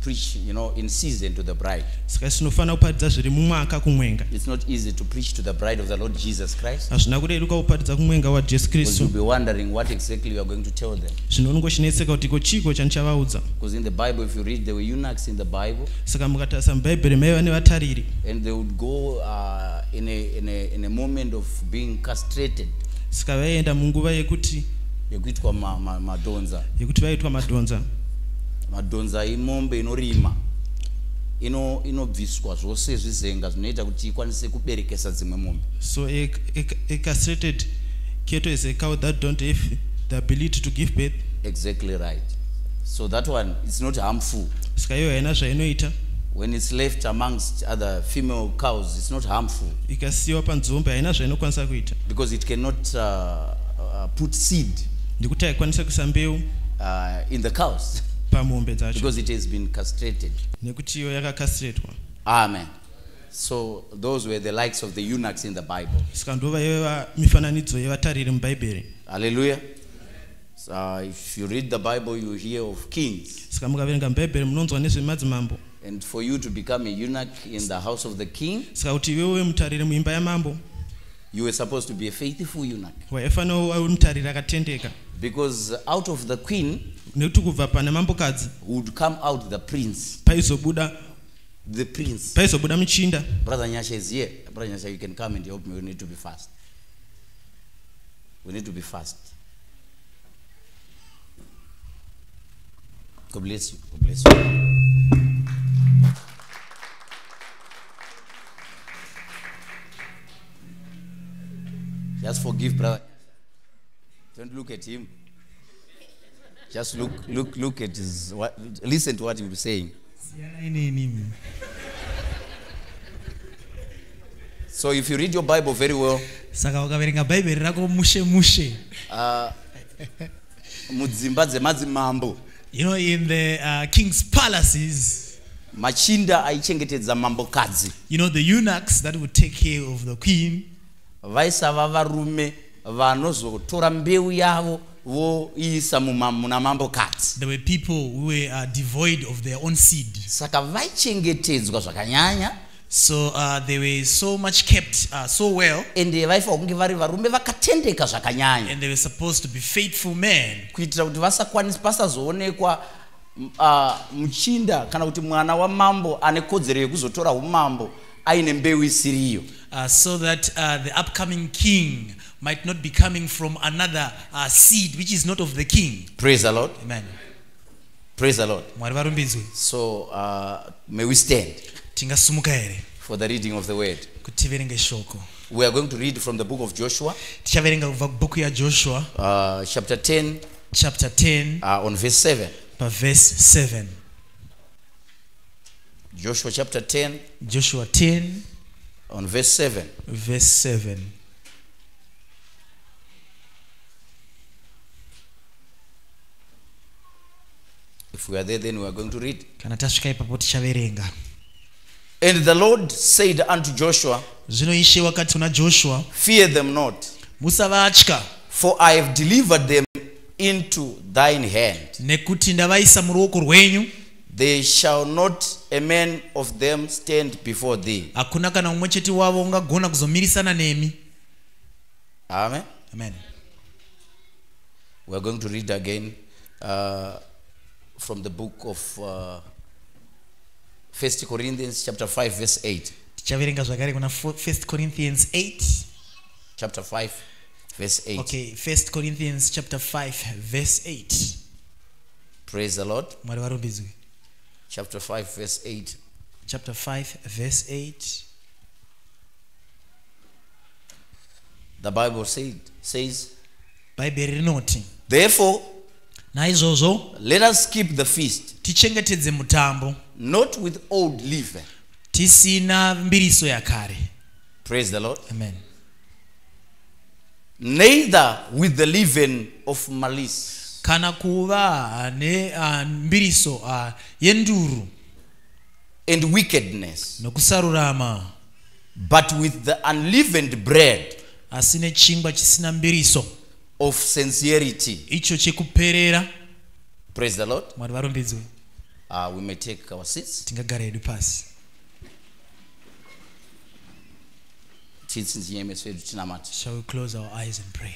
preach, you know, in season to the bride. saka tinofanira kuparidza zviri mumwaka kumwenga It's not easy to preach to the bride of the Lord Jesus Christ. hazvina kureruka kuparidza kumwenga wajesu kristu you'll be wondering what exactly you are going to tell them. zvinongochinetseka kuti ko chiko chandichavaudza Because in the Bible, if you read, there were eunuchs in the Bible, saka mukatarisa mubhaibheri maiva nevatariri and they would go uh, in, a, in, a, in a moment of being castrated. saka vaienda munguva yekuti yekuitwa ma- ma- madhonza yekuti vaitwa madhonza madhonza imombe inorima ino inobviswa zvose zvizenga zvinoita kuti ikwanise kuberekesa dzimwe mombe. So a, a, a castrated cattle is a cow that don't have the ability to give birth. Exactly right. So that one is not harmful. Saka iyo haina zvainoita. When it's left amongst other female cows it's not harmful. Ikasiyiwa panzombe haina zvainokwanisa kuita. Because it cannot uh, uh, put seed ndekuti haikwanisa kuisa mbeu. uh, in the cows pamombe dzacho. Because it has been castrated. Nekuti iyo yakakastretwa amen. So those were the likes of the eunuchs in the bible. Saka ndova mifananidzo yevatariri mubhaibheri hallelujah. So if you read the bible you hear of kings. Saka mukaverenga mubhaibheri munonzwa nezvemadzimambo. And for you to become a eunuch in the house of the king, saka kuti iwewe mutariri muimba yamambo you were supposed to be a faithful eunuch. waifanira uri mutariri akatendeka. Because out of the queen nekuti kubva pane mambokadzi would come out the prince. paizobuda The prince. paizobuda muchinda Brother Nyasha is here. Brother Nyasha, you can come and help me. We need to be fast. We need to be fast. God bless you. God bless you. Just forgive brother. Don't look at him. Just look, look, look at his. What, listen to what he was saying. So if you read your Bible very well, saka ukaverenga bhaibheri rako mushe mushe uh, mudzimba dzemadzimambo you know in the uh, king's palaces machinda aichengetedza mambokadzi you know the eunuchs that would take care of the queen vaisava varume vanozotora mbeu yavo voiisa muna mambokadzi there were people who were uh, devoid of their own seed. Saka vaichengetedzwa zvakanyanya. So uh, they were so much kept uh, so well. Ende vaifanira kunge vari varume vakatendeka zvakanyanya. And they were supposed to be faithful men. Kuitira kuti vasakwanisa pasazoonekwa ah, muchinda kana kuti mwana wamambo ane kodzero yekuzotora umambo aine mbeu isiriyo. Uh, so that uh, the upcoming king might not be coming from another uh, seed which is not of the king. Praise the lord. Amen. Praise the lord. So uh, may we stand for the reading of the word. Kuti tiverenge shoko we are going to read from the book of joshua. Tichaverenga kubva kubhuku yajoshua uh, chapter 10 chapter 10 uh, on verse 7 Verse 7 joshua chapter 10 joshua 10 on verse 7 verse 7 if we are there then we are going to read. Kana tasvika ipapo tichaverenga. And the lord said unto joshua zvino ishe wakati kuna joshua fear them not musavatya for i have delivered them into thine hand. nekuti ndavaisa muruoko rwenyu. There shall not a man of them stand before thee. hakuna kana umwe chete wavo ungagona kuzomirisana nemi. Amen. amen. We are going to read again uh, from the book of uh, 1 Corinthians chapter 5 verse 8. tichaverenga zvakare kuna 1 corinthians 8 Chapter 5 verse 8. okay 1 corinthians chapter 5 verse 8 Praise the Lord. mwari varumbidzwe Chapter 5 verse 8. chapter 5 verse 8 The Bible said, says, Bible rinoti Therefore, naizvozvo let us keep the feast, tichengetedze mutambo. Not with old leaven. tisina mbiriso yakare. Praise the Lord. amen. Neither with the leaven of malice. kana kuva nembiriso uh, yenduru and wickedness, nokusarurama. But with the unleavened bread. Asi nechingwa chisina mbiriso of sincerity. icho chekuperera Praise the Lord. mwari varumbidzwe uh, we may take our seats. Tingagara hedu pasi. Titsinzinye meso edu tinamati shall we close our eyes and pray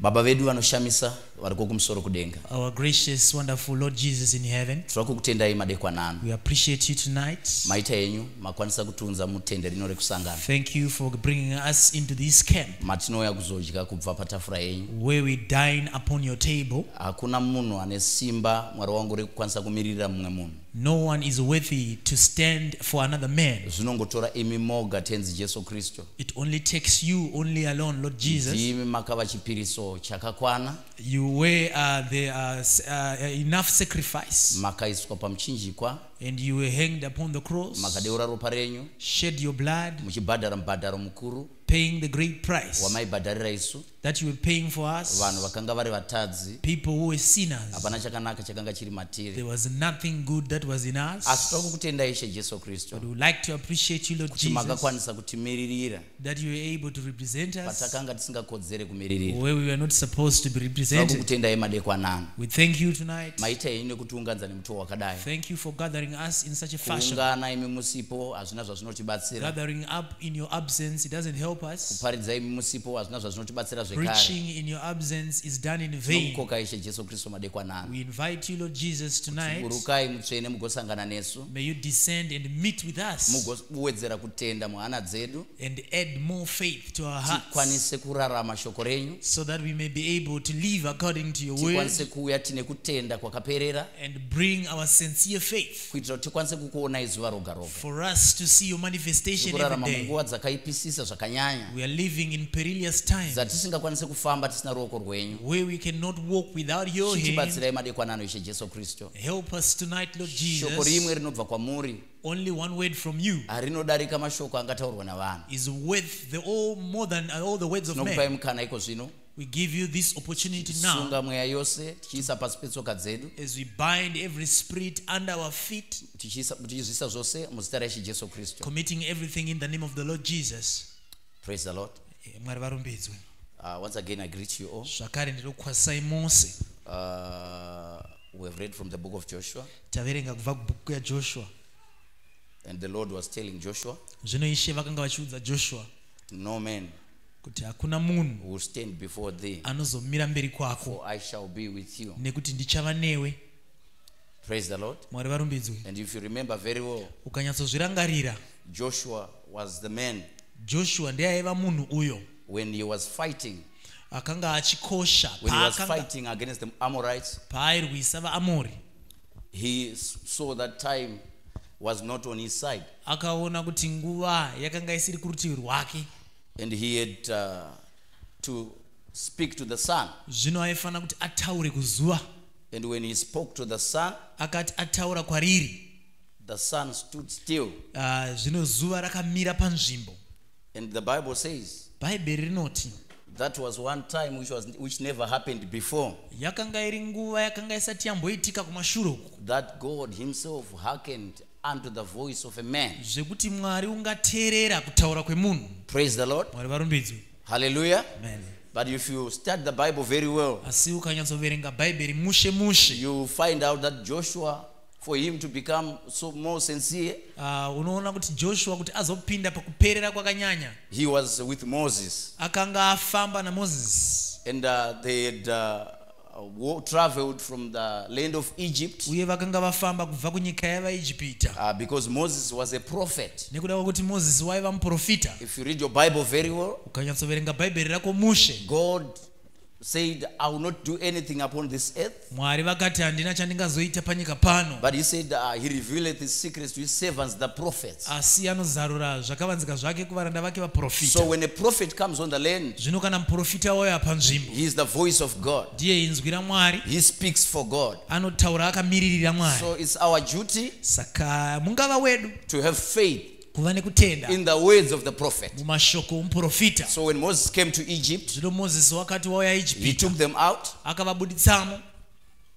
baba vedu vanoshamisa variko kumusoro kudenga. Our gracious wonderful lord jesus in heaven tiri kukutendai madekwanano. we appreciate you tonight. Maita enyu makwanisa kutiunza mutende rino rekusangana. Thank you for bringing us into this camp matinouya kuzodya kubva patafura yenyu. where we dine upon your table. Hakuna munhu ane simba mwari wangu rekukwanisa kumiririra mumwe munhu no one is worthy to stand for another man. Zvinongotora imi moga tenzi jesu kristu it only takes you only alone lord jesus. Ndimi makava chipiriso chakakwana you were uh, the uh, uh, enough sacrifice. Makaiswa pamuchinjikwa and you were hanged upon the cross. Makadeura ropa renyu. Shed your blood. Muchibhadhara mubhadharo mukuru. Paying the great price. Wamaibhadharira isu that you were paying for us. Vanhu vakanga vari vatadzi. People who were sinners. Hapana chakanaka chakanga chiri matiri. There was nothing good that was in asi us toda kukutendai ishe jesu kristu. But we would like to appreciate you lord kuti jesus makakwanisa kutimiririra that you were able to represent us. Patakanga tisingakodzere kumiririra where we were not supposed to be represented. kukutendai madekwanano we thank you tonight. Maita henyu nekutiunganidza nemutowo wakadai. Thank you for gathering us in such a fashion. Kuungana imi musipo hazvina zvazvinotibatsira. Gathering up in your absence it doesn't help us. Kuparidza imi musipo hazvina zvazvinotibatsira preaching in your absence is done in vain. Tinokukoka ishe jesu kristu madekwanano we invite you lord jesus tonight. Burukai mutsvene mugosangana nesu. May you descend and meet with us. Mugokuwedzera kutenda muhana dzedu. And add more faith to our hearts. Tikwanise kurarama shoko renyu. So that we may be able to live according to your word. Tikwanise kuuya tine kutenda kwakaperera and bring our sincere faith. Kuitira kuti tikwanise kukuonai zuva roga roga for us to see your manifestation every day. munguva dzakaipisisa zvakanyanya. We are living in perilous times dzatisingakwanise kufamba tisina ruoko rwenyu. Where we cannot walk without your hand madekwanano ishe jesu kristu help us tonight lord shoko jesus. rimwe rinobva kwamuri. Only one word from you. Harinodarika mashoko angataurwa navanhu. Is worth the all more than all the words of tinokupai men. mukana iko zvino. We give you this opportunity now. Sunga mweya yose tichiisa pasi petsoka dzedu. As we bind every spirit under our feet. Tichiisa- tichizviisa zvose muzita raishe jesu kristu committing everything in the name of the lord jesus. Praise the lord. Eh, mwari varumbidzwe uh, once again i greet you all. Zvakare ndinokukwasai mose. Uh, we have read from the book of joshua. Taverenga kubva kubhuku yajoshua. And the lord was telling joshua zvino ishe vakanga vachiudza joshua no man kuti hakuna munhu will stand before thee anozomira mberi kwako. for i shall be with you. Nekuti ndichava newe. Praise the lord. Mwari varumbidzwe and if you remember very well ukanyatsozvirangarira joshua was the man joshua ndiye aiva munhu uyo when he was fighting. Akanga achikosha when he was fighting against the amorites paairwisa vaamori he saw that time was not on his side. akaona kuti nguva yakanga isiri kurutivi rwake. And he had uh, to speak to the sun. Zvino aifanira kuti ataure kuzuva and when he spoke to the sun akati ataura kwariri the sun stood still. ah, zvino zuva rakamira panzvimbo. And the bible says bhaibheri rinoti that was one time which was which never happened before. yakanga iri nguva yakanga isati yamboitika kumashure uku. That god himself hearkened unto the voice of a man. Zvekuti mwari ungateerera kutaura kwemunhu. Praise the lord. Mwari varumbidzwe hallelujah. Amen. but if you study the bible very well asi ukanyatsoverenga bhaibheri mushe mushe you find out that joshua for him to become so more sincere. Ah, unoona kuti joshua kuti azopinda pakuperera kwakanyanya. He was with moses. Akanga afamba namozisi and uh, they had uh, wa- traveled from the land of egypt. Uye vakanga vafamba kubva kunyika yavaijipita uh, because moses was a prophet. Nekuda kwekuti mozisi waiva muprofita. If you read your bible very well ukanyatsoverenga bhaibheri rako mushe. God said i will not do anything upon this earth. Mwari vakati handina chandingazoita panyika pano. But he said uh, he revealeth his secrets to his servants the prophets. Asi anozarura zvakavanzika zvake kuvaranda vake so vaprofita when a prophet comes on the land zvino kana muprofita wauya panzvimbo he is the voice of god. ndiye inzwi ramwari he speaks for god. Anotaura akamiririra mwari. So it's our duty saka mungava wedu to have faith kuva nekutenda. In the words of the prophet. Mumashoko omuprofita. So when moses came to egypt zvino mozisi wakati wauya he ijipita took them out akavabuditsamo.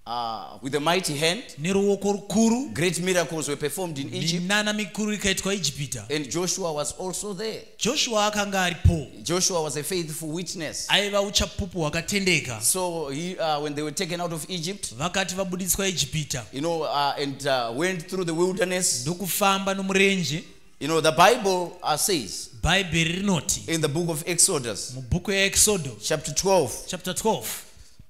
uh, with a mighty hand. neruoko rukuru. Great miracles were performed in Egypt, minana mikuru ikaitwa ijipita and Joshua was also there. joshua akanga aripo. Joshua was a faithful witness. aiva uchapupu hwakatendeka. So he, uh, when they were taken out of Egypt, vakati vabudiswa ijipita you know, uh, and uh, went through the wilderness, ndokufamba nomurenje you know, the Bible uh, says bhaibheri rinoti in the book of Exodus, mubhuku yeexodo chapter 12, chapter 12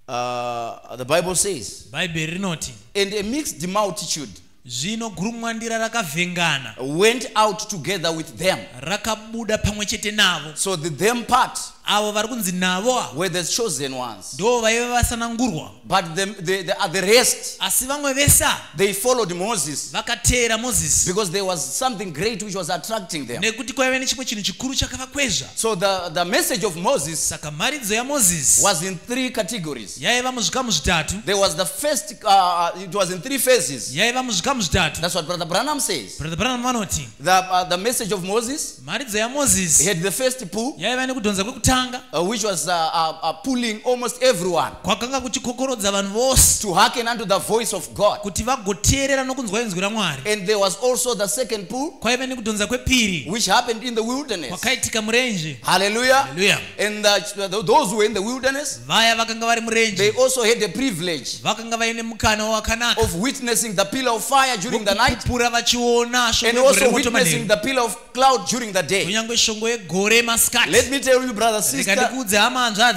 uh, the Bible says, bhaibheri rinoti and a mixed multitude zvino gurumwandira rakavhengana. went out together with them. rakabuda pamwe chete navo. So the them part avo vari kunzi navo avo were the chosen ones. ndo vaiva vasanangurwa But the, the, the, uh, the rest, asi vamwe vese they followed Moses vakateera mozisi because there was something great which was attracting them. nekuti kwaiva nechimwe chinhu chikuru chakavakwezva So the, the message of Moses saka mharidzo yamozisi was in three categories. yaiva muzvikamu zvitatu There was the first, uh, it was in three phases. yaiva muzvikamu zvitatu That's what Brother Branham says. brother branham vanoti The, uh, the message of Moses mharidzo yamozisi had the first pull, yaiva nekudhonza uh, which was uh, uh, uh, pulling almost everyone kwakanga kuchikokorodza vanhu vose to hearken unto the voice of God. kuti vagoteerera nokunzwa inzwi ramwari And there was also the second pull, kwaiva nekudhonza kwepiri which happened in the wilderness. kwakaitika murenje Hallelujah. Hallelujah. And the, the- those who were in the wilderness, vaya vakanga vari they also had the privilege vakanga vaine mukana wakanaka of witnessing the pillar of fire during the night kupupura vachiona and also witnessing the pillar of cloud during the day. kunyange shongo yegore masikati Let me tell you, brother, rega sister,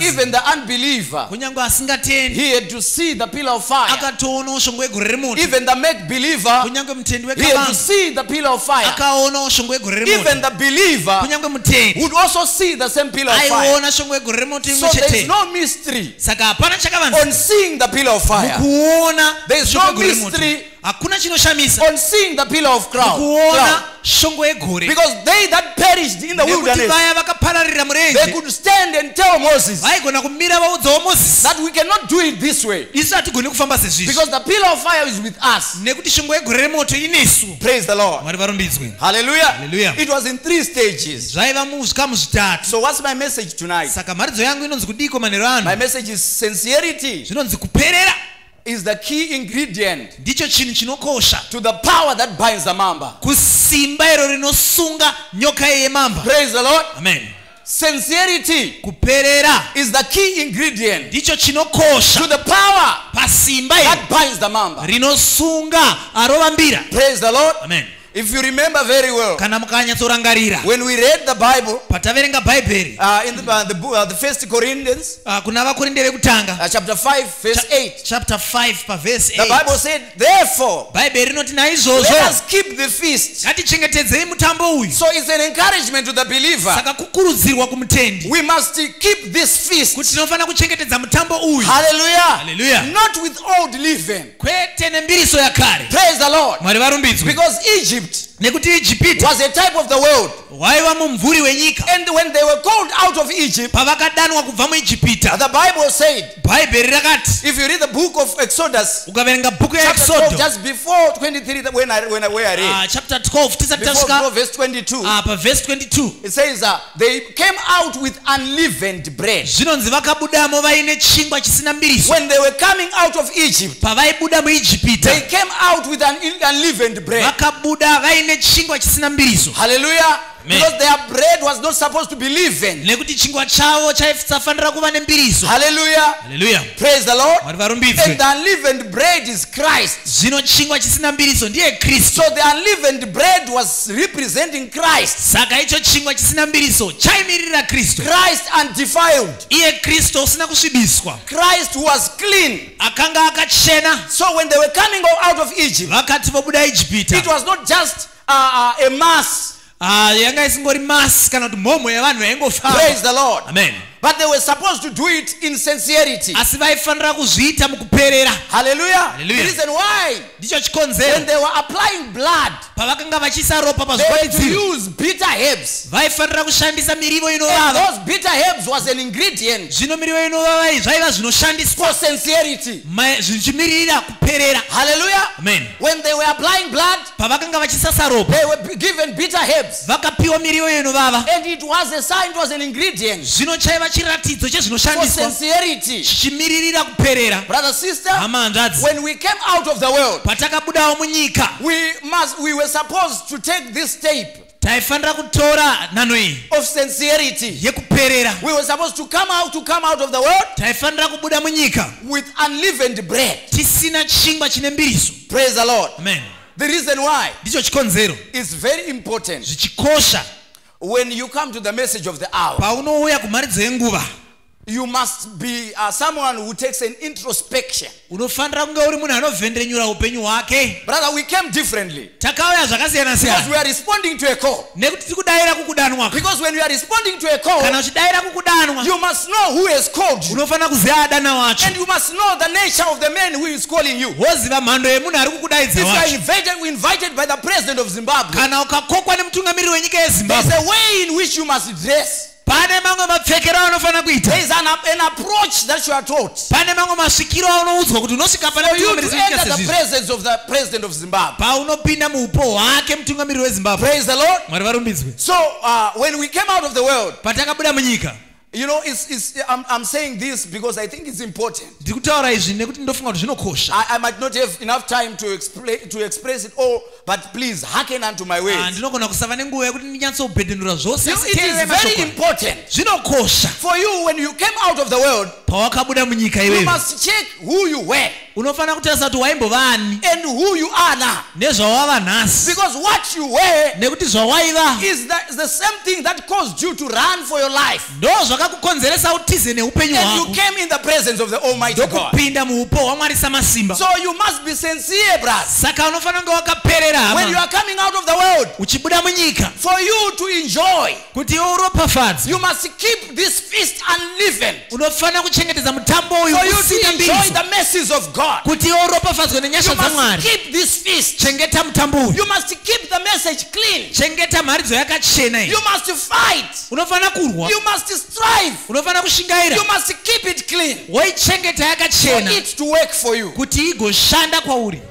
even the unbeliever, kunyange asingatendi he had to see the pillar of fire. akatoona ushongo wegore remoto Even the make believer, kunyange mutendi he had to see the pillar of fire. akaona ushongo wegore Even the believer kunyange mutendi would also see the same pillar of fire. aiona shongo wegore imwe So there is no mystery saka hapana on seeing the pillar of fire, kuona There is no mystery hakuna chinoshamisa on seeing the pillar of cloud. kuona shongo yegore Because they that perished in the wilderness, vaya vakapararira they murenje could stand and tell Moses vaigona kumira vaudzawo mozisi that we cannot do it this way. isu hatigoni kufamba sezvizvi Because the pillar of fire is with us. nekuti shongo yegore remoto inesu Praise the Lord. mwari varumbidzwe Hallelujah. Hallelujah. It was in three stages. zvaiva muzvikamu zvitatu So what's my message tonight? saka mharidzo yangu inonzi kudiko manhero ano My message is sincerity zvinonzi kuperera is the key ingredient ndicho chinhu chinokosha to the power that binds the mamba. kusimba iro rinosunga nyoka yeyemamba Praise the Lord. amen Sincerity kuperera is the key ingredient ndicho chinokosha to the power pasimba that binds the mamba. rinosunga arovambira Praise the Lord. amen If you remember very well, kana mukanyatsorangarira when we read the Bible pataverenga bhaibheri uh, in the, uh, the, book, uh, the first Corinthians, ah, kuna vakorinde vekutanga uh, chapter 5, verse 8, chapter 5 pavhesi the 8 Bible said, Therefore, bhaibheri rinoti let naizvozvo us keep the feast. ngatichengetedzei mutambo uyu So it's an encouragement to the believer. saka kukurudzirwa kumutendi We must keep this feast. kuti tinofanira kuchengetedza mutambo uyu Hallelujah. Hallelujah. Not with old leaven. kwete nembiriso yakare Praise the Lord. mwari varumbidzwe Because Egypt nekuti ijipita was a type of the world. waiva mumvuri wenyika And when they were called out of Egypt, pavakadanwa kubva muijipita the Bible said, bhaibheri rakati if you read the book of Exodus, ukaverenga bhuku chapter 12, yaexodo just before 23, when I, when I, where I read, ah, chapter 12 tisati before tasvika go verse 22, ah, pavhesi 22 it says, uh, they came out with unleavened bread. zvinonzi vakabudamo vaine chingwa chisina mbiriso When they were coming out of Egypt, pavaibuda they came out with an unleavened bread. vakabuda vaine chingwa chisina mbiriso Hallelujah. Amen. Because their bread was not supposed to be leavened. nekuti chingwa chavo chaisafanira kuva nembiriso Hallelujah. haleluya Praise the Lord. mwari And varumbidzwe the unleavened bread is Christ. zvino chingwa chisina mbiriso ndiye kristu So the unleavened bread was representing Christ. saka icho chingwa chisina mbiriso chaimirira kristu Christ undefiled. iye kristu usina kusvibiswa Christ who was clean. akanga akachena So when they were coming out of Egypt, vakati vobuda ijipita it was not just uh, uh, a mass. Ah, yanga isingori masi kana kuti mhomho yavanhu Praise yaingofamba the Lord. amen But they were supposed to do it in sincerity. asi vaifanira kuzviita mukuperera. The reason why, ndicho when chikonzero they were applying blood, pavakanga vachiisa ropa they had to pazvikwanidziro use bitter herbs. vaifanira kushandisa mirivo inovava those bitter herbs was an ingredient zvino mirivo inovava iyi zvaiva zvinoshandiswa for sincerity. zvichimiririra kuperera Hallelujah. amen When they were applying blood, pavakanga vachisasa ropa they were given bitter herbs. vakapiwa miriwo inovava And it was a sign, it was an ingredient zvino chaiva chiratidzo for chezvinoshandiswa sincerity. chichimiririra kuperera Brother, sister, hama hanzvadzi when we came out of the world, patakabudawo munyika we must we were supposed to take this tape taifanira kutora nhano iyi of sincerity. yekuperera We were supposed to come out to come out of the world taifanira kubuda munyika with unleavened bread. tisina chingwa chine mbiriso Praise the Lord. amen The reason why ndicho chikonzero is very important zvichikosha when you come to the message of the hour. paunouya kumharidzo yenguva You must be uh, someone who takes an introspection. unofanira kunge uri munhu anovhenderenyura upenyu hwake Brother, we came differently takauya zvakasiyana siyana we are responding to a call. nekuti tiri kudayira kukudanwa Because when you are responding to a call, kana uchidayira kukudanwa you must know who has called you. unofanira kuziva adana wacho And you must know the nature of the man who is calling you. woziva mhando yemunhu ari kukudaidza If you are wacho invited, invited by the president of Zimbabwe, kana ukakokwa nemutungamiriri wenyika there is yezimbabwe a way in which you must dress. Pane mamwe mapfekero aunofanira There kuita is an, an approach that you are taught. Pane mamwe masvikiro aunoudzwa kuti unosvika pane for you to mutungamiriri wenyika enter the sezvizvi presence of the president of Zimbabwe. paunopinda muupo hwake mutungamiriri wezimbabwe Praise the Lord. mwari varumbidzwe. So uh, when we came out of the world, patakabuda munyika. you know, it's, it's, I'm, I'm saying this because I think it's important. ndiri kutaura izvi nekuti ndofunga kuti zvinokosha. I, I might not have enough time to, expla- to express it all, but please hearken unto my Ah, words. ndinogona kusava nenguva yekuti ndinyatsokubhedhenura zvose You, very important zvinokosha for you when you came out of the world, pawakabuda munyika you iweyo must check who you were unofanira kutarisa kuti waimbova ani and who you are now. nezvawava nhasi Because what you were nekuti zvawaiva is the, the same thing that caused you to run for your life. ndo zvakakukonzeresa utize neupenyu And you hwako came in the presence of the Almighty God. ndokupinda muupo hwamwari samasimba So you must be sincere, brother. saka unofanira kunge wakaperera When you are coming out of the world, uchibuda munyika for you to enjoy, kuti iwe uropafadza you must keep this feast unleavened. unofanira kuchengetedza mutambo uyu For you to usina enjoy mbiriso the mercies of God, kuti iwe uropafadzwe nenyasha you must dzamwari keep this feast. chengeta mutambo uyu You must keep the message clean. chengeta mharidzo yakachena iyi You must fight. unofanira kurwa You must strive. unofanira kushingaira You must keep it clean woichengeta for it to work for you. kuti igoshanda kwauri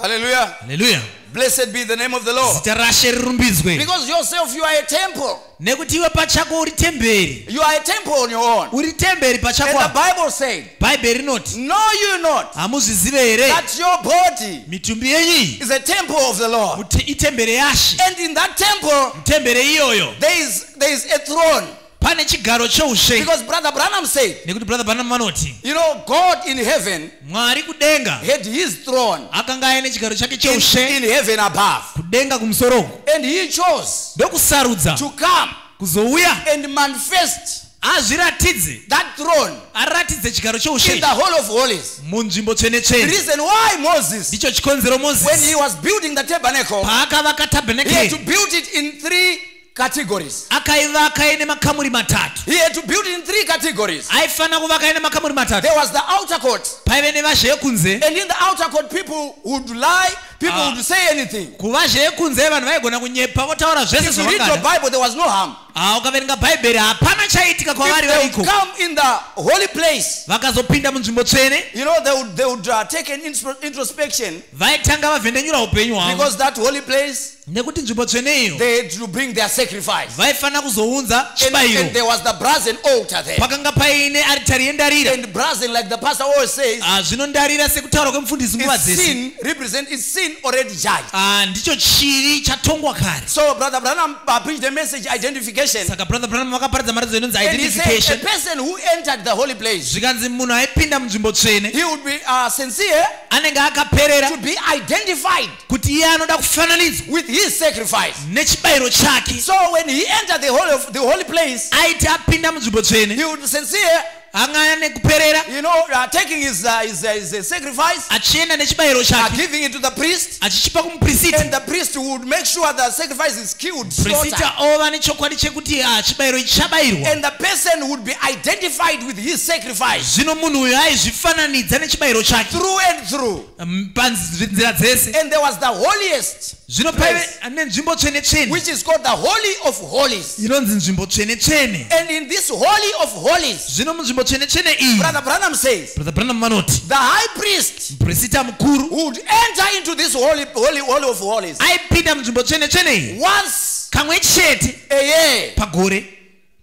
Hallelujah. haleluya Blessed be the name of the Lord. zita rashe rirumbidzwe Because yourself, you are a temple. nekuti iwe pachako uri temberi You are a temple on your own. uri temberi And the pachako Bible said, bhaibheri rinoti Know you not hamuzvizive here that your body mitumbi yenyu iyi is a temple of the Lord. kuti itembere yashi And in that temple, tembere iyoyo there is, there is a throne. Pane chigaro choushe Because Brother Branham said, nekuti brother banam vanoti You know, God in heaven mwari kudenga had his throne akanga aine chigaro chake in, choushe in heaven above. kudenga kumusoroku And he chose ndokusarudza to come kuzouya and manifest azviratidze that throne aratidze chigaro in choushe the Hall of Holies. munzvimbo The tsvene-tsvene reason why Moses, ndicho chikonzero when he mozisi was building the tabernacle, paakavaka he categories. akaivaka ine makamuri matatu He had to build in three categories. aifana kuvaka ine makamuri matatu There was the outer court, paive nevazhe yekunze and in the outer court, people would lie, people uh, would say anything. kuvazhe yekunze vanhu vaigona kunyepa votaura zvese zvavangada Bible, there was no harm. Ukaverenga bhaibheri hapana chaitika kwavari If they variko come in the holy place, vakazopinda munzvimbo tsvene you know, they would, they would uh, take an introspection vaitanga vavhendenyura upenyu hwavo because that holy place, nekuti nzvimbo tsvene iyo they had to bring their sacrifice. vaifanira kuzounza And, chibayiro and there was the brazen altar there. pakanga paine aritari yendarira And brazen, like the pastor always says, Ah, zvino ndarira sekutaura kwemufundisi nguva is dzese sin, represent is sin already judged. Ah, ndicho chiri chatongwa kare So, Brother Branham uh, preached the message identification. Saka brother branham vakaparidza maraidzo inonzi identification. Person who entered the holy place, zvikanzi munhu aipinda munzvimbo tsvene he would be uh, sincere anenge akaperera to be identified kuti iye anoda kufananidzwa with his sacrifice. nechibayiro chake. So when he entered the holy, the holy place, aiti apinda munzvimbo tsvene he would be sincere, anga nekuperera you know, uh, taking his, uh, his, uh, his uh, sacrifice, achienda nechibayiro uh, chake giving it to the priest, achichipa kumuprista and the priest would make sure the sacrifice is killed, prista ova nechokwadi chekuti ah, chibayiro ichi chabayirwa. And the person would be identified with his sacrifice. Zvino munhu uyu aizvifananidza nechibayiro chake. Through and through. Mm, panzira dzese. And there was the holiest, zvino paive nenzvimbo tsvene-tsvene which is called the Holy of Holies. inonzi nzvimbo tsvene-tsvene And in this Holy of Holies, zvino munzvimbo munzvimbo tsvene tsvene iyi Brother Branham says brother branham vanoti the high priest muprista mukuru would enter into this holy, holy, holy of holies aipinda munzvimbo tsvene tsvene iyi once kamwe chete a year, pagore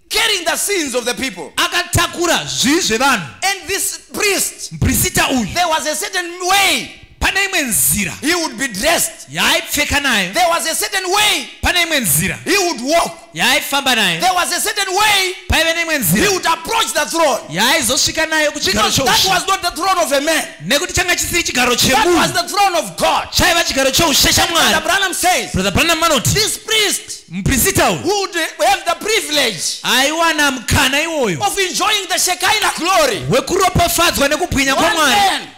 carrying the sins of the people. akatakura zvivi zvevanhu And this priest, muprista uyu there was a certain way pane imwe nzira he would be dressed. yaaipfeka nayo There was a certain way pane imwe nzira he would walk. Yaaifamba nayo There was a certain way paive neimwe he nzira would approach the throne. yaaizosvika nayo kuchigaro that was not the throne of a man. nekuti changa chisiri chigaro That was chemunhu the throne of God. chaiva chigaro Brother chamwari Branham says brother branham vanoti this priest muprista uyu. would have the privilege aiwana mukana iwoyo. of enjoying the Shekinah glory, wekuropafadzwa nekubwinya kwamwari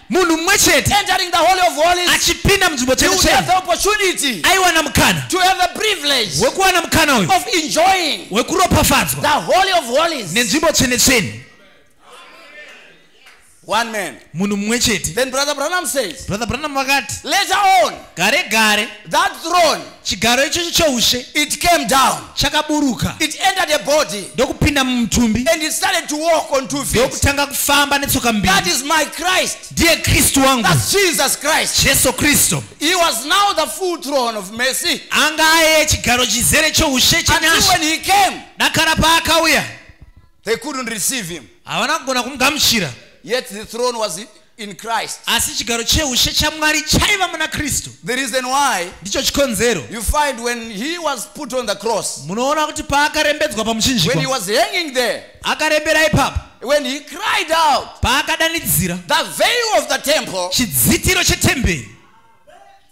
munhu mumwe chete entering the Holy of Holies. achipinda munzvimbo He the opportunity aiwana mukana. to have the privilege wekuwana mukana uyu enjoying the Holy of Holies. nenzvimbo tsvene tsvene One man. munhu mumwe chete Then Brother Branham says, brother branham vakati later on, gare gare that throne, chigaro ichocho choushe it came down. chakaburuka It entered a body ndokupinda mumutumbi and it started to walk on two feet. ndokutanga kufamba netsoka That mbiri is my Christ. ndiye kristu wangu That's Jesus Christ. jesu kristu He was now the full throne of mercy. anga aye chigaro chizere choushe Until chenyasha when he came, dakara paakauya they couldn't receive him. havana kugona kumugamuchira Yet the throne was in Christ. asi chigaro cheushe chamwari chaiva muna kristu. The reason why ndicho chikonzero. you find when he was put on the cross, munoona kuti paakarembedzwa when he pamuchinjikwa was hanging there, akarembera ipapo. when he cried out, paakadanidzira. the veil of the temple chidzitiro chetemberi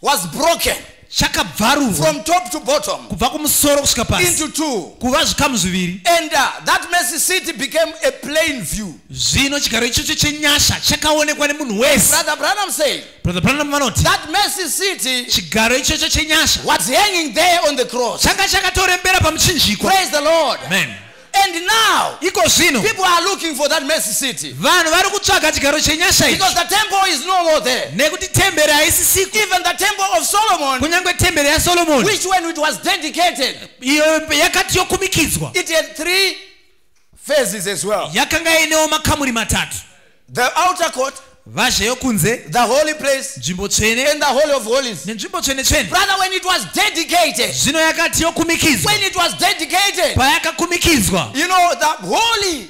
was broken chakabvarurwa from top to bottom kubva kumusoro kusvika pasi into two. kuva zvikamu zviviri And uh, that mercy seat became a plain view. zvino chigaro ichocho chenyasha chakaonekwa nemunhu wese Brother Branham said, brother branham vanoti that mercy seat chigaro ichocho chenyasha was hanging there on the cross. changa chakatorembera pamuchinjikwa Praise the Lord. amen And now, iko zvino people are looking for that mercy city. Vanhu vari kutsvaga chigaro chenyasha because the temple is no more there. nekuti temberi haisisiko Even the temple of Solomon, kunyange temberi yasolomoni which when it was dedicated, iyo yakati yokumikidzwa it had three phases as well. yakanga inewo makamuri matatu. The outer court, vazhe yokunze the holy place, nzvimbo tsvene and the holy of holies. nenzvimbo tsvene tsvene Brother, when it was dedicated, zvino yakati yokumikidzwa when it was dedicated, payakakumikidzwa you know, the holy,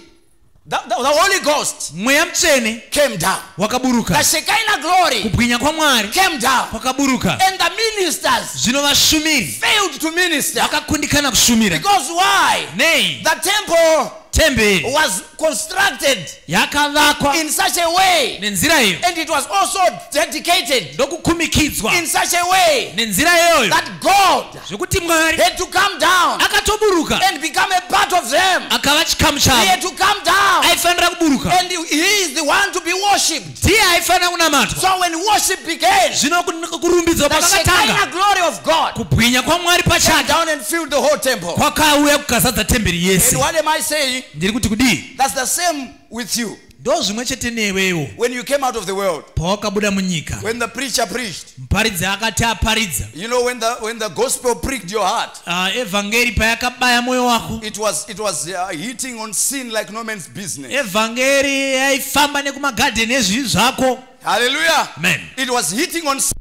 the, the, the Holy Ghost mweya mutsvene came down. The wakaburuka Shekinah glory kubwinya kwamwari came down. kwakaburuka And the ministers zvino vashumiri failed to minister. vakakundikana kushumira Because why? nei The temple temberi. was constructed yakavakwa. in such a way, nenzira iyo. and it was also dedicated ndokukumikidzwa. in such a way nenzira iyoyo that God zvokuti mwari had to come down akatoburuka. and become a part of them. akava chikamu He had chavo to come down, aifanira kuburuka. and He is the one to be worshipped. ndiye aifanira kunamatwa. So when worship began, zvino kurumbidzwa the kwakatanga Shekinah glory of God kubwinya kwamwari pachake. down and filled the whole temple. kwakauya kukazadza temberi And yese what am I saying? Ndiri kuti kudii That's the same with you ndo zvimwe chete newewo when you came out of the world. pawakabuda munyika When the preacher preached, muparidzi akati aparidza you know, when the when the gospel pricked your heart, Ah, evhangeri payakabaya mwoyo wako it was it was uh, hitting on sin like no man's business. evhangeri yaifamba nekumagadheni ezvivi zvako Hallelujah. Amen. It was hitting on sin.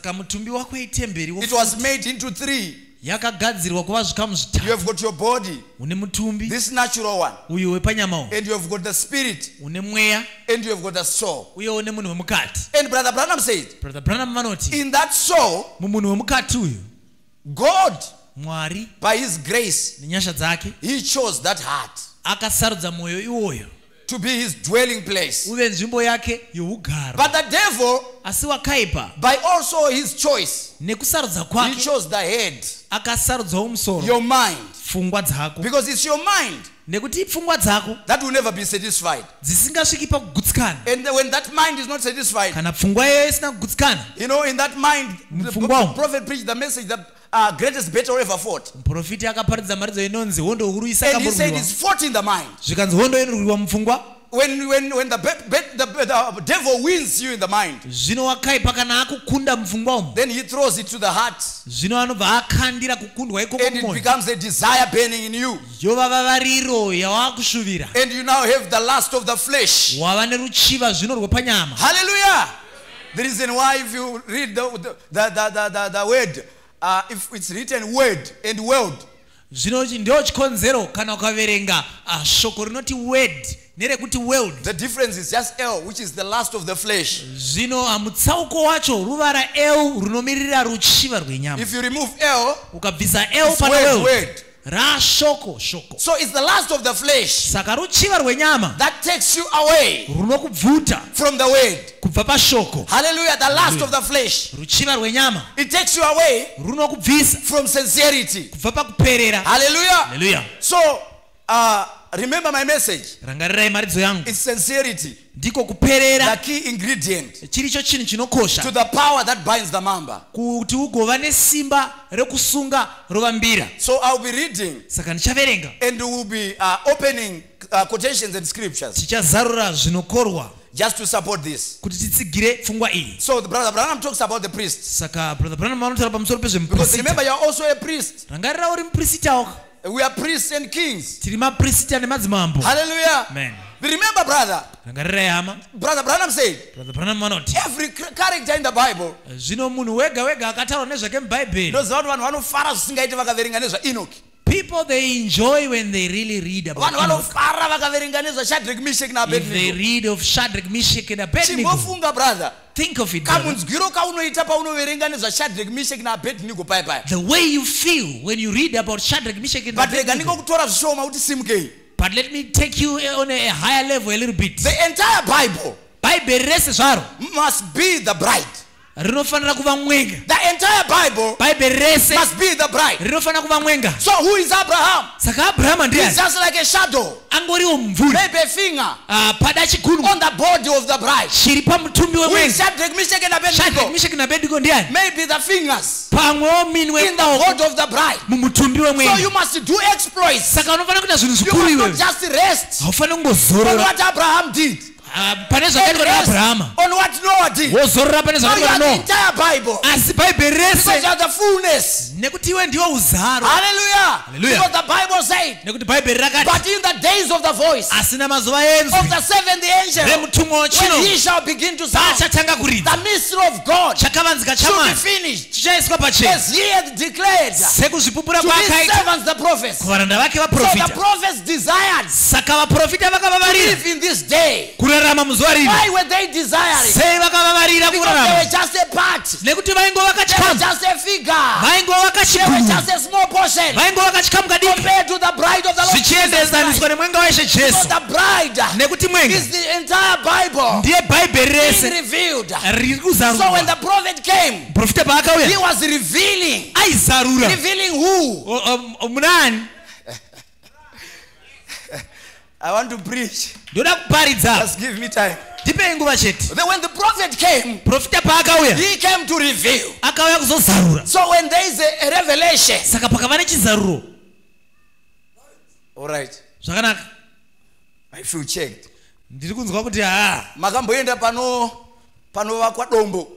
Saka mutumbi wako itemberi It was made into three. yakagadzirwa kuva zvikamu zvitatu. Une mutumbi. This natural one, uyu and you have got the spirit, une mweya. And you have got the soul. uye une munhu wemukati. And Brother Branham said, brother branham vanoti in that soul, mumunhu wemukati uyu God, mwari by His grace, nenyasha dzake He chose that heart. akasarudza mwoyo iwoyo to be His dwelling place. uve nzvimbo yake yougaro But the devil, asi wakaipa by also his choice, nekusarudza he kwake chose the head, akasarudzawo musoro your mind. pfungwa dzako Because it's your mind nekuti pfungwa dzako that will never be satisfied. dzisingasviki pakugutsikana And when that mind is not satisfied, kana pfungwa iyoyo isina kugutsikana you know, in that mind, the prophet preached the message that uh, greatest battle ever fought. muprofiti akaparidza maridzo inonzi hondo huru And he said it's fought in the mind. zvikanzi hondo inorwiwa mupfungwa When, when, when the, bet, bet, the, the devil wins you in the mind, zvino wakaipa kana akukunda mupfungwa umu then he throws it to the heart. zvino anobva akandira kukundwa ikoko And it becomes a desire burning in you. yova vavariro yawaakushuvira And you now have the lust of the flesh. wava neruchiva zvino rwepanyama Hallelujah. The reason why, if you read the, the, the, the, the, the word, uh, if it's written word and world, zvino ndo chikonzero kana ukaverenga ah, shoko rinoti word nerekuti world the difference is just L, which is the lust of the flesh. zvino ah, mutsauko wacho ruvara l runomirira ruchiva rwenyama If you remove L, ukabvisa l pana word, world word. Rashoko shoko So it's the last of the flesh saka ruchiva rwenyama that takes you away runokubvuta from the word. kubva pashoko Hallelujah. The last of the flesh. ruchiva rwenyama It takes you away runokubvisa from sincerity. kubva pakuperera Hallelujah. haleluya So, uh, remember my message. rangarirai maridzo yangu. It's sincerity, ndiko the kuperera key ingredient. chiricho chinhu chinokosha. To the power that binds the mamba. kuti ugova nesimba rekusunga rovambira. So I'll be reading saka ndichaverenga. and we'll be uh, opening uh, quotations and scriptures. Tichazarura zvinokorwa. Just to support this. kuti titsigire pfungwa iyi. So the brother Branham talks about the priests. Saka brother branham anotaura pamusoro because pezvemuprista remember you're also a priest. rangarira uri muprista wako We are priests and kings. tiri maprista nemadzimambo. Hallelujah. amen. Remember, brother, rangarirai hama brother Branham said brother branham anoti every character in the Bible zvino munhu wega wega akataura nezvake mubhaibheri knows vanhu vanhu vanofara zvisingaiti vakaverenga nezvaenoki people they enjoy when they really read about vanhu vanofara vakaverenga nezvashadrek mishek if they naabednego read of shadrach meshach and abednego chimbofunga brother think of it kamunzwiro kaunoita paunoverenga nezvashadrek mishek naabednego paya paya the way you feel when you read about meshach and but rega ndingokutora zvishoma kuti simukei but let me take you on a higher level a little bit. The entire bible bhaibheri rese zvaro. must be the bride rinofanira kuva mwenga. The entire bible bible rese must be the bride. rinofanira kuva mwenga. So who is abraham? Saka abrahama ndiani just like a shadow. angoriwo mvuri maybe a finger. Ah, pada chigunwe on the body of the bride. Chiri pamutumbi ndiani maybe the fingers. Pamwewo minwe in the body of the bride. Mumutumbi so you must do exploits. Saka unofanira kuita zvinhu you zvikuru must not just rest. Haufaniri kungozorora. What abraham did Ah, panezva kaitwa naabhurahama wozorora pane zvakaitwa noa asi bhaibheri rese. Nekuti iwe ndiwo uzaro. Hallelujah. Hallelujah. because the bible said nekuti bhaibheri rakati but in the days of the voice asina mazuva of enzwi the seventh angel remutumwa when wachino he shall begin to sound paachatanga kuridza. the mystery of god chakavanzika should be chamwari finished chichaiswa pachena. as he had declared to sekuzvipupura his kwaakaita servants the prophets. so kuvaranda vake the vaprofita. prophets desired saka vaprofita vakavavarira. live in this day. Kurarama muzuva rino why were they desiring? Sei vakavavarira kurarama. nekuti vaingova kachikamu vaingova vainge vakatya mukadinizichiendesaniswa nemwenga waishe jesu. nekuti mwenga bhaibheri rese. riri kuzarurwaprofita paakauya aizarura munani I want to preach. Ndoda kuparidza. Just give me time. ndipei nguva chete. Then when the prophet came, profita paakauya he came to reveal. akauya kuzozarura. So when there is a, a revelation, saka pakava nechizaruro. All right, zvakanaka. I feel checked. ndiri kunzwa kuti ha makamboenda pano panovakwa dombo.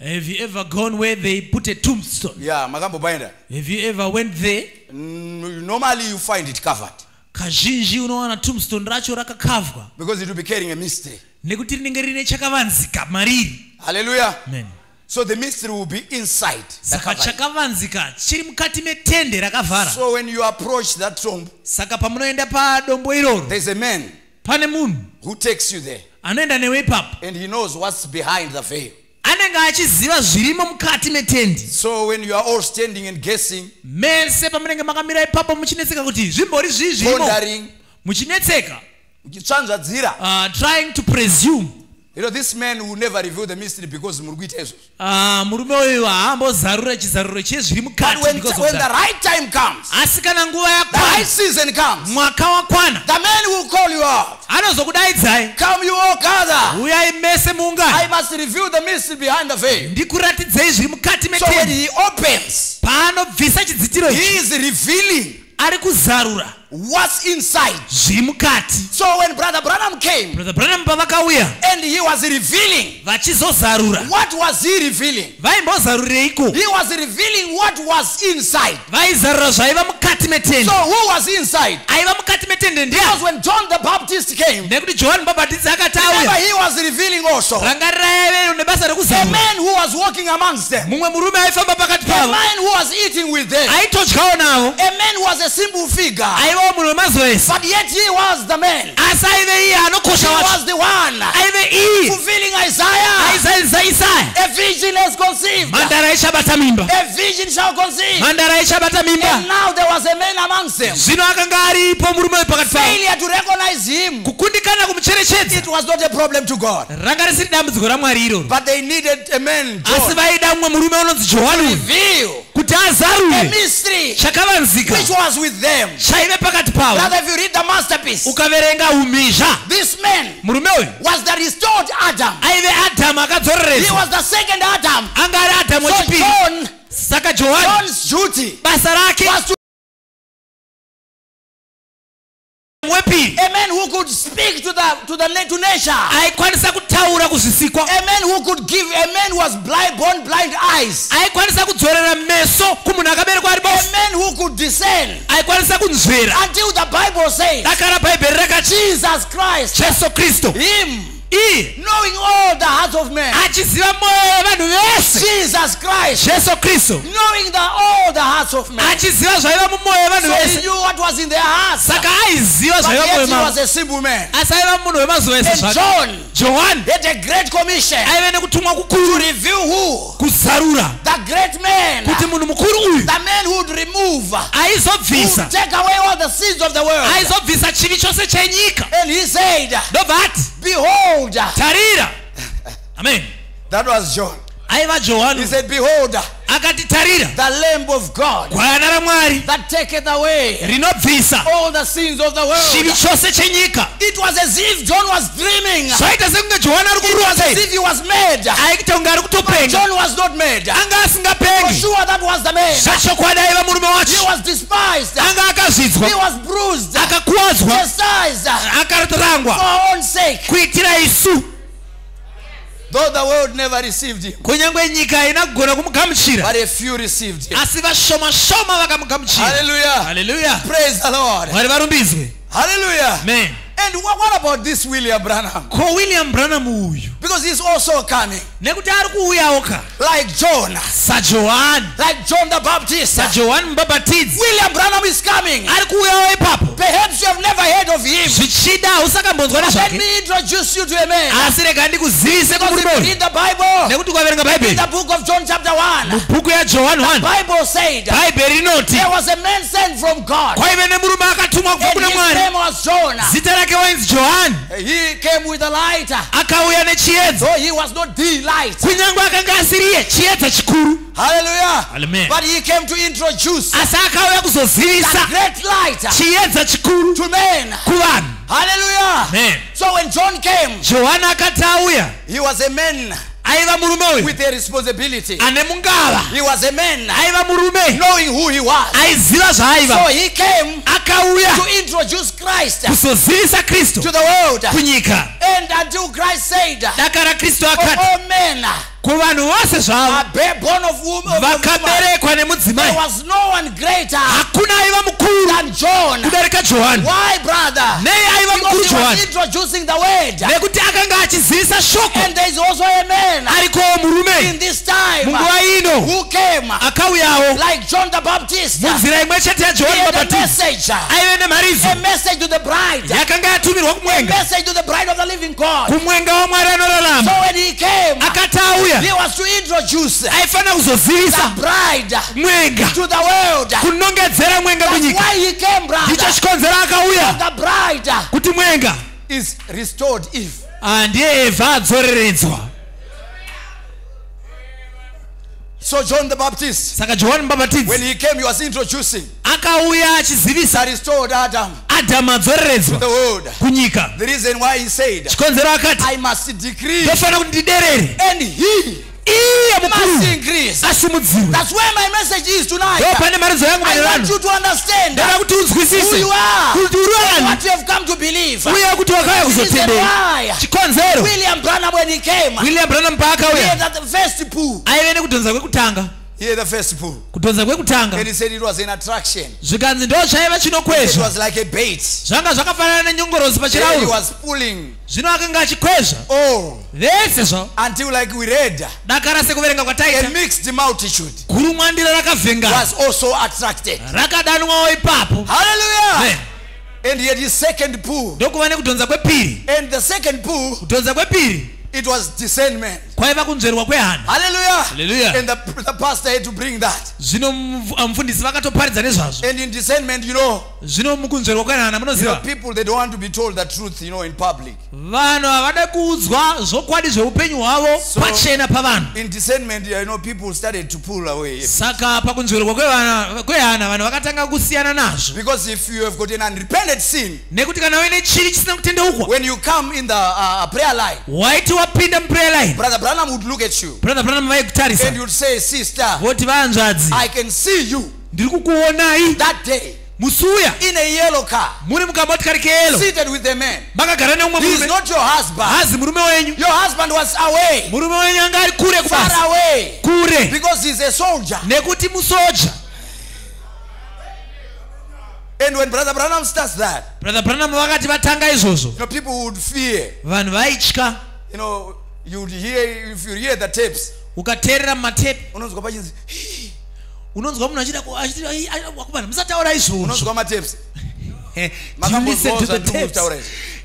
Have you ever gone where they put a tombstone? Yeah makambopaenda have you ever went there? Mm, normally you find it covered kazhinji unowana tombstone racho rakakavwa because it will be carrying a mystery. Nekuti rinenge rine chakavanzika mariri hallelujah. Amen. So the mystery will be inside saka chakavanzika chiri mukati metende rakavhara. So when you approach that tomb saka pamunoenda padombo iroro there's a man pane munhu who takes you there. anoenda newe ipapo and he knows what's behind the veil anenge achiziva zvirimo mukati metende so when you are all standing and guessing mese pamunenge makamira ipapo muchinetseka kuti zvimbori zvii zvirimo muchinetseka. Muchitsvanzvadzira. Uh, trying to presume you know this man will never reveal the mystery because muri kuita izvozvo uh, murume uyu haambozarura chizaruro chezviri but mukati when, because of when the right time comes asi kana nguva yakwana season comes mwaka wakwana the man will call you out. anozokudaidzai. Come you all gather. Uyai mese I muungano must reveal the mystery behind the veil. ndikuratidzei zviri mukati So when he opens, paanobvisa chidzitiro he is revealing ari kuzarura what's inside. zviri mukati. So when Brother Branham came brother branham pavakauya and he was revealing, vachizozarura. what was he revealing? vaimbozarureiko He was revealing what was inside. vaizarura zvaiva mukati metende. So who was inside? aiva mukati metende Because ndiani when John the Baptist came, nekuti johani mubhabhatidzi akati auya he was revealing also a rangarirai nebasa rekuzarura man who was walking amongst them, mumwe murume aifamba pakati a pavo. man who was eating with them, aitodyawo navo. A man who was a simple figure, wemazuva ese but yet he was the man. asi aive iye He anokosha wacho was the one aive iye fulfilling Isaiah. aizarisa isaya A virgin has conceived. mhandara ichabata mimba A virgin shall conceive. mhandara ichabata And mimba now there was a man amongst them. zvino akanga aripo murume pakati pavo Failure to recognize him. kukundikana kumucherechedza It was not a problem to God. ranga risiri dambudziko ramwari iroro But they needed a man, asi vaida mumwe murume unonzi johani kuti azarure mystery chakavanzika which was with them. chaive pakati pavo ukaverenga umhizha murume uyu. aive adhamu akadzoreredza anga ari adhamu wechipiri saka johani. Basa rake. Was to wepiri a man who could speak to the to the to nature. aikwanisa kutaura kuzvisikwa A man who could give a man who was blind, born blind eyes. aikwanisa kudzorera meso kumunhu akaberekwa ari A man who could discern. Aikwanisa kunzvera until the Bible says dakara bhaibheri rakati Jesus Christ, jesu kristu Him, knowing all the hearts of men. achiziva mwoyo yevanhu vese Jesus Christ, jesu kristu knowing the all the hearts of men. achiziva zvaiva mumwoyo yevanhu So vese knew what was in their hearts. saka aiziva zvaiva mwoyo mavo was a simple man. asi aiva munhu wemazuva ese zvake John johani had a great commission aive nekutumwa to reveal who? kuzarura The great man. kuti munhu mukuru uyu. The man who would remove, aizobvisa take away all the sins of the world. aizobvisa chivi chose chenyika And he said, ndobva ati Behold, tarira. Amen. That was John. Aiva He johani said, Behold, akati tarira the Lamb of God gwayana ramwari that taketh away rinobvisa all the sins of the chivi world. chose chenyika It was as if John was dreaming. zvaita sekunge johani ari kurota as if he was made. aikuita kunge ari kutopenga John was not made. anga For asingapengi sure, that was the man. zvachokwadi aiva murume He wacho was despised. anga akazvidzwa He was bruised, akakuwadzwa chastised for akarangwa our own sake. kuitira isu Though the world never received him, kunyange nyika inagona kumukamuchira kumugamuchira but a few received him. asi vashomashoma vakamugamuchira Hallelujah. haleluya Praise the Lord. mwari amen And what, what about this William Branham? ko william branham uyu Because he's also coming, nekuti ari kuuyawo ka like John, sajohani like John the Baptist. sajohani mubhabhatidzi William Branham is coming. ari kuuyawo ipapo Perhaps you have never heard of him. zvichida usakambonzwa Let nezvake me introduce you to a man. asi rega ndikuzivise you read the Bible, nekuti ukaverenga in bhaibheri the book of John chapter 1, mubhuku yajohani 1 Bible said bhaibheri rinoti there was a man sent from God. kwaive nemurume akatumwa kubva kuna his mwari name was Jonah. zita rake wainzi johani He came with a light. akauya nechiedza Though he was not the light. kunyange akanga asiriye chiedza chikuru Hallelujah. Amen. But he came to introduce asi akauya the kuzozivisa great light chiedza chikuru to men. kuvanhu Hallelujah. Amen. So when John came, johani akati auya he was a man aiva murume uyu ane mungava aiva murume aiziva zvaaiva akauya kuzozivisa kristu kunyika. Daka rakristu akati ku bantu bose bakaberekwa ne hakuna aiva mukuru kudarika johani naye aiva mukuru akanga achizivisa shoko. Arikowo murume. munguva ino. akauyawo. imwe chete yajohani mabhatista aive nemharidzo yakanga yatumirwa kumwenga kumwenga wamwari anorarama he was to introduce the aifanira kuzozivisa bride mwenga to the world. kunongedzera mwenga kunyika. why he came, brother. ndicho chikonzero akauya. The bride kuti mwenga is restored if. ndiye evha adzoreredzwa So John the Baptist, saka johani when he came, he was introducing akauya achizivisa restored Adam adhamu adzoreredzwa kunyika The reason why he said, chikonzero akati I must decree ndofanira kuti ndiderere and he iye mkuu asimudzirwe ndopane maridzo kuti unzwisise uye kuti wakauya kuzotendei chikonzero. William branham paakauya kwekutanga Had the first pool. kudhonza kwekutanga. Zvikanzi ndo zvaiva It chinokwezva was like a bait. zvanga zvakafanana nenyongorosi pachirauro was pulling. Zvino akanga achikwezva all vese zvavo dakara sekuverenga a kwataita. mixed multitude gurumwandira rakavhenga. was also attracted. rakadanwawo ipapo. Hallelujah. And he had his second pool. ndokuva nekudhonza kwepiri. And the second pool, kudhonza kwepiri it was discernment. kwaiva kunzverwa kwehana Hallelujah. Hallelujah. And the, the pastor had to bring that. zvino muf- mufundisi vakatoparidza nezvazvo And in discernment, you know, zvino mukunzverwa kwehana munoziva people they don't want to be told the truth, you know, in public. vanhu havada kuudzwa zvokwadi zveupenyu hwavo pachena pavanhu In discernment, you know, people started to pull away. saka pakunzverwa kwevana- kwehana vanhu vakatanga kusiyana nazvo Because if you have got an unrepented sin, nekuti kana uine chiri chisina kutendeukwa when you come in the uh, prayer line, waiti wapinda muprayer line. Brother Branham would look at you. Brother branham vaikutarisa and you'd say, Sister, voti vanzvadzi I can see you. Ndiri kukuonai. That day musi uya in a yellow car, muri mukamotikari keyelo seated with a man. makagara neumwe He is murume. not your husband. hazi murume wenyu. Your husband was away, murume wenyu anga ari kure kubasa far away, kure. Because he's a soldier. nekuti musoja. And when Brother Branham starts that, brother branham vakati vatanga izvozvo you know, people would fear. vanhu vaitya You know, you'd hear, if you hear the tapes, ukateerera mumatepi unonzwa pachinzi, unonzwa munhu achida ku- achiti, "Ai, ai, wakubana musataura izvozvo. matapes. Eh, you listen to the tapes?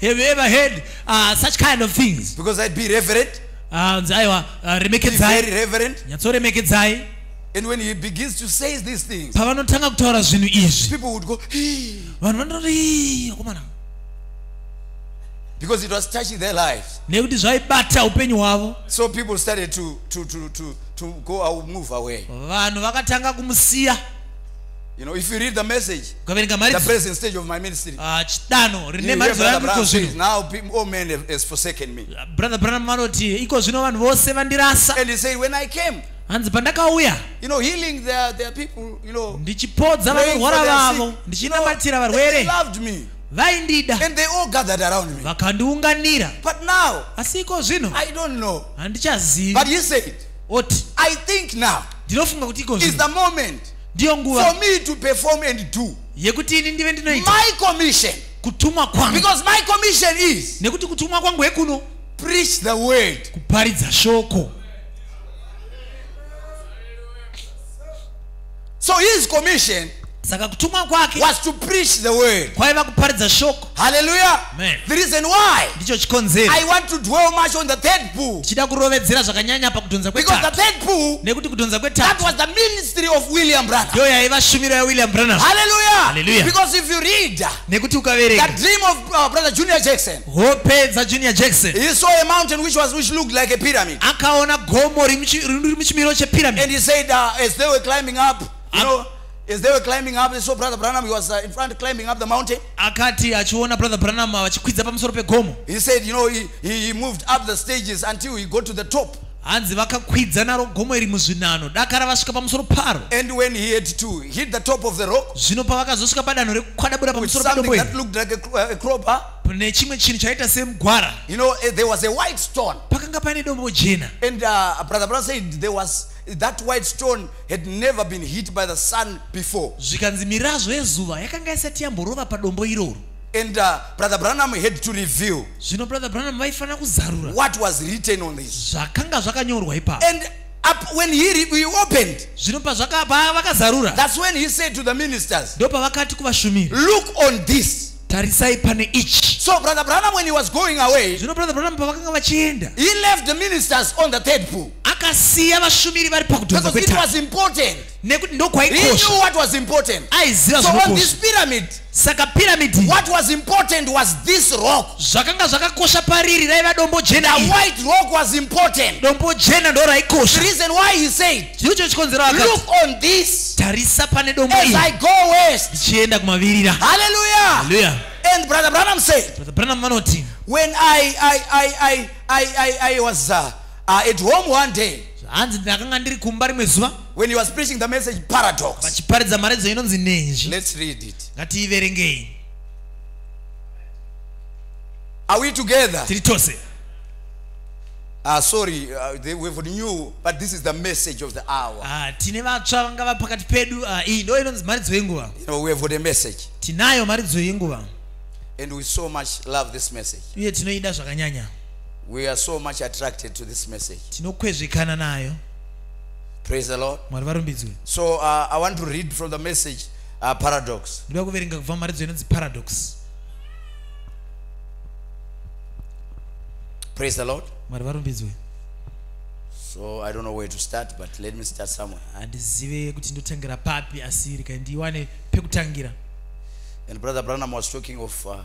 have you ever heard uh, such kind of things? Because I'd be reverent, Ah, nzi aiwa uh, remekedzai. Reverent. nyatsoremekedzai And when he begins to say these things, people would go, vanhu vanoti because it was touching their lives. nekuti zvaibata upenyu hwavo So people started to, to, to, to, to go move away. vanhu vakatanga kumusiya You know, if you read the message, the present stage of my ministry, ah, chidanho you rine Brother yangu iko zvino now all men has forsaken me. brother branham vanoti iko zvino vanhu vose vandirasa And he said, when I came, hanzi pandakauya you know, healing their, their people, you know, ndichipodza vanorwara vavo ndichinamatira varwere loved me. Vaindida. And they all gathered around me. vakandiunganira But now, asi iko zvino. I don't know. handichazivi But he said, oti I think now ndinofunga kuti iko is the moment ndiyo for nguva me to perform and do. yekuti ini ndive ndinoita. My commission. kutumwa kwangu. Because my commission is nekuti kutumwa kwangu hekuno. preach the word. kuparidza shoko. So his commission saka kutumwa kwake was to preach the word. kwaiva kuparidza shoko. Haleluya The reason why ndicho chikonzero. I want to dwell much on the third bull chida kurovedzera zvakanyanya pakudhonza because the third bull nekuti kudhonza that was the ministry of William Branham. yo yaiva shumiro yawilliam branham. Haleluya haleluya Because if you read nekuti the dream of uh, brother Junior Jackson, hope dzajunior jackson. he saw a mountain which was which looked like a pyramid. akaona gomo riri muchi- riri And he said, uh, as they were climbing up, you know, as they were climbing up, they saw Brother Branham. He was uh, in front climbing up the mountain. akati achiona brother branham vachikwidza pamusoro pegomo He said, you know, he, he, he moved up the stages until he got to the top. Hanzi vakakwidza naro gomo iri muzvinano dakara vasvika pamusoro paro And when he had to hit the top of the rock zvino pavakazosvika padanho rekukwadabura pamusoro pedombo that looked like a, a crowbar, nechimwe chinhu chaita semugwara you know, eh, there was a white stone. pakanga paine dombo jena And uh, Brother Branham said there was that white stone had never been hit by the sun before. zvikanzi mirazvo yezuva yakanga isati yamborova padombo iroro And uh, Brother Branham had to reveal zvino brother branham vaifanira kuzarura what was written on this. zvakanga zvakanyorwa ipapo And up when he, he opened, zvino pazvaka- pavakazarura that's when he said to the ministers, ndo pavakati kuvashumiri Look on this. tarisai pane ichi So Brother Branham, when he was going away, zvino brother branham pavakanga vachienda he left the ministers on the third pool akasiya vashumiri vari pakudhonza kwetatu was important. Nekuti ndo He knew kwaikosha what was important. aiziva So on this pyramid, saka piramidi what was important was this rock. zvakanga zvakakosha pariri raiva dombo jena The white rock was important. dombo jena ndo The raikosha reason why he said, ndicho chikonzero akati Look on this tarisa pane dombo as I go west. ndichienda kumavirira Hallelujah. And Brother Branham said, brother branham vanoti when I I I I I I, I was uh, uh, at home one day hanzi ndakanga ndiri kumba rimwe zuva when he was preaching the message paradox. vachiparidza mharidzo inonzi nenji Let's read it. ngatiiverengei Are we together? tiri tose Uh, sorry, uh, they were new, but this is the message of the hour. Ah, tine vatsva vanga va pakati pedu Ah, iyi ndo inonzi mharidzo yenguva we have got a message, tinayo mharidzo yenguva and we so much love this message. uye tinoida zvakanyanya We are so much attracted to this message. nayo Praise the Lord. mwari varumbidzwe So uh, I want to read from the message uh, paradox. ndinoda kuverenga kubva mharidzo inonzi paradox Praise the Lord. mwari varumbidzwe So I don't know where to start, but let me start somewhere. handizive kuti ndotangira papi asi rika ndiwane pekutangira And Brother Branham was talking of uh, uh,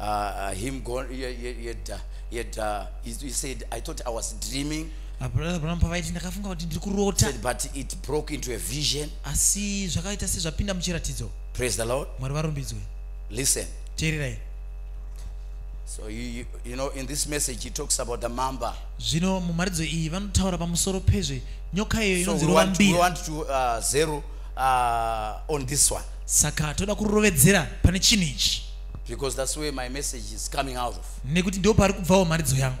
uh, him going. He, he, he had, uh, he, had uh, he, he said, "I thought I was dreaming," brother branham pavaiti ndakafunga kuti ndiri kurota but it broke into a vision. asi zvakaita sezvapinda muchiratidzo Praise the Lord. mwari varumbidzwe Listen. teererai So you, you, you know, in this message, he talks about the mamba. zvino mumharidzo iyi vanotaura pamusoro pezve nyoka iyo inonzi rovambira to uh, zero uh, on this one saka toda kurovedzera pane chinhu ichi because that's where my message is coming out of. nekuti ndo pari kubvawo mharidzo yangu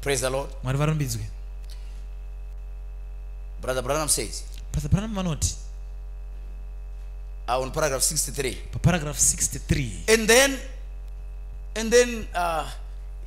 Praise the Lord. mwari varumbidzwe Brother Branham says brother branham vanoti uh, on paragraph 63. paparagraph 63 And then, and then uh,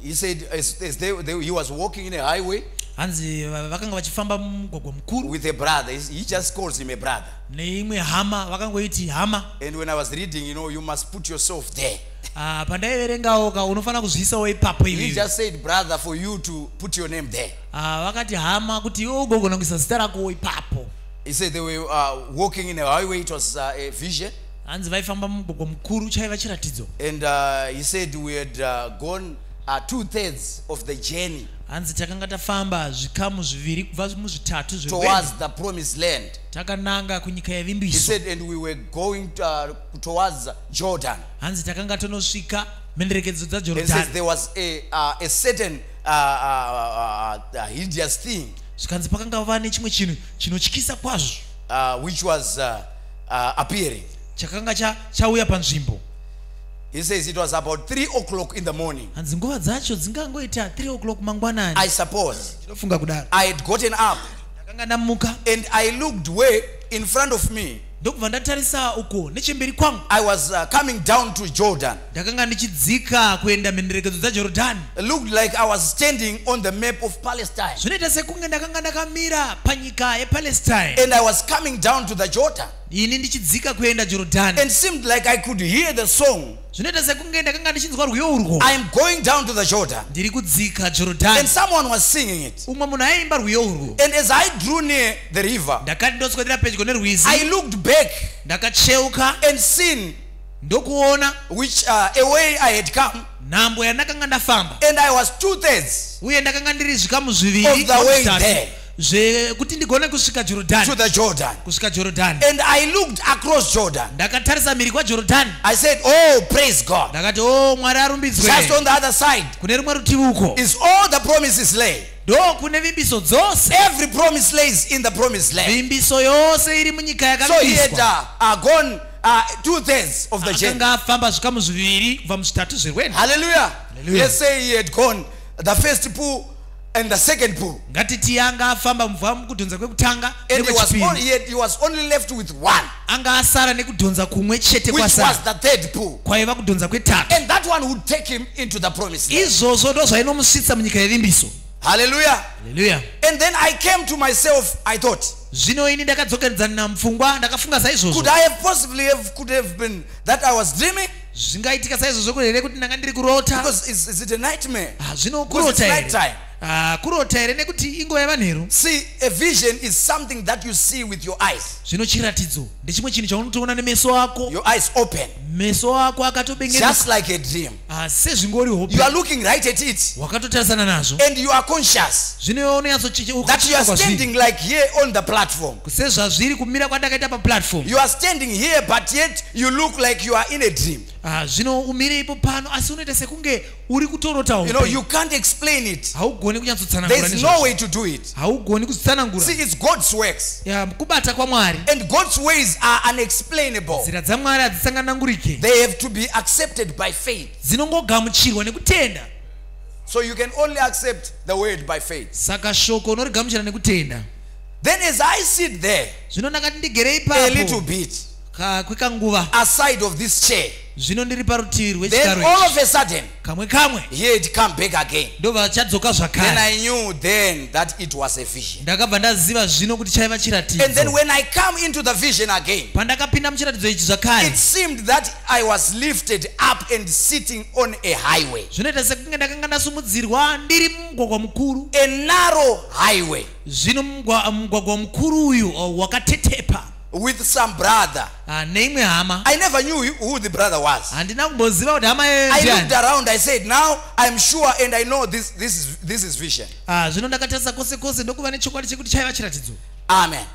he said, as, as they, they, he was walking in a highway hanzi va- vakanga vachifamba mumugwagwa mukuru with a brother. He just calls him a brother. neimwe hama vakangoiti hama And when I was reading, you know, you must put yourself there. Ah, pandaiverengawo ka unofanira kuzviisawo ipapo He ivivi just said, brother, for you to put your name there. Ah, vakati hama kuti iwe ugogona kuisa zita rakowo ipapo He said they were uh, walking in a highway. It was uh, a vision. hanzi vaifamba mumugwagwa mukuru chaiva chiratidzo And uh, he said we had uh, gone uh, two thirds of the journey hanzi takanga tafamba zvikamu zviviri kubva muzvitatu towards the promised land. takananga kunyika He yevimbiso said, and we were going uh, towards Jordan. hanzi takanga tonosvika mhenderekedzo says there was a, uh, a certain uh, uh, uh, uh, hideous thing zvikanzi pakanga va nechimwe chinhu chinotyisa kwazvo which was uh, uh, appearing. chakanga chauya panzvimbo He says it was about three o'clock in the morning. hanzi nguva dzacho dzingangoita 3 o'clock mangwanani I suppose ndinofunga kudaro I had gotten up ndakanga ndamuka and I looked way in front of me. ndokubva ndatarisa uko nechemberi kwangu I was uh, coming down to Jordan. ndakanga ndichidzika kuenda mhenderekedzo dzajorodhani looked like I was standing on the map of Palestine. zvinoita sekunge ndakanga ndakamira panyika yepalestine And I was coming down to the Jordan. Ini ndichidzika kuenda jorodhani. And seemed like I could hear the song. zvinoita sekunge ndakanga ndichinzwa rwiyo urwo I am going down to the Jordan. ndiri kudzika And jorodhani someone was singing it. umwe munhu aiimba rwiyo urwo And as I drew near the river, ndakati ndoswedera pedyo nerwizi. I looked back ndakacheuka. and seen ndokuona which uh, a way I had come, nhambo yandakanga ndafamba. And I was two thirds uye ndakanga ndiri zvikamu of zviviri the way there zvekuti ndigone kusvika to the Jordan. kusvika jorodhani And I looked across Jordan. ndakatarisa mhiri kwajorodhani I said, Oh, praise God. ndakati o mwari arumbidzwe Just on the other side kune rumwe rutivi uko is all the promises lay. ndo kune vimbiso dzose Every promise lays in the promised land. vimbiso yose iri munyika So he had yakavimbiswa uh, uh, gone uh, two thirds of the journey. akanga afamba zvikamu zviviri kubva muzvitatu zvirwendo Hallelujah. Hallelujah. Let's say he had gone the first pool and the second pool. ngatiti anga afamba mubva mukudhonza kwekutanga And he was, only, nekwechipiri he, was only left with one, anga asara nekudhonza kumwe chete which was the third pool. kwaiva kudhonza kwetatu And that one would take him into the promised land. izvozvo ndo zvainomusvitsa munyika yevimbiso Hallelujah. haleluya And then I came to myself, I thought, zvino ini ndakadzokeredzana mupfungwa ndakafunga could I have possibly have could have been that I was dreaming? zvingaitika saizvozvo here kuti ndanga ndiri kurota Because is, is it a nightmare? Ah, zvino kurota here kurota here nekuti inguva yavanheru See, a vision is something that you see with your eyes. zvino chiratidzo ndechimwe chinhu chaunotoona nemeso ako Your eyes open. meso ako akatobengenuka Just like a dream. Ah, sezvingori hope You are looking right at it. wakatotarisana nazvo And you are conscious zvino that you are standing like here on the platform. sezvazviri kumira kwandakaita paplatform You are standing here, but yet you look like you are in a dream. Ah, zvino umire ipo pano asi unoita sekunge uri kutorota You know, you can't explain it. haugoni kunyatsotsanangura There's nezvazvo. no way to do it. haugoni kuzitsanangura See, it's God's works. Ya, kubata kwamwari And God's ways are unexplainable. nzira dzamwari hadzisanganangurike They have to be accepted by faith. dzinongogamuchirwa nekutenda So you can only accept the word by faith. saka shoko unorigamuchira nekutenda Then as I sit there zvino ndakati ndigere a little bit kwekanguva aside of this chair, zvino ndiri parutivi then rwechigaro all ichi. of a sudden, kamwe kamwe. he had come back again. ndobva chadzoka Then zvakare I knew then that it was a vision. ndakabva ndaziva zvino kuti chaiva And then chiratidzo when I come into the vision again, pandakapinda muchiratidzo ichi zvakare it seemed that I was lifted up and sitting on a highway, zvinoita sekunge ndakanga ndasumudzirwa ndiri mumugwagwa mukuru. A narrow highway. Zvino mugwa- mugwagwa mukuru uyu uh, wakatetepa with some brother. Ah, neimwe hama I never knew who the brother was. handina kumboziva kuti hama yeyo I looked around, I said, now I'm sure and I know this, this, is, this is vision. Ah, zvino ndakatarisa kwose kwose ndokuva nechokwadi chekuti chaiva chiratidzo Amen.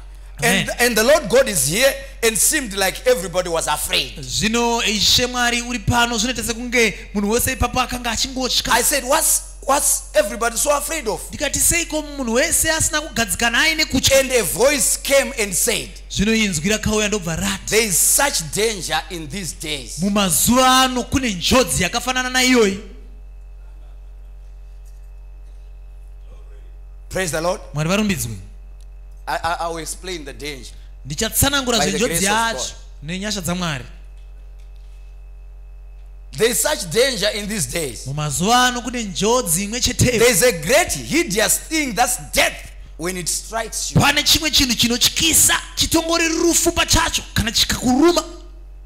And, and the Lord God is here and seemed like everybody was afraid. zvino ishe mwari uri pano zvinoita sekunge munhu wese ipapo akanga achingotya I said, what's, what's everybody so afraid of? ndikati seiko munhu wese asina kugadzikana aine kutya And a voice came and said, zvino inzwi rakauya ndobva rati there is such danger in these days. mumazuva ano kune njodzi yakafanana naiyoyi Praise the Lord. mwari varumbidzwe I, will explain the danger. ndichatsanangura zvenjodzi yacho nenyasha dzamwari There is such danger in these days. mumazuva ano kune njodzi imwe cheteyo There is a great hideous thing that's death when it strikes you. pane chimwe chinhu chinotyisa chitongori rufu pachacho kana chikakuruma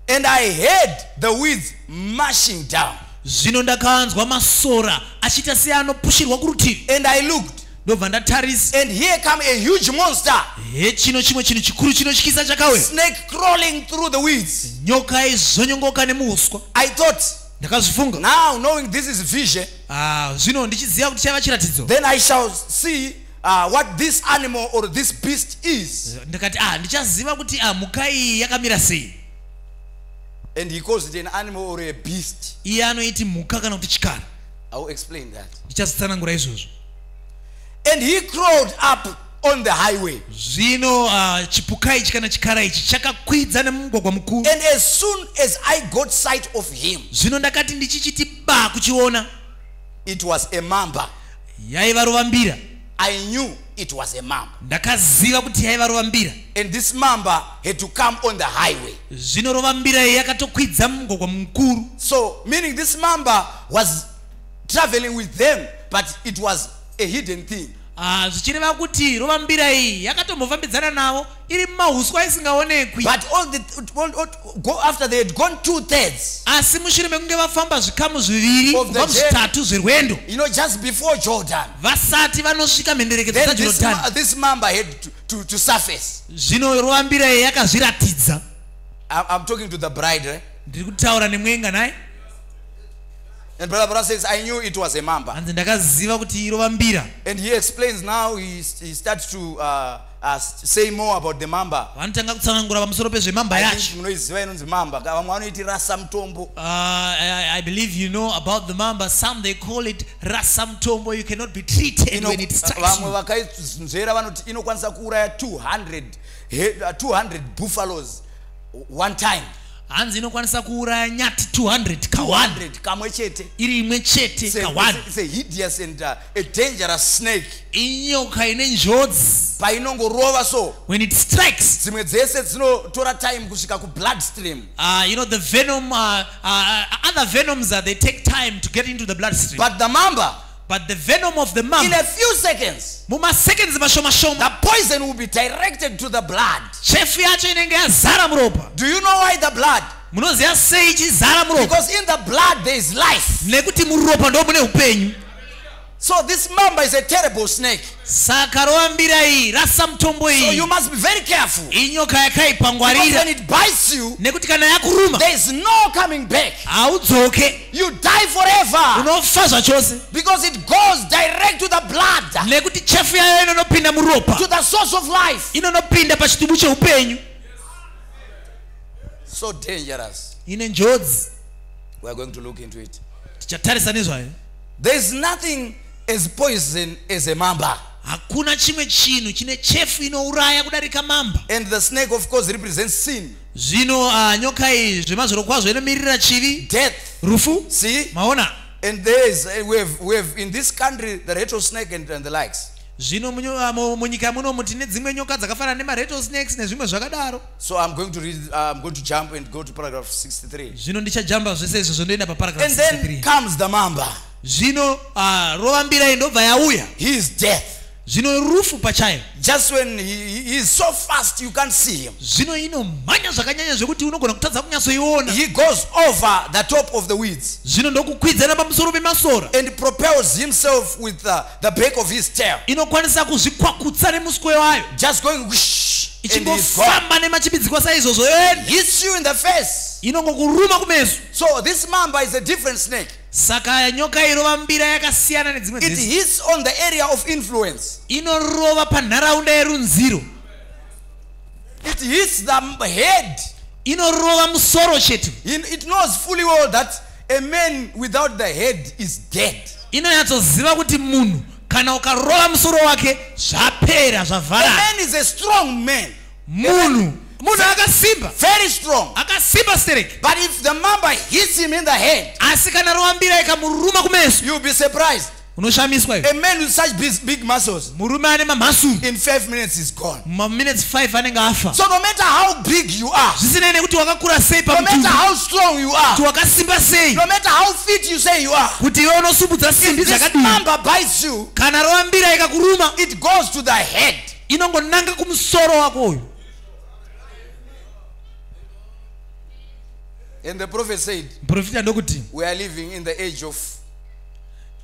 And I heard the weeds mashing down. zvino ndakanzwa masora achiita seanopushirwa kurutivi And I looked, ndobva ndatarisa and here come a huge monster, he chino chimwe chinhu chikuru chinotyisa chakauya snake crawling through the weeds. nyoka izonyongoka nemuuswa I thought, ndakazvifunga now knowing this is vision, Ah, zvino ndichiziva kuti chaiva chiratidzo. then I shall see uh, what this animal or this beast is. ndikati ah ndichaziva kuti ah mhuka iyi yakamira sei. And he calls it an animal or a beast. iye anoiti mhuka kana kuti chikara. I will explain that. ndichazitsanangura izvozvo And he crawled up on the highway. zvino ah, chipuka ichi kana chikara ichi chakakwidza nemumugwagwa mukuru And as soon as I got sight of him, zvino ndakati ndichichiti ba kuchiona it was a mamba. yaiva rovambira I knew it was a mamba. ndakaziva kuti yaiva rovambira And this mamba had to come on the highway. zvino rovambira iyi yakatokwidza mumugwagwa mukuru So, meaning this mamba was traveling with them, but it was a hidden thing. Ah, zvichireva kuti rovambira iyi yakatombofambidzana navo iri mumauswa isingaonekwi But all the all, all, go after they had gone two thirds, asi mushure mekunge vafamba zvikamu zviviri kubva muzvitatu zverwendo you know, just before Jordan. vasati vanosvika mhenderekedzo dzajorodhani this mamba had to, to, to surface. zvino rovambira iyi yakazviratidza I'm, I'm talking to the bride, right? ndiri kutaura nemwenga naye And Brother Brother says, I knew it was a mamba. hanzi ndakaziva kuti rovambira And he explains now, he, he starts to uh, uh, say more about the mamba. vanotanga kutsanangura pamusoro pezvemamba I yacho think munoiziva inonzi mamba vamwe vanoiti rasa mutombo Uh, I, I believe you know about the mamba. Some they call it rasamtombo. You cannot be treated Ino- when it strikes vamwe you. vakainzvera vanoti inokwanisa kuuraya 200 he- uh, 200 buffaloes one time hanzi inokwanisa kuuraya nyati 200 kawanda 200 kamwe chete. Iri imwe chete It's a, kawanda it's a hideous and uh, a dangerous snake. inyoka ine njodzi. Painongorova so when it strikes dzimwe dzese dzinotora time kusvika kubloodstream uh, you know the venom uh, uh, other venoms uh, they take time to get into the bloodstream. But the mamba but the venom of the in mamba a few seconds mumaseconds mashoma-shoma the poison will be directed to the blood. chefu yacho inenge yazara muropa. Do you know why the blood? Munoziva sei ichizara muropa? Because in the blood there is life. Nekuti muropa ndo mune upenyu so this mamba is a terrible snake. Saka rovambira iyi rasa so iyi you must be very careful. Inyoka yakaipa because when it bites you nekuti kana yakuruma there is no coming back. haudzoke you die forever. Unofa zvachose because it goes direct to the blood. Nekuti chefu yayo inonopinda muropa. To the source of life. Inonopinda pachitubu cheupenyu so dangerous. Ine njodzi. We are going to look into it. Tichatarisa nezvayo there is nothing as poison as a mamba. Hakuna chimwe chinhu chine chefu inouraya kudarika mamba. And the snake of course represents sin. Zvino uh, nyoka iyi zvemazviro kwazvo inomirira chivi? Death. Rufu? See? Maona. And there is uh, we have, we have in this country the rattlesnake and, and the likes zvino ah, mu- munyika munomu tine dzimwe nyoka dzakafanana nemarattlesnakes nezvimwe zvakadaro. So i'm going to read uh, i'm going to jump and go to paragraph 63 zvino ndichajamba zvese izvo zvondoenda paparagraph and then 63 comes the mamba. Zvino uh, rovambira iyi ndobva yauya. He is death zvino rufu pachayo just when he, he is so fast you can't see him. Zvino inomhanya zvakanyanya zvekuti unogona kutadza kunyatsoiona. He goes over the top of the weeds zvino ndokukwidzana pamusoro pemasora. and propels himself with uh, the back of his tail. Inokwanisa kuzvikwakutsa nemuswe wayo. Just going whoosh. Ichingofamba nemachipidzikwa saizvozvo yoenda hits you in the face. Inongokuruma kumeso so this mamba is a different snake. Saka nyoka irovambira yakasiyana nedzimwe it hits on the area of influence. Inorova panharaunda yerunziro. It hits the head. Inorova musoro chetu it it knows fully well that a man without the head is dead. Inonyatsoziva kuti munhu kana ukarova musoro wake zvapera a zvavhara man is a strong man. Munhu. Munhu akasimba. Very strong. Akasimba stereki but if the mamba hits him in the head asi kana rovambira ikamuruma kumeso you'll be surprised unoshamiswa a man with such big, big muscles murume ane mamhasuru in five minutes is gone. maminutes 5 anenge afa. So no matter how big you are zvisinei nekuti wakakura sei no matter how strong you are kuti wakasimba sei. no matter how fit you say you are kuti iwe unosumudza simbi dzakadini? mamba bites you kana rovambira ikakuruma it goes to the head. inongonanga kumusoro wakoyo and the prophet said muprofita ndokuti we are living in the age of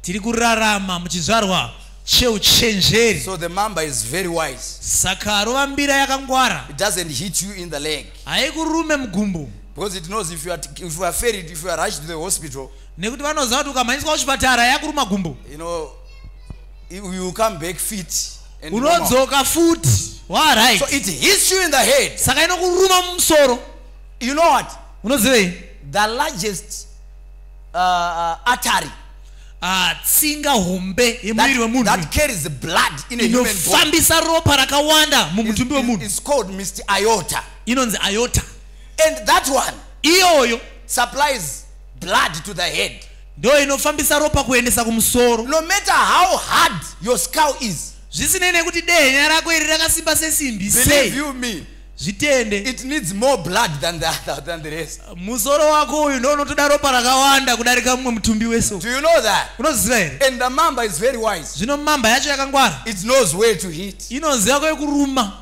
tiri kurarama muchizvarwa cheuchenjeri so the mamba is very wise. Saka rovambira yakangwara. It doesn't hit you in the leg. Haikurume mugumbo. Because it knows if you are if you are ferried if you are rushed to the hospital nekuti vanoziva kuti ukamhanyiswa kuchipatara yakuruma gumbo. you know you come back fit and unodzoka futi. Warit so it hits you in the head. Saka inokuruma mumusoro. You know what? Unozivei the largest uh, uh, artery tsinga hombe. Yemuviri that, wemunhu that carries the blood in a human body. Inofambisa ropa rakawanda mumutumbi wemunhu inonzi iota. And that one iyoyo. supplies blood to the head. ndo inofambisa ropa kuendesa kumusoro. No matter how hard your skull is, zvisinei nekuti dehenya rako iri rakasimba sesimbi sei zvitende. It needs more blood than the than the rest. Musoro wako uyu ndo unotoda ropa rakawanda kudarika mumwe mutumbi weso do you know that? Unoziva here? And the mamba is very wise. Zvino mamba yacho yakangwara. It knows where to hit. Inoziva kwekuruma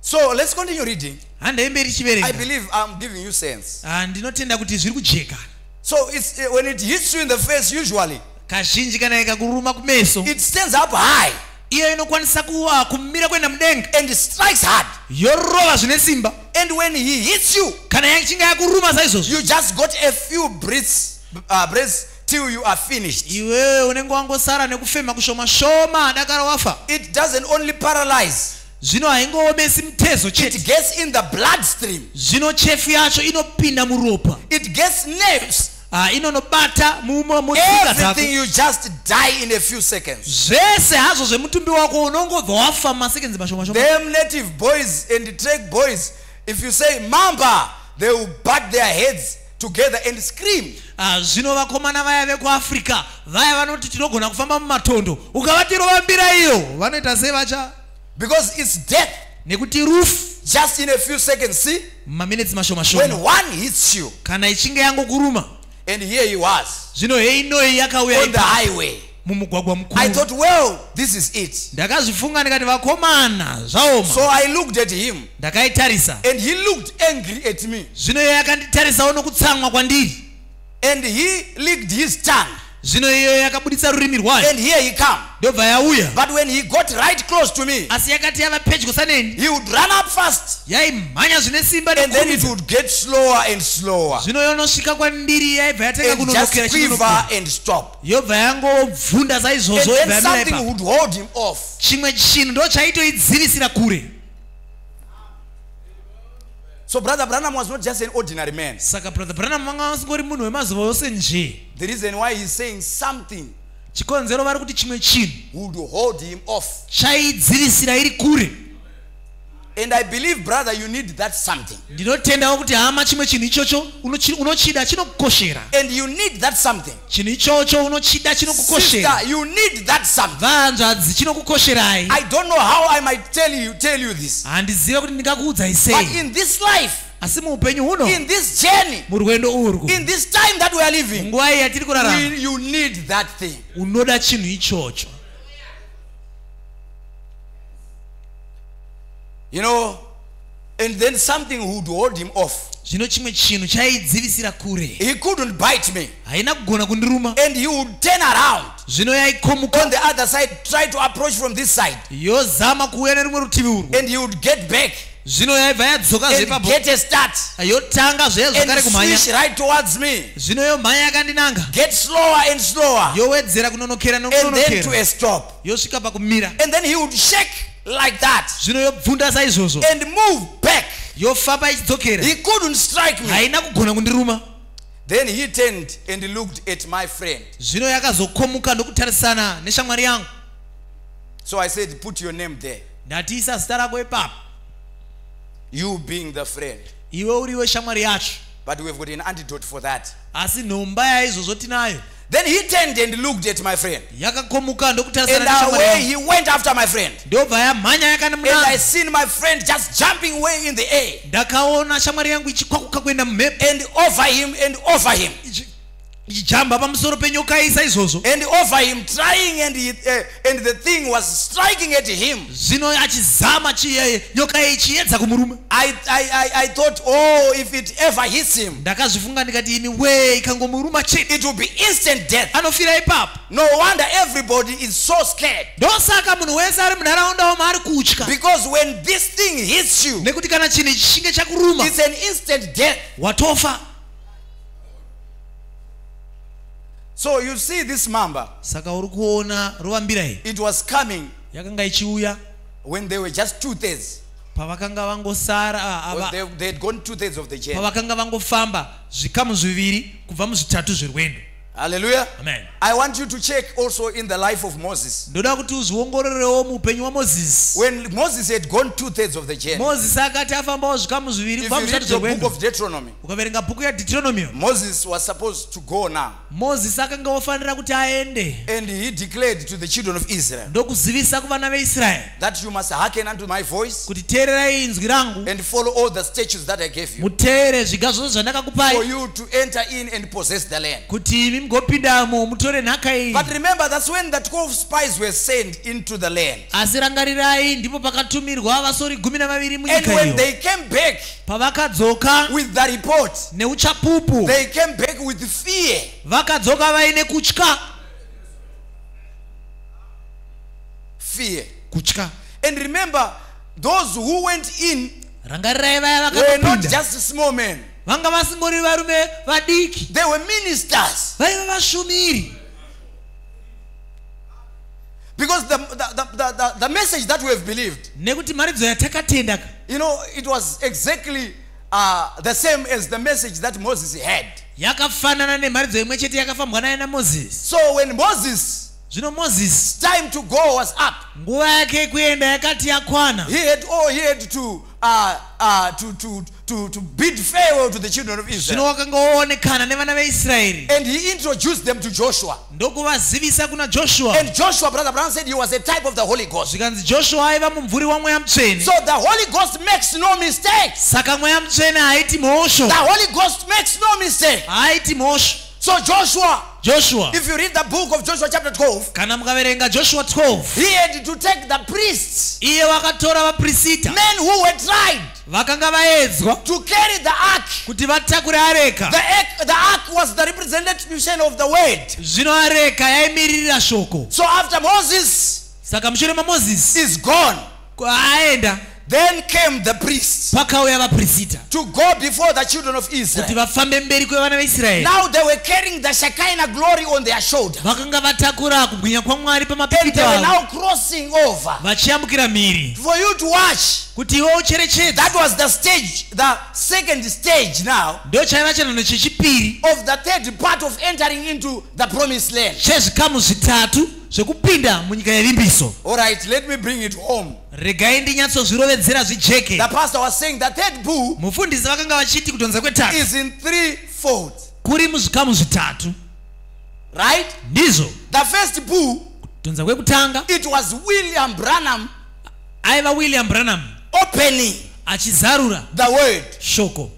so let's continue reading. Handei mberi i chiverenga believe i'm giving you sense. Ah, ndinotenda kuti zviri kujeka. So it's uh, when it hits you in the face usually kazhinji kana ikakuruma kumeso it stands up high iyo inokwanisa kuwa kumira kuenda mudenga. and strikes hard. Yorova zvine simba. And when he hits you kana yachinga yakuruma saizvozvo. you just got a few breaths uh, breaths till you are finished. Iwewe unenge wangosara nekufema kushoma shoma dakara wafa. It doesn't only paralyze. Zvino haingoomesi mutezo it chete. gets in the bloodstream. Zvino chefu yacho inopinda muropa. It gets nerves Ah, inonobata mumo everything you just die in a few seconds. Zvese hazvo zvemutumbi wako unongobva wafa masekenzi mashoma them native boys and trek boys if you say mamba they will butt their heads together and scream. Ah, zvino vakomana vaya vekuafrica vaya vanoti tinogona kufamba mumatondo ukavati rovambira iyo vanoita sei vacha because it's death. Nekuti rufu. Just in a few seconds see? When one hits you. Kana ichinge yangokuruma and here he was. Zvino heinoi yakauya on the highway. mumugwagwa i mukuru thought well this is it. Ndakazvifunga ndikati vakomana zvaoma. So i looked at him. Ndakaitarisa. And he looked angry at me. Zvino iye yakanditarisawo nokutsamwa kwandiri. And he licked his tongue zvino iyo yakabuditsa rurimi rwayo and here he come. Ndobva yauya but when he got right close to me asi yakati yava pedyo saneni. he would run up fast. Yaimhanya zvine simba and then it would get slower and slower. Zvino yonosvika kwandiri yaibva yatanga kunonokera quiver and stop. Yobva yangobvunda saizvozvo something would hold him off. Chimwe chinhu ndo chaitoidzivisira kure so brother branham was not just an ordinary man. Saka brother branham vanga vasingori munhu wemazuva ose njee the reason why he's saying something chikonzero vari kuti chimwe chinhu would hold him off. chaidzivisira iri kure and i believe brother you need that something. ndinotendawo kuti hama chimwe chinhu ichocho unochi- unochida chinokukoshera. And you need that something. Chinhu ichocho unochida chinokukoshera. You need that something. Vanzvadzi chinokukosherai i don't know how i might tell you tell you this. Handizive kuti ndingakuudzai but sei in this life asi muupenyu huno in this journey murwendo urwu in this time that we are living nguva iyi yatiri kurarama you need that thing. unoda chinhu ichocho you know and then something would hold him off. Zvino chimwe chinhu chaidzivisira kure. He couldn't bite me. Haina kugona kundiruma. And he would turn around. Zvino yaikomuka. On the other side try to approach from this side. Yozama kuuya nerimwe rutivi urwu. And he would get back. Zvino yaibva yadzoka and zvepapo. get a start. Yotanga zveya zvakare and kumhanya. right towards me. Zvino yomhanya yakandinanga. Get slower and slower. Yowedzera kunonokera and then to nokunonokera a stop. Yosvika pakumira like that. Zvino yobvunda saizvozvo. And move back. Yofamba ichidzokera. He couldn't strike me. Haina kugona kundiruma. Then he turned and looked at my friend. Zvino yakazokomuka ndokutarisana neshamwari yangu. So i said put your name there. Ndatiisa zita rako ipapo you being the friend. Iwe uriwe shamwari yacho. But we've got an antidote for that. Asi nhomba yaizvozvo tinayo then he turned and looked at my friend. Yakakomuka and ndokutarisana neshamwari away he went after my friend. Ndobva yamhanya and i seen my friend just jumping way in the air. Ndakaona shamwari yangu ichikwakuka kuenda mumhepo. And over him and over him ichi- ichijamba pamusoro penyoka iyi saizvozvo and over him trying and he, uh, and the thing was striking at him. Zvino achizama chi- nyoka iyi ichiedza kumurume. I, I, I, I thought oh if it ever hits him ndakazvifunga ndikati ini we ikangomuruma chete. it will be instant death. Anofira ipapo. No wonder everybody is so scared. Ndosaka munhu wese ari munharaunda omo ari kutya. Because when this thing hits you nekuti kana chinhu ichi chinge chakuruma it's an instant death. watofa so you see this mamba. Saka uri kuona rovambira iyi it was coming yakanga ichiuya. when they were just two thirds. Pavakanga vangosara pavakanga vangofamba zvikamu zviviri kubva muzvitatu zverwendo Hallelujah. amen. I want you to check also in the life of Moses. ndoda kuti uzviongororewo muupenyu wamozisi When Moses had gone two thirds of the journey, mozisi akati afambawo zvikamu zviviri kubva muzvitatu zverwendo of Deuteronomy, ukaverenga bhuku yadeuteronomio Moses was supposed to go now. Mozisi akanga ofanira kuti aende. And he declared to the children of Israel ndokuzivisa kuvana veisraeri that you must hearken unto my voice kuti teererai inzwi rangu. and follow all the statutes that I gave you. Muteere zviga zvose for zvandakakupai you to enter in and possess the land. kuti imi mugopindamo mutore nhaka iyi But remember, that's when the 12 spies were sent into the land. asi rangarirai ndipo pakatumirwa vasori gumi navaviri And when they came back pavakadzoka with the report, neuchapupu. they came back with fear. vakadzoka vaine kutya. Fear. kutya. And remember, those who went in rangarirai vaya were not just small men, vanga vasingori varume vadiki they were ministers. vaiva vashumiri Because the, the, the, the, the, message that we have believed, nekuti mharidzo yatakatenda you know, it was exactly uh, the same as the message that Moses had. yakafanana nemharidzo imwe chete yakafambwa naye namozisi So when Moses' zvino moses time to go was up, nguva yake yekuenda yakati yakwana. he had oh he had to uh, uh, to, to, to, to bid farewell to the children of Israel. nevana veisraeri And he introduced them to Joshua. ndokuvazivisa kuna joshua And Joshua, Brother Brown said he was a type of the Holy Ghost. zvikanzi joshua aiva mumvuri wamweya mutsvene So the Holy Ghost makes no mistake saka mweya mutsvene haiti mhosho The Holy Ghost makes no mistake. So Joshua, joshua if you read the book of Joshua chapter 12, kana mukaverenga joshua 12 he had to take the priests, iye wakatora vaprista men who were tried vakanga vaedzwa to carry the ark. kuti vatakure areka The ark, the ark was the representation of the word. zvino areka yaimiririra shoko So after Moses saka mushure mamozisi is gone, aenda then came the priests pakauya vaprista to go before the children of kuti Israel. vafambe mberi kwevana veisraeri Now they were carrying the Shekinah glory on their shoulder. vakanga vatakura kubwinya kwamwari And they were now crossing over. vachiyambukira mhiri For you to watch, kuti iwe ucherechedza that was the stage, the second stage now ndo chaiva chanhano chechipiri of the third part of entering into the promised land. chezvikamu zvitatu zvekupinda munyika yerimbiso All right, let me bring it home. Regai ndinyatsozvirovedzera zvijeke. The pastor was saying the third bull mufundisi vakanga vachiti kwetatu three folds, kuri muzvikamu zvitatu. Right? ndizvo. The first bull, kutonza kwekutanga. it was William Branham aiva william branham. opening achizarura the word, shoko.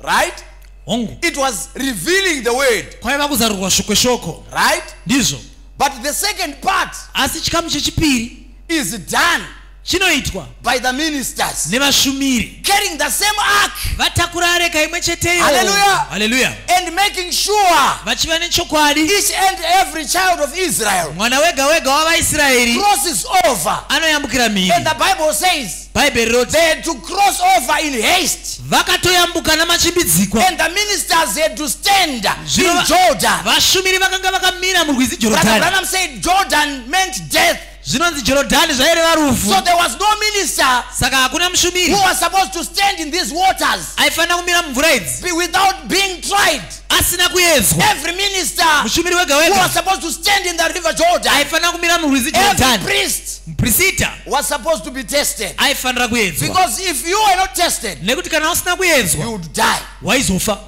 Right? hongu. It was revealing the word, kwaiva kuzarurwa shoko shoko. Right? ndizvo. But the second part asi chikamu chechipiri is done chinoitwa by the ministers. nevashumiri carrying the same ark. Vatakura areka imwe cheteyo haleluya and making sure vachiva nechokwadi. each and every child of Israel mwana wega wega wavaisraeri crosses over. anoyambukira mhiri. And the Bible says bhaibheri roti they had to cross over in haste. vakatoyambuka namachimbidzikwa And the ministers had to stand in Jordan. vashumiri vakanga vakamira murwizi Branham said Jordan meant death. Zvinonzi jorodhani zvaireva rufu. So there was no minister saka hakuna who mushumiri was supposed to stand in these waters aifanira kumira mumvura idzi. without being tried. asina kuedzwa Every minister mushumiri wega who was wega supposed to stand in the river Jordan, aifanira kumira murwizi every jorodhani. priest muprista was supposed to be tested. aifanira kuedzwa Because if you were not tested, nekuti kana usina kuedzwa you would die. waizofa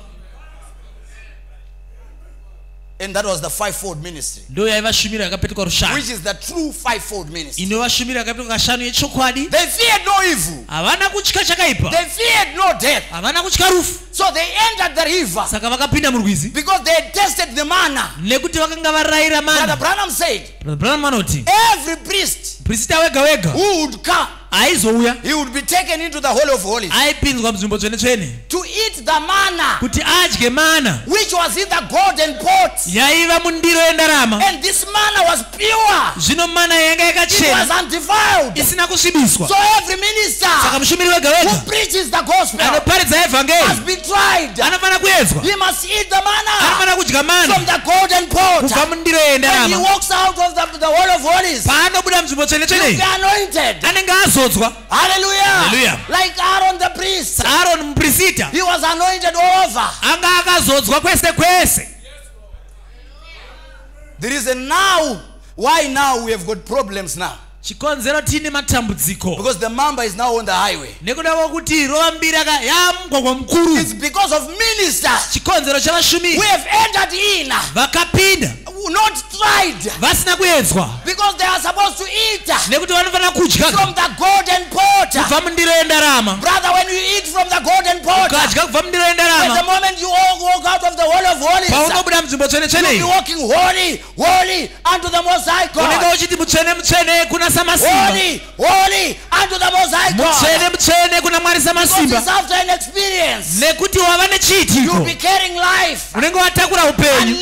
And that was the fivefold ministry, ndo yaiva shumiro yakapetuka rushanu. Which is the true fivefold ministry. inova shumiro yakapetuka kashanu yechokwadi. They feared no evil, havana kutya chakaipa. They feared no death. havana kutya rufu. So they entered the river. Saka vakapinda murwizi. Because they tested the manna. nekuti vakanga varayira Brother mana Branham said, branham anoti every priest muprista wega wega. who would come, aizouya he would be taken into the Holy of Holies aipinzwa munzvimbo tsvene tsvene. to eat the manna, kuti adye mana which was in the golden pot. yaiva mundiro yendarama. And this manna was pure, zvino mana yanga it was undefiled. isina kusvibiswa. So every minister saka mushumiri wega who preaches the gospel anoparidza must evhangeri tried. anofanira kuedzwa. He must eat the manna anofanira kudya mana from the golden pot. kubva mundiro When he yendarama walks out of the, the Hall of Holies, paanobuda munzvimbo tsvene-tsvene anenge azodzwa Hallelujah. Hallelujah. Like Aaron the priest. aaroni muprista He was anointed all over. anga akazodzwa kwese kwese There is a now. Why now we have got problems now? Chikonzero tine matambudziko? Because the mamba is now on the highway. nekuda kwokuti rovambira ka yamugwagwa mukuru It's because of ministers. chikonzero We have entered in, vakapinda. Not tried. vasina kuedzwa. Because they are supposed to eat. Nekuti vanofanira kudya. From the golden pot. kubva mundiro yendarama. Brother, when you eat from the golden pot, ukadya kubva mundiro at the moment you all walk out of the hall of holies, paunobuda munzvimbo tsvene be walking holy, holy unto the Most High unenge uchiti mutsvene mutsvene kuna samasimba Most High mutsvene mutsvene kuna mwari samasimba nekuti wava nechiitiko be carrying life, unenge watakura upenyu.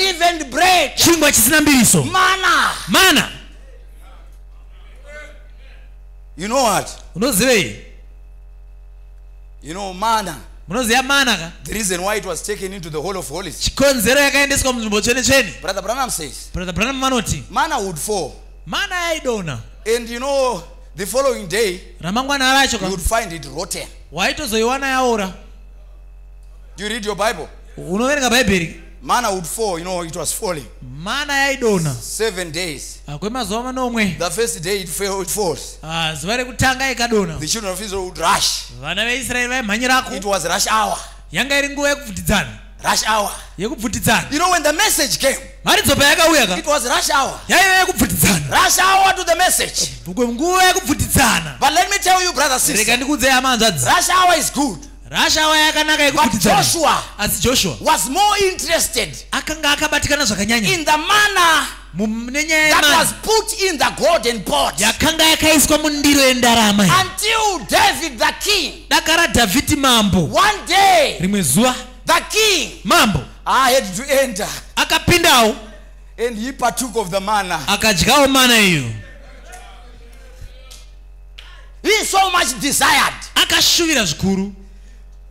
chingwa chisina mbiriso. Mana. You know what? unozivei You know, manna. munoziva mana ka? The reason why it was taken into the hall of holies. chikonzero yakaendeswa munzvimbo tsvene tsvene Brother Branham says, brother branham vanoti manna would fall. mana yaidonha And you know, the following day, ramangwana racho you would find it rotten. waitozoiwana yaora Do you read your Bible? unoverenga bhaibheri Manna would fall, you know, it was falling. mana yaidonha Seven days. Kwemazuva manomwe The first day it, fell, it falls. Ah, zuva rekutanga ikadonha The children of Israel would rush. vana veisraeri It vaimhanyirako was rush hour. yanga iri nguva yekubvutidzana Rush hour. yekubvutidzana You know, when the message came, mharidzopa yakauya ka it was rush hour. yaiva yekubvutidzana Rush hour to the message. nguva yekubvutidzana But let me tell you, brother, sister, rega ndikuudzei amanzvadzi rush hour is good. rashawa yakanaka yekubvutidzana asi joshua was more interested akanga akabatikana zvakanyanya in the manna Mu- nenyaya that was put in the golden pot. yakanga yakaiswa mundiro yendarama. Until David the king, daka radhavhidhi mambo one day, rimwe zuva the king mambo I had to enter. Akapindawo and he partook of the manna. akadyawo mana iyo. He so much desired. Akashuvira zvikuru.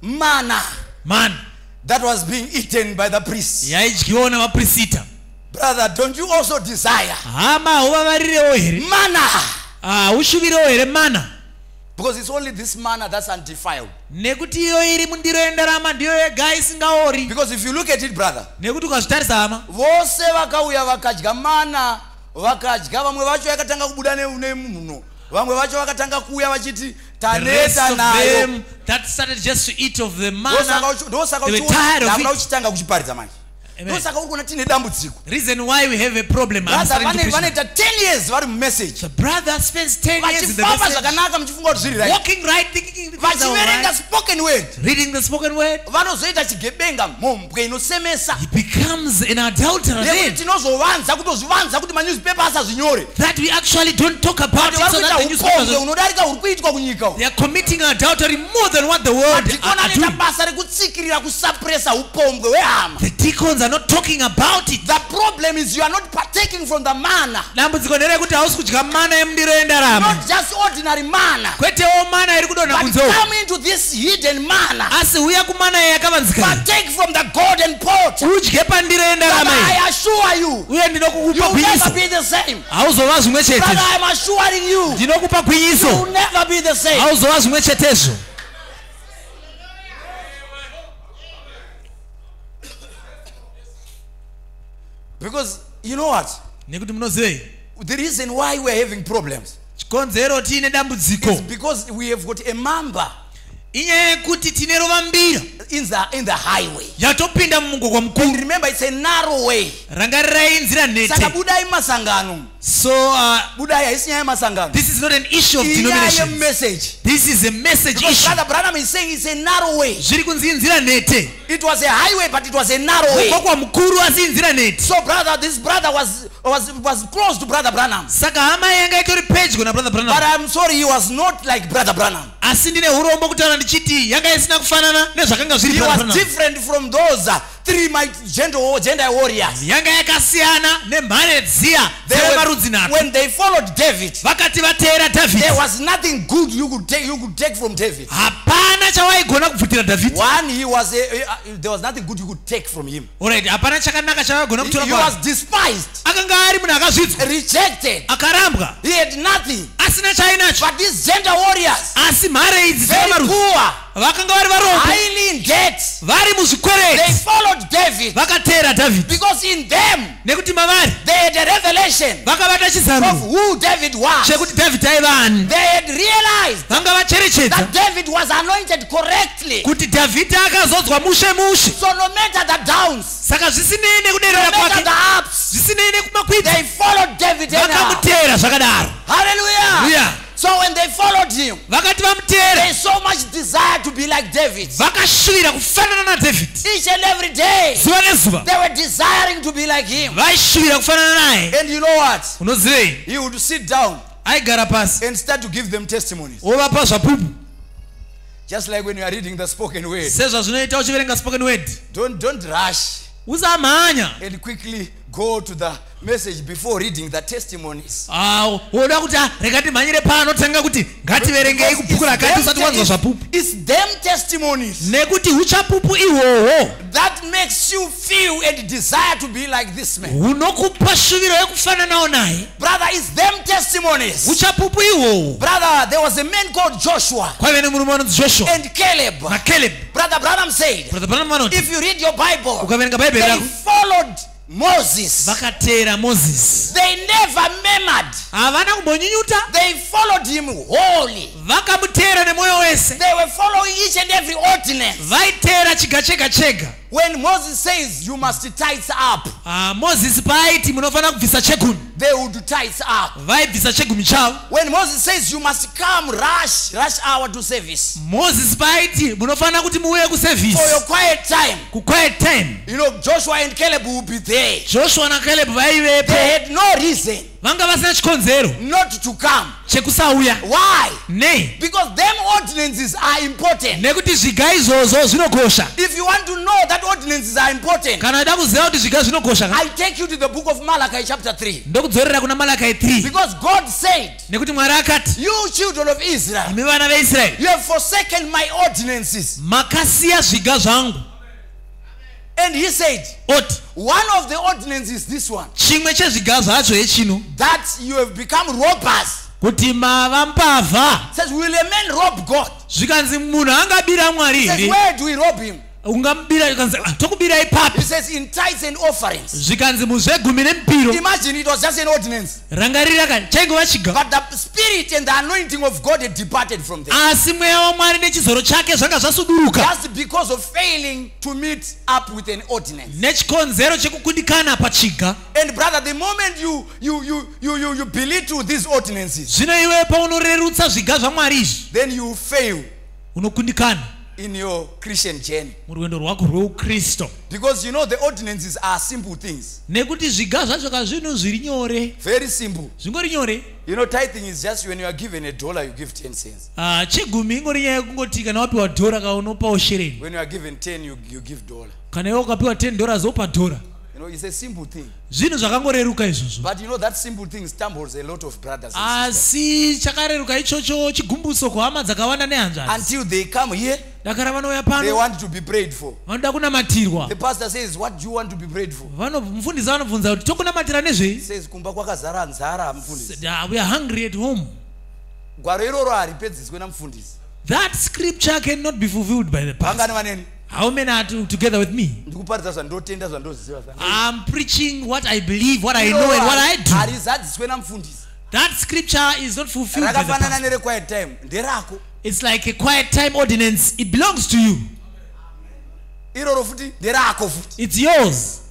Manna. Mana that was being eaten by the priests. yaidyiwawo navaprista Brother, don't you also desire? Hama uvavarirewo here? Manna? Ah, ushuvirewo here mana Because it's only this manna that's undefiled. nekuti iyo iri mundiro yendarama ndiyo yega isingaori Because if you look at it, brother, nekuti ukazvitarisa hama vose vakauya vakadya mana vakadya vamwe vacho yakatanga kubuda ne- nemuno vamwe vacho vakatanga kuuya vachiti taneta nayo them that started just to eat of the Ndosaka uchitanga kuchiparidza manje. Ndosaka uri kuona tine dambudziko. Reason why we have a problem vanoita 10 years vari mumessage. The brother spends 10 years in the message. zvakanaka muchifunga kuti zviri right? Walking right thinking vachiverenga spoken word. Reading the spoken word. Vanozoita chigebenga mhombwe inosemesa. He becomes an adulterer then. tinozovanza kutozvivanza kuti manewspaper asazvinyore. That we actually don't talk about it so that the newspapers upombwe hunodarika huri kuitwa kunyika they are committing adultery more than what the world are, doing. basa rekutsikirira kusapuresa upombwe hwehama. The deacons are not talking about it. The problem is you are not partaking from the manna. Dambudziko nderekuti hausi kudya mana yemundiro yendarama. Not just ordinary manna. Kwetewo mana iri kudonha kunzewo come into this hidden manna. Asi uya kumana yakavanzikana partake from the golden pot. Udye pandiro yendarama i assure you uye ndinokukupa gwinyiso. be the same. Hauzova zvimwe brother chetezvo i'm assuring you ndinokupa gwinyiso. never be the same. Hauzova zvimwe chetezvo because you know what? Nekuti munozivei the reason why we're having problems chikonzero tiine is dambudziko because we have got a mamba inyaya yekuti tine rovambira in the in the highway. Yatopinda mumugwagwa mukuru. remember it's a narrow way. Rangarirai nzira saka nhete budai masangano so uh, budai haisi nyaya yemasangano this is not an issue of inyaya denomination yemessage this is a message because issue. Brother branham is saying it's a narrow way. Zviri kunzi inzira nhete it was a highway but it was a narrow way. Mugwagwa mukuru asi inzira nhete so brother this brother was was was close to brother branham. Saka hama yanga itori pedyo nabrother but branham. I'm sorry he was not like brother branham. Asi ndine urombo kutaura ndichiti yanga isina kufanana nezvakanga zviri he was different from those uh, three my gender gender warriors. Yanga yakasiyana nemhare dziya Marudzi nhatu when they followed david vakati vateera there was nothing good you could take you could take from david. Hapana chawaigona kubvutira david. One he was a, uh, there was nothing good you could take from him. Orit hapana chakanaka chavaigona kutora he was despised. Akanga ari munhu akazvidzwa rejected. Akarambwa. He had nothing. Asina chainacho but these gender warriors asi mhare idzi poor vakanga vari varombo. Highly in debt. vari They muzvikwereti followed David. Vakateera dhavhidhi because in them nekuti mavari. they had a revelation vakavata of chizaruro who David was. chekuti dhavhidhi aiva ani. They had realized vanga vacherechedza. that David was anointed correctly. kuti dhavhidhi akazodzwa mushe mushe. Saka zvisinei nekuderera kwake. zvisinei anyhow. vakamuteera zvakadaro. Hallelujah. So when they followed him, vakati vamuteera they so much desire to be like David. vakashuvira kufanana nadhavhidhi Each and every day, zuva nezuva they were desiring to be like him. vaishuvira kufanana naye And you know what? unozivei He would sit down aigara pasi and start to give them testimonies. ovapa zvapupu Just like when you are reading the spoken word. sezvazvinoita uchiverenga spoken word Don't, don't rush usamhanya and quickly go to the message before reading the testimonies. Ah, woda kuti rega timhanyire pano tanga kuti ngativerengei kubhuku rakati usati wanzwa zvapupu It's them testimonies. Nekuti uchapupu ihwohwo that makes you feel and desire to be like this man. hunokupa shuviro yekufananawo naye. Brother, it's them testimonies. uchapupu ihwohwo Brother, there was a man called Joshua kwaive nemurume anonzi joshua. and Caleb. nakaleb Brother Branham said, brother branham anoti if you read your Bible, ukaverenga bhaibheri they rako followed Moses. vakateera mozisi They never murmured. havana kumbonyunyuta They followed him wholly. vakamuteera nemwoyo wese They were following each and every ordinance. vaiteera chiga chega chega When Moses says you must tithe up, uh, moses paaiti munofanira kubvisa chegumi they would tithe up. vaibvisa chegumi chavo When Moses says you must come rush, rush hour to service. Moses paaiti munofanira kuti muuye for your quiet time, kuquiet time. You know, Joshua and Caleb will be there. joshua nakaleb vaivepo They had no reason vanga vasina chikonzero not to come. chekusauya Why? nei Because them ordinances are important. nekuti zviga izvozvo zvinokosha If you want to know that ordinances are important, kana uda kuziva kuti zviga zvinokosha I take you to the book of Malachi, chapter 3. ndokudzorera kuna malakai 3 Because God said, nekuti mwari akati You children of Israel, imi vana veisraeri you have forsaken my ordinances. makasiya zviga zvangu And he said, oti One of the ordinances is this one chimwe chezviga zvacho yechino that you have become robbers. kuti mava mbavha Says, Will a man rob God? zvikanzi munhu angabira mwari here Where do we rob him? Ungamubira "Ah, tokubirai papi zvikanzi muzvegumi nemupiro Imagine it was just an ordinance. rangariri raka chaingova chiga But the spirit and the anointing of God had departed from them. asi mweya wamwari nechizoro chake zvanga zvasuduruka. Just because of failing to meet up with an ordinance. nechikonzero chekukundikana pachiga. And brother, the moment you you you you you, you belittle these ordinances, zvino iwe paunorerutsa zviga zvamwari izvi. then you fail. Unokundikana in your Christian journey. murwendo rwako rweukristu Because you know the ordinances are simple things. nekuti zviga zvacho kazvinhu zviri nyore Very simple. zvingori nyore You know, tithing is just when you are given a dollar, you give 10 cents. Ah, chegumi ingori nyaya yekungoti kana wapiwa dhora kaunopawo shereni When you are given 10, you, you give dollar. kana iwe ukapiwa 10 dollars wopa dhora Zvinhu zvakangoreruka izvozvo But you know, that simple thing stumbles a lot of brothers and sisters. asi chakareruka ichocho chigumbuso kuhama dzakawanda nehanzvadzi Until they come here, dakara vanouya they pano want to be prayed for. vanoda kunamatirwa The pastor says, What do you want to be prayed for? Vano- mufundisi vanobvunza kuti tokunamatira He nezvei says, Kumba kwakazara nzara. Ah, we are hungry at home Gwaro iroro haripedziswe namufundisi. that scripture cannot be fulfilled by the vaneni? How many are to, together with me? Ndikuparidza zvandotenda zvandoziva zvandoziva. i'm preaching what i believe what i know and what i do. harizadziswe namufundisi that scripture is not fulfilled by the rakafanana nerequiet time nderako. It's like a quiet time ordinance. It belongs to you. Iroro futi nderako futi. It's yours.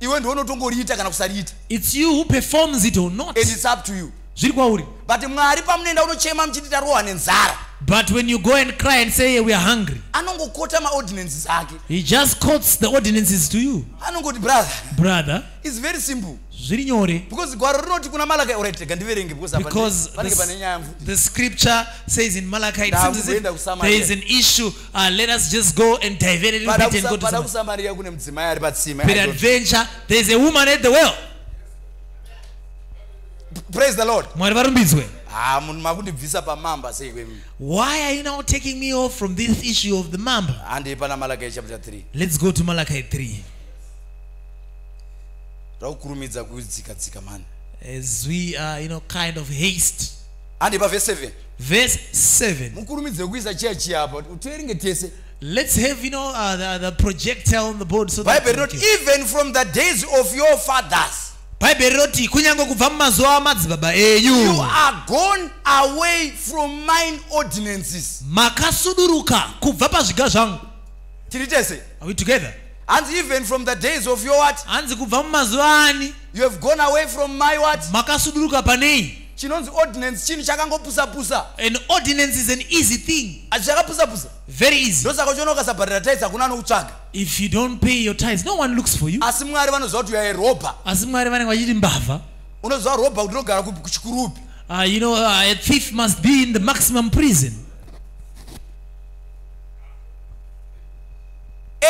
Iwe ndiwonotongoriita kana kusariita. It's you who performs it or not. And it's up to you zviri kwauri but mwari pamunoenda unochema muchiti tarohwa nenzara. But when you go and cry and say we are hungry anongokota maordinances ake he just quotes the ordinances to you. Anongoti brother. Brother. Its very simple. Zviri nyore. Because gwaro rinoti kuna malakai orit tega ndiverenge because panenge pane the scripture says in Malachi, it seems there is an issue. Uh, let us just go and divert a little bit and go to pada kune mudzimai ari patsima peradventure. There is a woman at the well. Praise the lord Mwari varumbidzwe. ah munhu makundibvisa pamamba sei kwemimi Why are you now taking me off from this issue of the mamba? handei pana malakai chapter 3 Let's go to Malachi 3. takukurumidza kudzikadzika mani As we are, you know, kind of haste. handi pavhesi 7 verse 7 mukurumidze kuisa chechi apa tiverenge tese let's have you know uh, the, the projector on the board so that rinoti okay. even from the days of your fathers bhaibheri rinoti kunyange kubva mumazuva amadzibaba enyu you are gone away from mine ordinances. Makasuduruka kubva pazviga zvangu. Tiri tese. Are we together? Hanzi even from the days of your what? Hanzi kubva mumazuva ani? You have gone away from my what? Makasuduruka panei chinonzi ordinance. Chinhu chakangopusa-pusa an ordinance is an easy thing. Very easy. Ndosaka uchiona ukasabharira taitsi hakuna anokutsvaga if you don't pay your tithes no one looks for you. Asi mwari vanoziva kuti uyae robha asi mwari vanenge vachiti mbavha unoziva robha kuti kuchikurupi uh, you know uh, a thief must be in the maximum prison.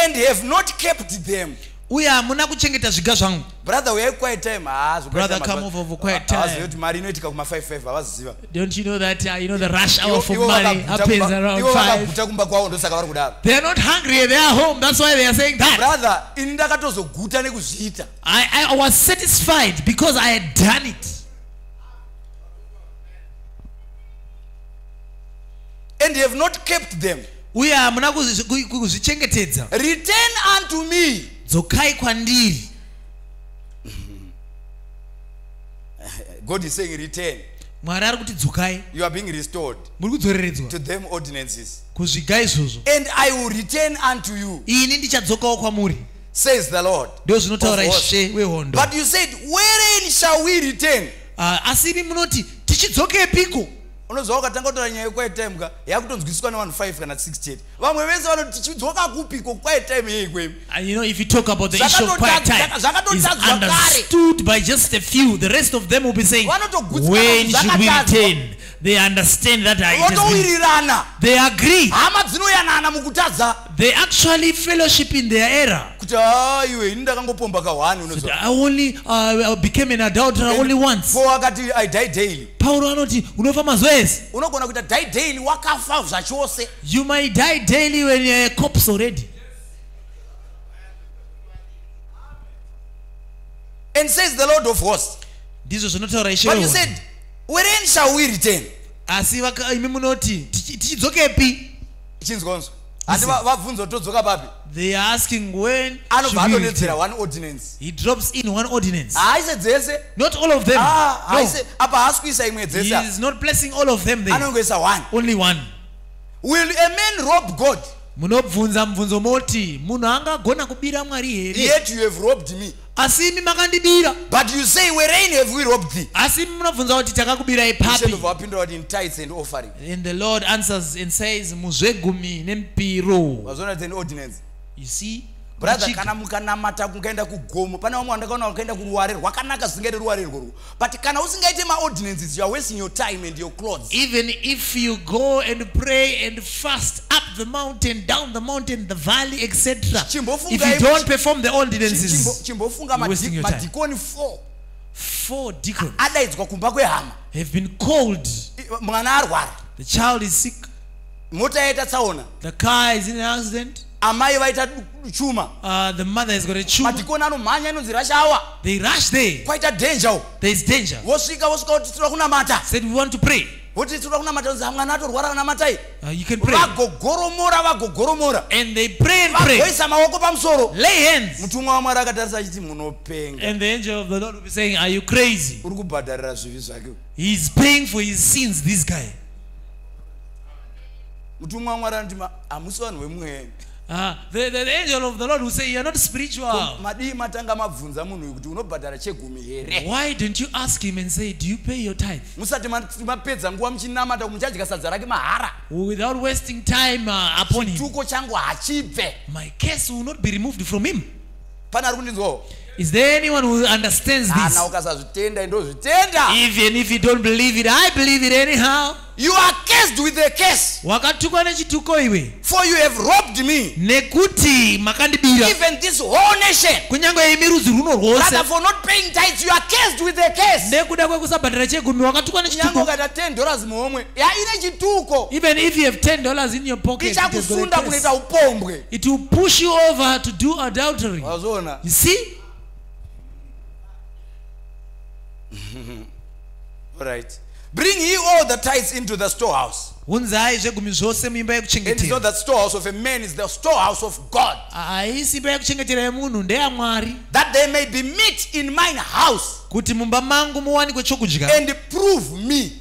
And have not kept them uye hamuna kuchengeta zviga zvangu. Brother uyai quiet time. Brother, come over for quiet time. haazivi kuti mari inoitika kuma55 havaziziva don't you know that uh, you know the rush hour for money happens around ivo five. vakaguta kumba kwavo ndosaka vari kudaro. They are not hungry they are home. That's why they are saying that. Brother ini ndakatozoguta nekuzviita I, I was satisfied because I had done it. And have not kept them. Uye hamuna kuzvi- ku- kuzvichengetedza. Return unto me dzokai kwandiri. God is saying return. Mwari ari kuti dzokai. You are being restored muri kudzoreredzwa. to them ordinances. Kuzviga izvozvo. And i will return unto you ini ndichadzokawo kwamuri. says the lord. Ndo zvinotaura ishe wehondo. But you said wherein shall we return? Uh, asi imi munoti tichidzokepiko unoziva ukatanga kutaura nyaya yequiet time ka yakutonzwisiswa nevanhu 5 kana 6 chete vamwe vese vanoti tichidzoka kupiko quiet time yei kwemi you know, if you talk about the issue of Zvakatotadza- quiet time, zvaka- zvakatotadzwa is kare. understood by just a few. The rest of them will be saying, Vanotogutsikana when kuti should we zvakatadzwa. return? They understand that it has been, votowirirana they agree. hama dzinoyanana mukutadza They actually fellowship in their era. kuti ha iwe ini ndakangopomba kahwani But unoziva I only uh, became an adulterer only once. po akati i die daily Paulo anoti unofa ese. unogona kuita die daily wakafa zvachose. You might die daily when you're a corpse already. and says the lord of hosts. Ndizvo zvinotaura ishe but you said wherein shall we return? Asi imi munoti "Tichi- tichidzokepi? Chinzwanzwa handi va- vabvunzwa todzoka papi? They are asking when anobva atodedzera one ordinance. He drops in one ordinance. Haise dzese. Not all of them. Ah, no. apa haasi kuisa imwe he dzese is not placing all of them there. Anongoisa one. Only one. Will a man rob god? Munobvunza mubvunzo moti munhu angagona kubira mwari here? Yet you have robbed me asi imi makandibira. But you say wherein have we robbed thee? Asi imi munobvunza kuti takakubirai Ishe papi ndobva vapindura kuti in tithes and offering. And the lord answers and says muzvegumi nemupiro wazona kuti an ordinance. You see brother kana mukanamata kungaenda kugomo pane vamwe vandakaona vakaenda kuruware rwakanaka zvisingaite ruware irworwo. But kana usingaite maordinances you are wasting your time and your clothes. Even if you go and pray and fast up the mountain down the mountain the valley etc if you don't perform the ordinances chimbofunga You're wasting madi- your time. madhikoni 4 four deacons. Adaidzwa kumba kwehama. Have been called. Mwana arwara. The child is sick. Mota yaita tsaona. The car is in an accident amai vaita chuma. Uh, the mother has got a tumor madhikoni anomhanya inonzi rashawa they rush there. Kwaita dhenja there is danger. Vosvika vosvika kuti tinoda kunamata said we want to pray. Voti tinoda kunamata unzi mwana atorwara anamatai uh, you can pray. Vagogoromora vagogoromora. And they pray and pray. Vagoisa maoko pamusoro. Lay hands. Mutumwa wamwari akatarisa achiti munopenga. And the angel of the lord will be saying are you crazy? Uri kubhadharira zvivi zvake. He's paying for his sins this guy. Mutumwa wamwari anoti "Ma- hamusi vanhu vemweya uh, the, the, the angel of the lord will say you're not spiritual. Madii matanga mabvunza munhu uyu kuti unobhadhara chegumi here? Why don't you ask him and say do you pay your tithe? Musati ma- mapedza nguva muchinamata muchadya sadza rake mahara. Without wasting time uh, upon him. Tuko changu hachibve. My case will not be removed from him. Pane ari kundinzwawo is there anyone who understands this? Even if you don't believe it i believe it anyhow. You are cursed with a curse. Wakatukwa nechituko iwe. For you have robbed me. Nekuti makandibira. Even this whole nation. Kunyange imi runo rwose rather for not paying tithes you are cursed with a curse. Nekuda kwekusabhadhira chegumi wakatukwa nyange nechituko ukaita 10 dollars muhomwe yaine chituko. Even if you have 10 dollars in your pocket ichakusunda kunoita upombwe. It will push you over to do adultery. You see right Bring ye all the tithes into the storehouse. unzai zvegumi zvose muimba yekuchengetera the storehouse of a man, it's the storehouse of God. haisi imba yekuchengetera yemunhu ndeyamwari That there may be meat in mine house kuti mumba mangu muwanikwe chokudya and prove me.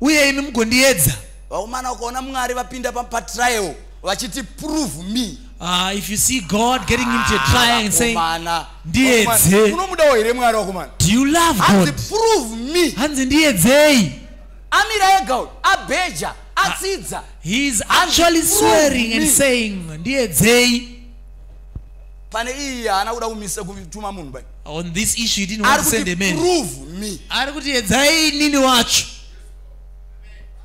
uye imi mugondiedza vakomana ukaona mwari vapinda pa- patrial vachiti prove me Uh, if you see God getting into a trial and saying, Ndiedze. unomudawo here mwari vakomana Do you love God? prove me Hanzi ndiedzei. amira ega abheja atsidza He's actually prove swearing and saying, Ndiedzei. pane iyi haana kuda kumisa kutuma munhu bai On this issue, he didn't want to send a kuti man. prove me Ari kuti edzai nini wacho.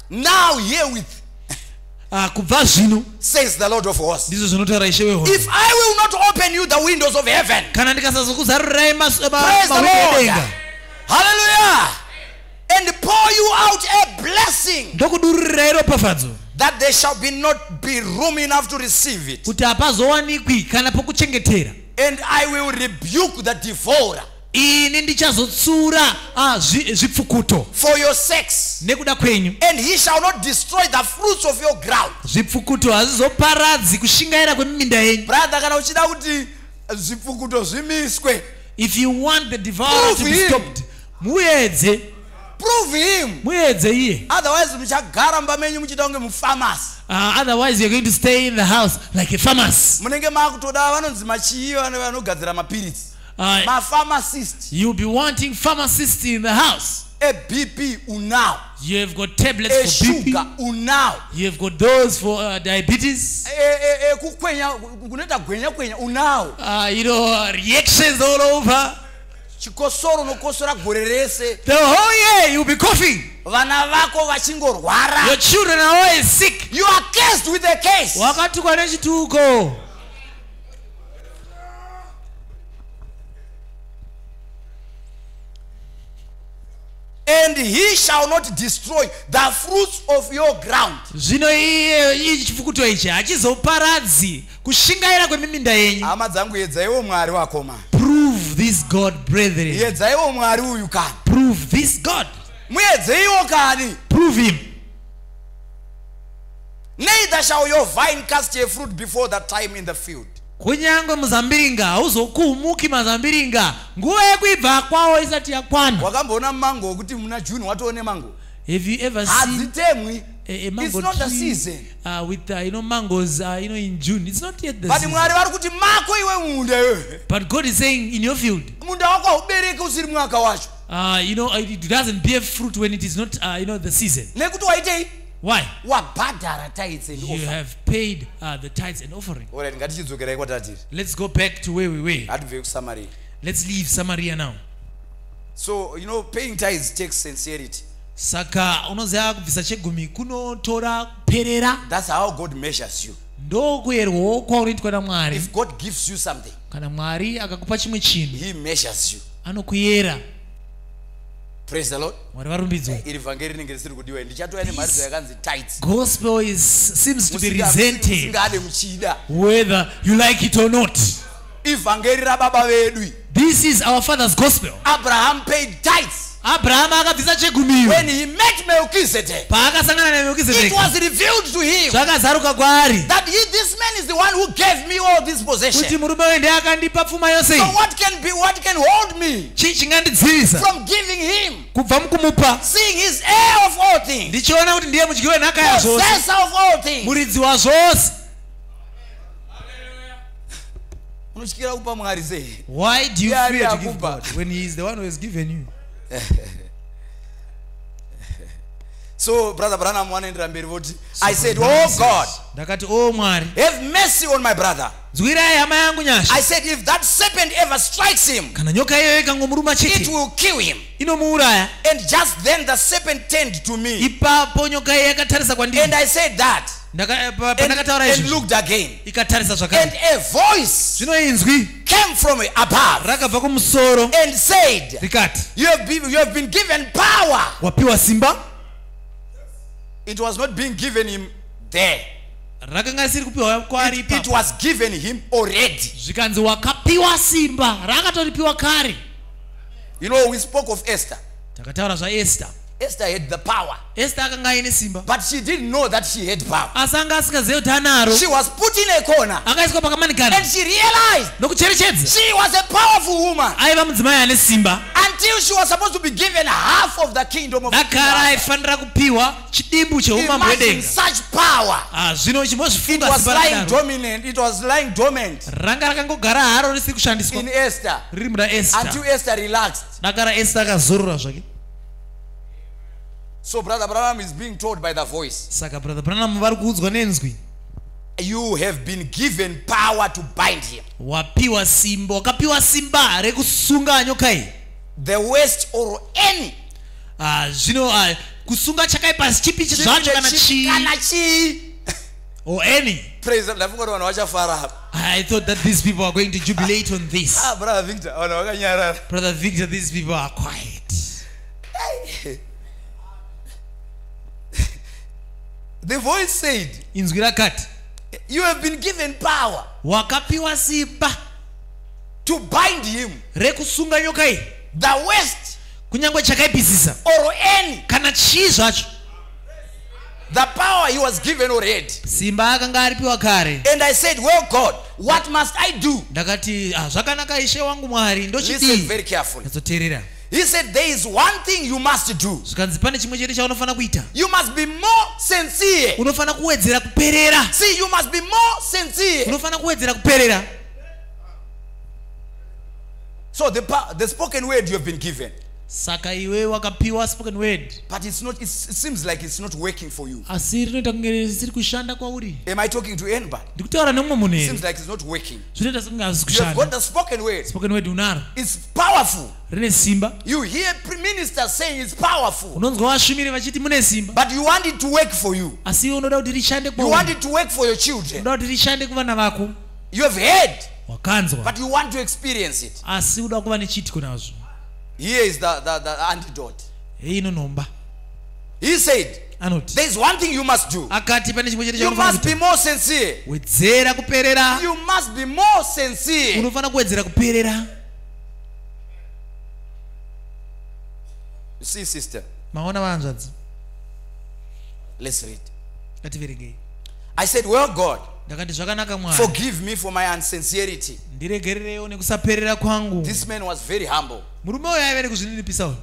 now herewith Uh, kubva zvino says the lord of hosts. ndizvo zvinotaura ishe if i will not open you the windows of heaven kana ndikasazokuzarurirai mas- ma- praise the mahwindo lord. edenga. Hallelujah. And pour you out a blessing ndokudururirai ropafadzo. that there shall be not be room enough to receive it. Kuti hapazowanikwi kana pokuchengetera. And i will rebuke the devourer ini ndichazotsura ah, zvi- zvipfukuto for your sakes nekuda kwenyu. And he shall not destroy the fruits of your ground. Zvipfukuto hazvizoparadzi kushingaira kwemiminda yenyu. Brother kana uchida kuti zvipfukuto zvimiswe if you want the devourer to be stopped muedze. Prove him. Muedze iye. Otherwise muchagara mumba menyu muchiita kunge mufamasi. Uh, otherwise you're going to stay in the house like a pharmacy munenge makutoda vanonzi machii vano- vanogadzira mapiritsi uh, My pharmacist. you'll be wanting pharmacist in the house. A BP unao. you have got tablets a for sugar BP unao. you have got those for uh, diabetes. E- e- gwenya kwenya uh, you know reactions all over. Chikosoro unokosora gore rese the whole year you'll be coughing. Vana vako vachingorwara. Your children are always sick. You are cursed with a case. Wakatukwa nechituko and he shall not destroy the fruits of your ground. Zvino iye ichi chipfukuto ichi hachizoparadzi kushingaira kwemiminda yenyu. Hama dzangu edzaiwo mwari wakoma prove this god brethren. Edzaiwo mwari uyu kani prove this god. Muedzeiwo kani? Prove him. Neither shall your vine cast a fruit before the time in the field kunyangwe muzambiringa hauzokuumuki mazambiringa. Nguva yekuibva kwawo isati yakwana. Wakamboona mumango wekuti muna june watoone mango? Have you ever seen hadzitemwi a, a it's mango not the tree season. uh, with uh, you know mangoes uh, you know in june. It's not yet the but season. mwari vari kuti mako iwe munda iwe but god is saying in your field. Munda wako haubereki usiri mwaka wacho uh, you know it doesn't bear fruit when it is not uh, you know the season. Nekuti waitei why? Wabhadhara tithes and you have paid uh, the tithes and offering. Alright ngatichidzokerai kwatatiri let's go back to where we were. Hatibvei kusamariya let's leave samaria now. So you know paying tithes takes sincerity. Saka unoziva kubvisa chegumi kunotora kuperera that's how god measures you. Ndokuyerwawo kwaunoitwa namwari if god gives you something kana mwari akakupa chimwe chinhu he measures you. anokuyera praise the lord. Mwari varumbidzwe iri vhangeri rinenge risiri kudiwa ndichatoya nemharidzo yakanzi tithes gospel is seems to be resented. musingade muchida whether you like it or not. Ivhangeri rababa vedu this is our father's gospel. Abraham paid tithes abrahamu akabvisa chegumiyo when he met melchizedek paakasangana it namelkizedeki was revealed to him zvakazaruka kwaari. that he, this man is the one who gave me all this kuti possession murume uyu ndiye akandipa pfuma yose so what can be what can hold me chii chingandidzivisa from giving him? Kubva mukumupa. Seeing his heir of all things. Ndichiona kuti ndiye mudyi wenhaka yazvose of all things. Muridzi wazvose unotyira kupa mwari sei? Why do you fear to give god when he is the one who has given you so brother branham wanoendera mberi voti i said oh god. ndakati o mwari. Have mercy on my brother. Nzwirai hama yangu nyasha. I said if that serpent ever strikes him kana nyoka iyoyo ikangomuruma it will kill him. Inomuuraya and just then the serpent turned to me. Ipapo nyoka iyo yakatarisa and i said that and, pandakataura and looked again. And a voice came from above rakabva kumusoro and said rikati you have been, you have been given power. wapiwa simba? It was not being given him there. Rakanga risiri kupiwa kwaari it, it was given him already. Zvikanzi wakapiwa simba rakatoripiwa kare you know we spoke of esther. Takataura zvaesta Esther had the power, esta akanga aine simba. But she didn't know that she had power. asi anga asingazive kuti anaro She was put in a corner. Akaiswa pakamanikana and she realized nokucherechedza. she was a powerful woman. Aiva mudzimai ane simba. Until she was supposed to be given half of the kingdom of dakara aifanira kupiwa chidimbu cheumambo hwedenga such power. Ah, zvino It chimozvifunga was lying dominant. It was lying dormant. Ranga rakangogara haro risiri kushandiswa. In Esther. Riri muna until esta Esther relaxed. dakara esta akazorora zvake So Brother Branham is being told by the voice, saka brother branham vari kuudzwa nenzwi you have been given power to bind him. wapiwa simba wakapiwa simba rekusunga nyoka iyi The West or any. Ah, zvino ah, kusunga chakaipa chipi zvacho kana chi Kana chi. or any Praise the Lord. Ndafunga kuti vanhu vachafara. i thought that these people are going to jubilate on this Ah, Brother Victor, vanhu vakanyarara. brother victor these people are quiet The voice said, inzwi rakati you have been given power wakapiwa simba to bind him. rekusunga nyoka iyi The West kunyange chakaipisisa or any. kana chii zvacho The power he was given already. simba akanga aripiwa kare And I said, well, God, what must I do? ndakati ah, zvakanaka ishe wangu mwari ndochidii very carefully. atsoteerera He said, there is one thing you must do. zvikanzi pane chimwe chete chaunofanira kuita You must be more sincere. unofanira kuwedzera kuperera See, you must be more sincere. unofanira kuwedzera kuperera So the, the spoken word you have been given, saka iwe wakapiwa spoken word but it's not. It's, it seems like it's not working for you. asi rinoita kunge risiri kushanda kwauri Am I talking to anybody? ndikutaura nemumwe munhu here seems like it's not working. zvinoita sekunge hazvisi kushanda you've got the spoken word. spoken word unaro It's powerful. rine simba You hear ministers saying it's powerful, unonzwa vashumiri vachiti mune simba but you want it to work for you. asi iwe unoda kuti rishande You want it to work for your children. unoda kuti rishande kuvana vako You have heard, wakanzwa but you want to experience it. asi uda kuva nechiitiko nazvo Here is the, the, the antidote. ino nhomba He said, anoti There's one thing you must do. akati pane chimwe chete You must be more sincere. wedzera kuperera You must be more sincere. unofanira kuwedzera kuperera You see, sister, maona vahanzvadzi let's read. ngativerengei I said, Well, God, ndakati zvakanaka mwari forgive me for my insincerity. ndiregererewo nekusaperera kwangu This man was very humble murume uyo aiva nekuzvininipisa uyu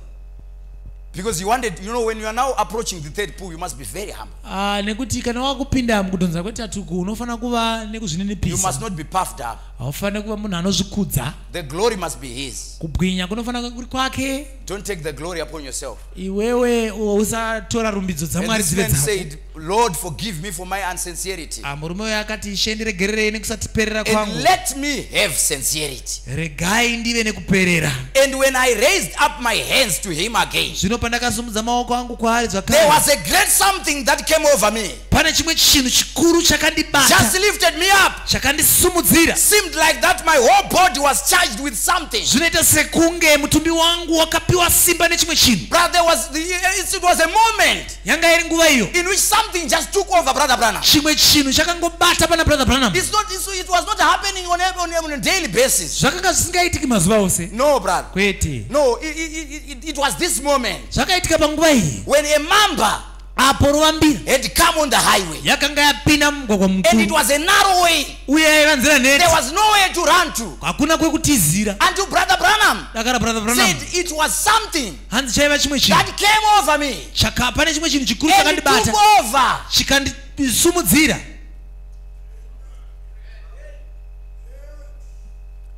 because he wanted, you know, when you are now approaching the third pool, you must be very humble. Ah, nekuti kana wakupinda mukudhonzera kwetatuku unofanira kuva You must nekuzvininipisa not be puffed up. Haufaniri kuva munhu anozvikudza The glory must be His. kubwinya kunofanira kuri kwake Don't take the glory upon yourself. iwewe usatora rumbidzo dzamwari dzive said, Lord, forgive me for my insincerity. Ah, murume uyo akati ishe ndiregererei nekusatiperera And kwangu let me have sincerity. regai ndive nekuperera And when I raised up my hands to Him again, zvino pandakasumudza maoko angu kwaari there zvakare was a great something that came over me. Pane chimwe chinhu chikuru chakandibata Just lifted me up. chakandisumudzira Seemed like that my whole body was charged with something. zvinoita sekunge mutumbi wangu wakapiwa simba nechimwe chinhu Brother, there was the, it was a moment yanga iri nguva iyo in which something just took over, Brother Branham. chimwe chinhu chakangobata pana brother branham It's not. It's, it was not happening on a, on a, on a daily basis. zvakanga zvisingaitiki mazuva ose No, brother. kwete No, it, it, it, it was this moment zvakaitika panguva iyi when a mamba apo rovambira had come on the highway, yakanga yapinda mumugwagwa and it was a narrow way. uye yaiva nzira There neti was nowhere to run to. hakuna kwekutizira. Until Brother Branham dakara brother branham. said it was something hanzi chaiva chimwe chinhu. that came over me. Chaka pane chimwe chinhu chikuru and chakandibata. over. chikandisumudzira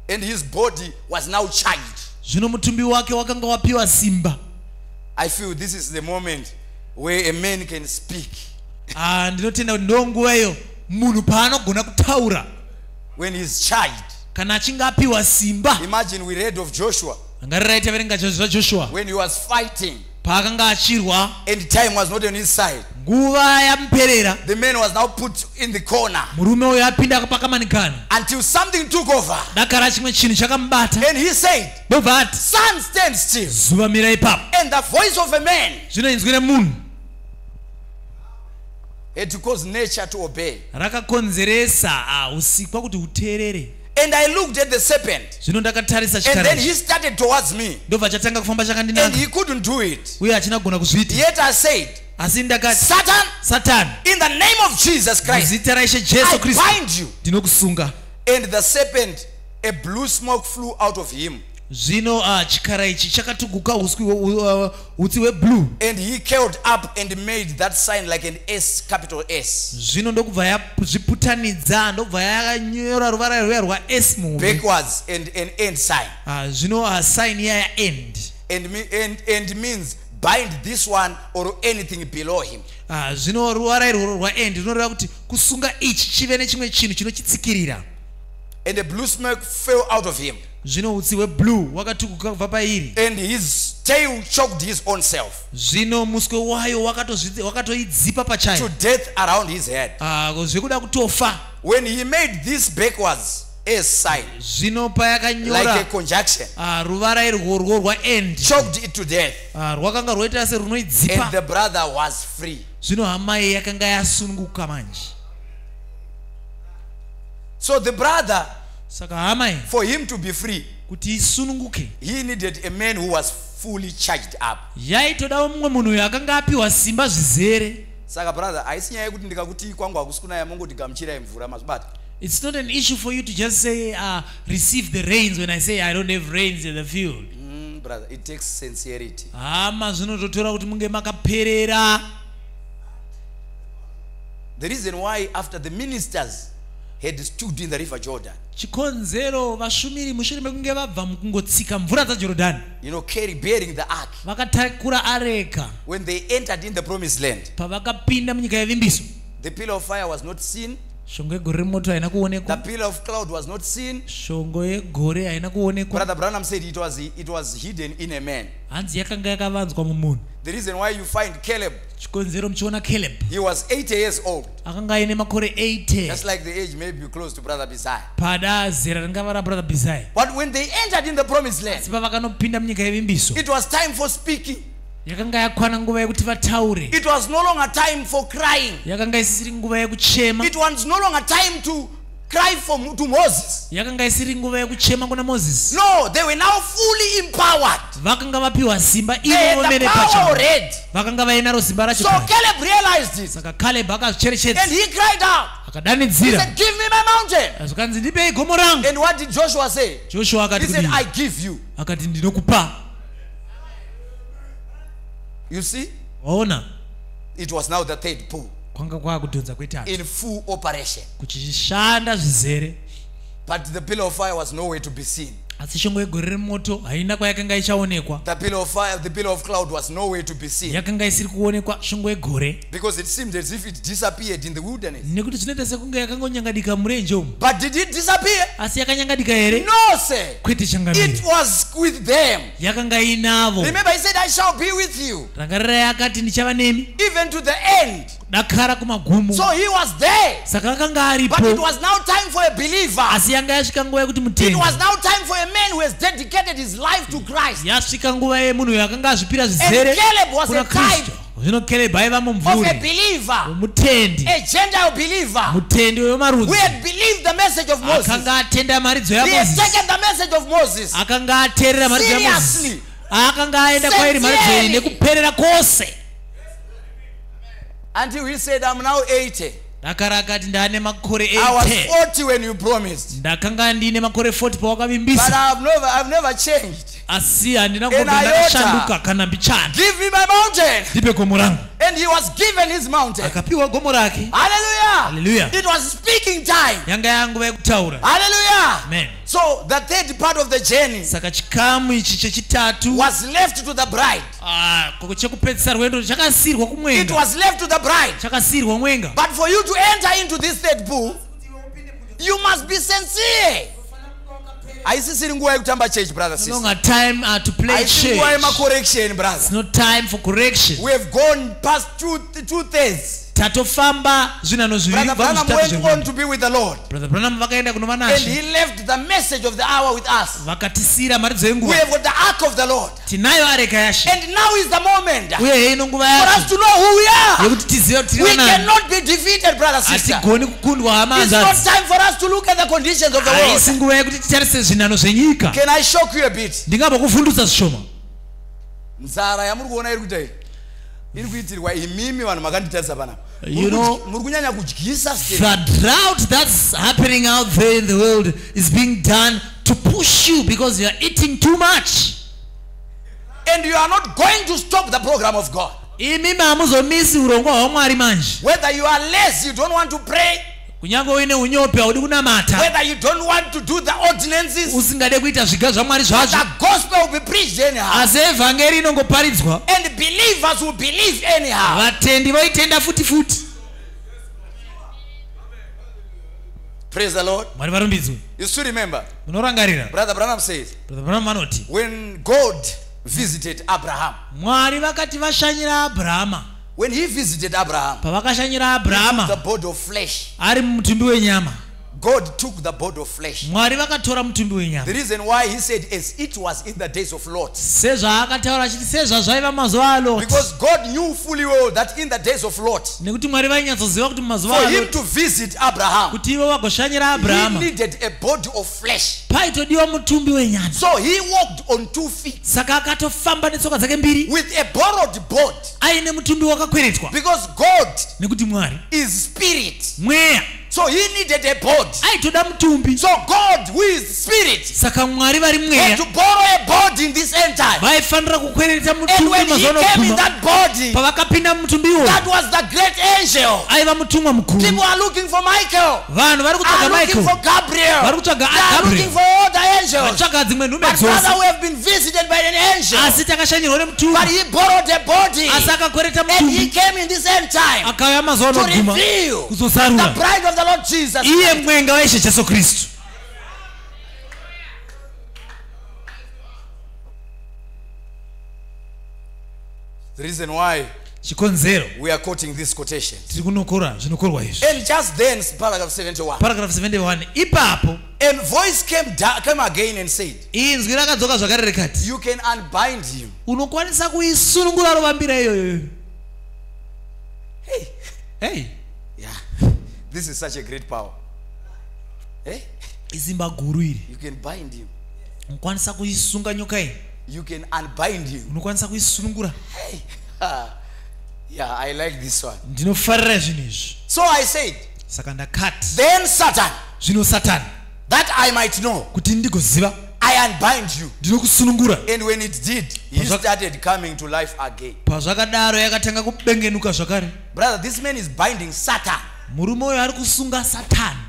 And his body was now charged. zvino mutumbi wake wakanga wapiwa simba. I feel this is the moment where a man can speak. Ah, ndinotenda kuti ndo nguva iyo munhu paanogona kutaura. When he's charged. kana achinge apiwa simba. Imagine we read of Joshua. Angarirai taverenga zvajoshua when he was fighting. Paakanga achirwa. And time was not on his side. nguva yamuperera. The man was now put in the corner. Murume uyo apinda pakamanikana until something took over. dakara chimwe chinhu chakamubata. And he said, ndobva ati Sun, stand still. zuva mira ipapo. And the voice of a man zvino inzwi remunhu had to cause nature to obey. rakakonzeresa ah, usikwa kuti huteerere And I looked at the serpent. zvino ndakatarisa And then he started towards me. ndobva chatanga kufamba And chakandinanga he couldn't do it. uye hachina kugona kuzviita Yet I said, asi ndakati Satan, satani in the name of Jesus Christ, muzita raishe I jesu kristu ndinokusunga And the serpent, a blue smoke flew out of him. Zvino ah, chikara ichi chakatuguka uswi uh, utsi hweblue And he curled up and made that sign like an S, capital S, zvino ndokubva yazviputanidza ndobva yakanyora ruvara rwuya rwas muhombe backwards and an end sign. Ah, zvino ah, sign iya yaend And, and, and means bind this one or anything below him. Ah, zvino ruvara irworwo rwaend runoreva kuti kusunga ichi chive nechimwe chinhu chinochitsikirira And the blue smoke fell out of him. Zvino utsi hweblue wakatuguka kubva pairi. And his tail choked his own self. Zvino muswe wayo wakatoidzipa to pachayo death around his head. Ah, zvekuda kutofa. When he made this backwards S sign, zvino like a payakanyora conjunction, ah, ruvara irworwo rwaend choked it to death. Ah, rwakanga rwoita And serunoidzipa the brother was free. zvino hama iyi yakanga yasununguka manje. So the brother, saka hama iyi for him to be free, kuti isununguke. he needed a man who was fully charged up. yaitodawo mumwe munhu uyo akanga apiwa simba zvizere. Saka brother haisi nyaya yekuti ndikakuti kwangu hakusi kunaya mongoti gamuchirai mvura mazvibata It's not an issue for you to just say, uh, receive the rains when I say I don't have rains in the field. mm, brother it takes sincerity. Hama zvinototora kuti munge makaperera. The reason why after the ministers had stood in the river jordan. Chikonzero vashumiri mushure mekunge vabva mukungotsika mvura dzajorodhani you know carry bearing the ark. Vakatakura areka. When they entered in the promised land pavakapinda munyika yevimbiso. the pillar of fire was not seen. Shongo yegore remoto haina the pillar of cloud was not seen. Shongo yegore haina kuonekwa. Brother branham said it was, it was hidden in a man. Hanzi yakanga yakavanzwa mumunhu the reason why you find caleb chikonzero muchiona caleb. he was 80 years old. Akanga aine makore 80 just like the age maybe close to brother besai pada zera ringava rabrother bizai but when they entered in the promised land asi pavakanopinda munyika yevimbiso. it was time for speaking. Yakanga yakwana nguva yekuti vataure. It was no longer time for crying. Yakanga isiri nguva yekuchema it was no longer time to cry for, to moses. Yakanga isiri nguva yekuchema kuna mozisi no they were now fully empowered. Vakanga vapiwa simba ivo vomene vakanga vainaro simba racho caleb realized it saka caleb and akazvicherechedza he cried out. Akadanidzira. zvikanzi ndipei gomo rangu. And what did joshua say? Joshua akati said i give you. Akati ndinokupa. You see? Waona? It was now the third pool kwanga kwakudhonza kwetatu in full operation. kuchishanda zvizere. But the pillar of fire was nowhere to be seen. Asi shongo yegore remoto haina kwayakanga ichaonekwa. The pillar of fire the pillar of cloud was nowhere to be seen. Yakanga isiri kuonekwa shongo yegore because it seemed as if it disappeared in the wilderness. Nekuti zvinoita sekunge yakangonyangadika murenje umu. But did it disappear? Asi yakanyangadika here? No sir. Kwete it changamire was with them. Yakanga inavo. Remember he said i shall be with you. Rangarira yakati ndichava nemi. Even to the end dakara kumagumo so he was there. Saka akanga but it aripo was now time for a believer. Asi yanga yasvika nguva yekuti it was now time for a man who has dedicated his life to christ. Yasvika nguva yemunhu uyo akanga azvipira zvizere. Caleb was a type zvino caleb aiva mumvurimutendi mutendi. A gentile believer. Mutendi who wemarudzi had believed the message of moses. Akanga atenda maridzo he yamozisi taken the message of moses. Akanga ateerera maridzo yamozisi akanga aenda kwairi maridzo iyi nekuperera kwose until he said i'm now 80 dakara akati ndaane makore i was 80 40 when you promised. Ndakanga ndine makore 40 but pawakavimbisa i've never i've never changed. Asi handina Ena kugona yota. ndakashanduka kana mbichana. give me my mountain. Ndipe gomo rangu and he was given his mountain. Akapiwa gomo lake. Hallelujah. Hallelujah. it was speaking time. Yanga yangu yekutaura hallelujah. Amen. so the third part of the journey saka chikamu ichi chechitatu was left to the bride. Ah, chekupedzisa rwendo kumwenga. It was left to the bride. Chakasirwa mwenga. But for you to enter into this third pool you must be sincere haisisiri nguva yekutamba church brother no longer time uh, to play haisi nguva yemacorrection brother. It's not time for correction. We have gone past two, two thirds tatofamba zvinanho zvivibrother vakaenda kunova maridzo yenguva areka yasheuye heino nguva yayokuti tizive kukundwa hamahaisi nguva yekuti titarise zvinhanho zvenyika. Ndingambokuvhundutsa zvishoma nzara yamuri kuona iri kuita iyi iri kuitirwa imimi vanhu makanditarisa panapa You know- muri kunyanya kudyisa the drought that's happening out there in the world is being done to push you because you are eating too much. And you are not going to stop the program of god. Imimi hamuzomisi urongwa hwamwari manje. Whether you are lazy you don't want to pray kunyange uine unyopi haudi kunamata. Whether you don't want to do the ordinances usingade kuita zviga zvamwari zvazvo. the gospel will be preached anyhow. Asi evhangeri inongoparidzwa and believers will believe anyhow. Vatendi voitenda futi futi. Praise the lord. Mwari varumbidzwe you still remember? Munorangarira. Brother branham says brother branham vanoti when god visited abraham mwari vakati vashanyira abrahama when he visited abraham pavakashanyira the abrahama body of flesh ari mumutumbi wenyama god took the body of flesh mwari vakatora mutumbi wenyama The reason why he said, as it was in the days of Lot. sezvaakataura achiti sezvazvaiva mazuva aloti Because God knew fully well that in the days of Lot, nekuti mwari vainyatsoziva kuti mumazuva for him to visit Abraham, kuti ivo vagoshanyira he abrahama needed a body of flesh. paitodiwa mutumbi wenyama So he walked on two feet saka akatofamba netsoka dzake mbiri with a borrowed body. aine mutumbi wakakweretwa Because God nekuti mwari is spirit. mweya So he needed a body. aitoda mutumbi So God, who is spirit, saka mwari vari mweya to borrow a board in this end time. vaifanira kukwereta And mutumbi when he mazuva came in that body, pavakapinda mutumbi iwo that was the great angel. aiva mutumwa mukuru People are looking for Michael. vanhu vari kutsvaga looking michael for Gabriel. vari kutsvaga gabriel for all the angels. vatsvaga dzimwe nhume dzose we have been visited by an angel. asi takashanyirwa But he borrowed a body. asi akakwereta And he came in this end time akauya mazuva to anoguma reveal the bride of the Lord Jesus. iye mwenga waishe jesu kristu. The reason why chikonzero. we are quoting this quotation. tiri kunokora zvinokorwa izvi. And just then, paragraph 71, paragraph 71 ipapo a voice came, da- came again and said, inzwi rakadzoka zvakare rikati You can unbind him. unokwanisa kuisunungura rovambira iyoyo. Hey, hey. Yeah, this is such a great power. Hey, izimba guru iri you can bind him. unokwanisa kuisunga nyoka iyi You can unbind him. unokwanisa kuisunungura Hey, ah, yeah, I like this one. ndinofarira zvinhu izvi So I said, saka ndakati Then Satan, zvino satani that I might know, kuti ndigoziva I unbind you. ndinokusunungura And when it did, he Pastor- started coming to life again. pazvakadaro yakatanga kubengenuka zvakare Brother, this man is binding Satan. Murume uyo ari kusunga satani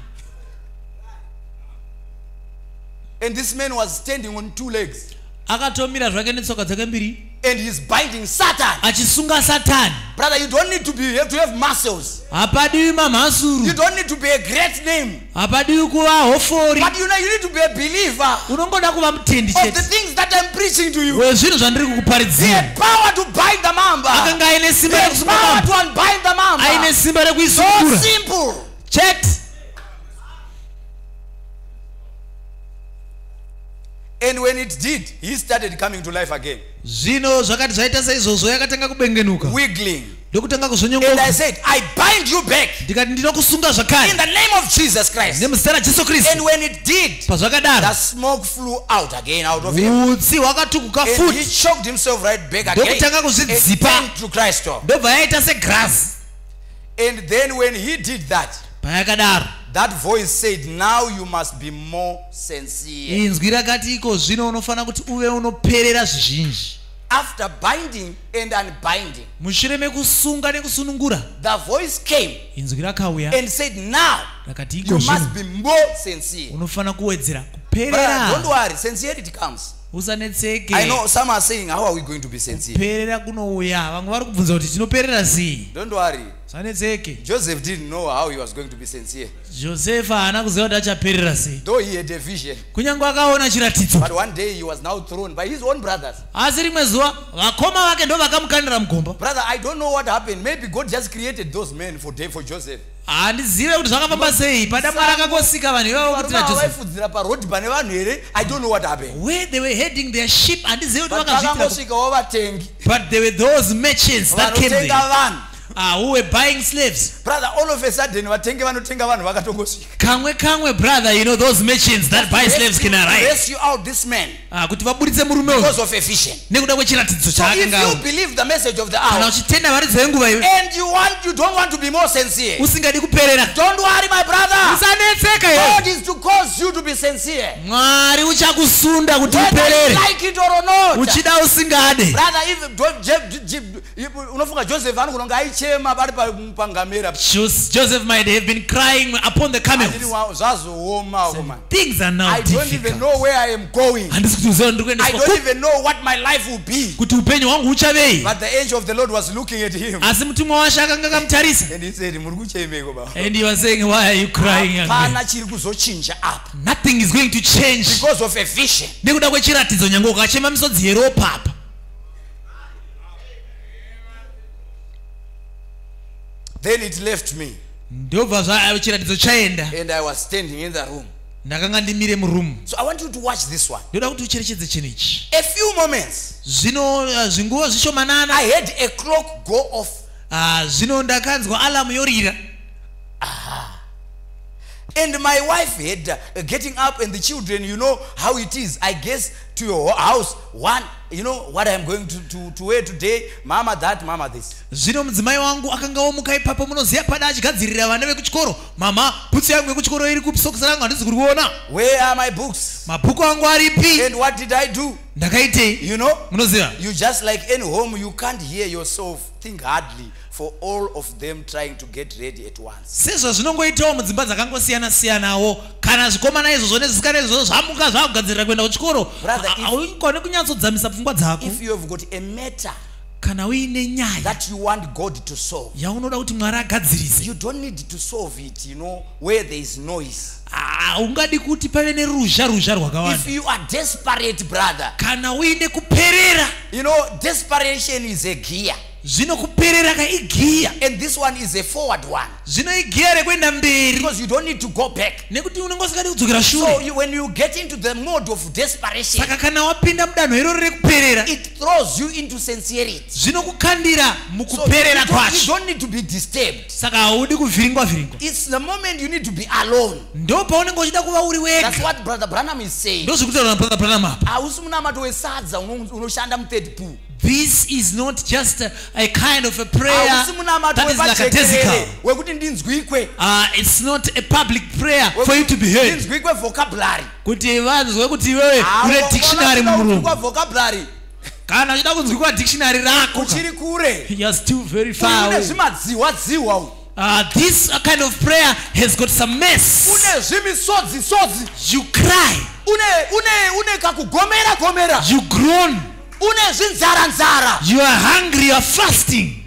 And this man was standing on two legs. akatomira zvake netsoka dzake mbiri And he's binding Satan. achisunga satani Brother, you don't need to be you have to have muscles. hapadiwi You mamhasuru don't need to be a great name. hapadiwi kuva hofori But you know you need to be a believer unongoda kuva mutendi of the chete things that I'm preaching to you. wezvinhu zvandiri He kukuparidzira had power to bind the mamba. akanga aine He simba rekusunga mamba to unbind the mamba. aine simba So rekuisungura simple. chete And when it did, he started coming to life again, zvino zvakati zvaita saizvozvo yakatanga kubengenuka. Wiggling. ndokutanga And I said, I bind you back. Ndikati ndinokusunga in zvakare. The name of Jesus Christ. nemuzita rajesu And kristu when it did, pazvakadaro. the smoke flew out again out of him. utsi hwakatukuka And he choked himself right back again ndokutanga and kuzvidzipa to Christ. ndobva yaita segrasi And then when he did that, payakadaro that voice said, Now you must be more sincere. inzwi rakati iko zvino unofanira kuti uve unoperera zvizhinji After binding and unbinding, mushure mekusunga nekusunungura the voice came inzwi rakauya and said, Now rakati you iko must zvino be more sincere. unofanira kuwedzera Brother, don't kuperera worry, sincerity comes. usanetseke I know some are saying, How are we going to be sincere? kuperera kunouya vamwe vari kubvunza kuti tinoperera sei Don't worry. Sanetseke Joseph didn't know how he was going to be sincere. josefa haana kuziva kuti achaperera sei Though he had a vision. kunyange akaona chiratidzo But one day he was now thrown by his own brothers. asi rimwe zuva vakoma vake ndo vakamukanira mugomba Brother, I don't know what happened. Maybe God just created those men for, for Joseph. handizive kuti zvakafamba sei pada mwari akangosika vanhu ivavo kuti vaifudzira parodhi pane vanhu here i don't know what happened where they were heading their ship handizive kuti vakangosvikawo vatengi but there were those merchants that came there vanhu uh, who were buying slaves? Brother all of a sudden vatengi vanotenga vanhu vakatongosvika. Kamwe kamwe brother you know those merchants that buy slaves can arrive rescue out this man. Uh, kuti vaburitse murume because of a vision nekuda kwechiratidzo so if chaakanga you believe the message of the kana hour uchitenda varidzi venguva iwe. and you want you don't want to be more sincere usingadi kuperera. don't worry my brother. Usanetseka god is to cause you to be sincere. Mwari uchakusunda kuti uperere. like it or not. Uchida usingade. Brother if unofunga joseph anogona kunge aichema vari pa- pangamera Jos- joseph might have been crying upon the camels. Handiti wa- zvazooma woman things are now i don't even know where i am going. Handisi kuti uziva ndiri i kuendeswa don't even know what my life will be. Kuti upenyu hwangu uchavei but the angel of the lord was looking at him. Asi mutumwa washe akanga akamutarisa and he said muri kuchemeko baba. And he was saying why are you crying young man?" hapana chiri kuzochinja apa nothing is going to change. Because of a vision. Nekuda kwechiratidzo nyange ukachema misodzi yeropa apa then it left me. Ndobva zva chiratidzo chaenda. And i was standing in the room. Ndakanga ndimire murumu. So i want you to watch this one. Ndoda kuti ucherechedze chinhu ichi. A few moments. Zvino uh, zvinguva zvishomanana i had a clock go off. Ah, zvino ndakanzwa alamu yorira. And my wife had uh, getting up and the children you know how it is i guess to your house one you know what i'm going to, to, to wear today? Mama that mama this. Zvino mudzimai wangu akanga omuka ipapo munoziva pada achigadzirira vana vekuchikoro. Mama bhutsu yangu yekuchikoro iri kupi? Sokisi rangu handisi kuri kuona. Where are my books? Mabhuku angu aripi? And what did i do? Ndakaitei you know munoziva you just like any home you can't hear yourself think hardly for all of them trying to get ready at once. Sezvazvinongoitawo mudzimba dzakangosiyana-siyanawo kana zvikomana izvozvo nezvisikana izvozvo zvamuka zvakugadzirira kuenda kuchikoro If- haukone kunyatsodzamisa pfungwa dzako? if you have got a matter kana uine nyaya that you want god to solve yaunoda kuti mwari agadzirise you don't need to solve it you know where there is noise. Haungadi kuti pave neruzha ruzha if rwakawanda you are desperate brother kana uine kuperera? you know desperation is a gear zvino kuperera ka igiya. And this one is a forward one. Zvino igiya rekuenda mberi. Because you don't need to go back. Nekuti unenge usikadi kudzokera so shure you, when you get into the mode of desperation saka kana wapinda mudanho iroro rekuperera it throws you into sincerity. zvinokukandira so you mukuperera you kwacho don't need to be disturbed. Saka haudi kuvhiringwa vhiringwa it's the moment you need to be alone. Ndo paunenge uchida kuva uri that's wega what brother branham is saying. Ndo zvekutaura nabrother branham apa. Hausi munamato wesadza uno- unoshanda muthird pool this is not just a, a kind of a prayer that is wepajekerere wekuti ndinzwikwe. Uh, it's not a public prayer for you to be heard. Kuti vanzwe kuti iwewe une dictionary vocabulary. Kana uchida kunzwikwa dictionary rako uchiri kure. Yes too very far une zvimadziwa dziwa Uh, this kind of prayer has got some mess. Une zvimisodzi sodzi. You cry. Une une une kakugomera gomera you groan une zvinzara you are hungry you are fasting.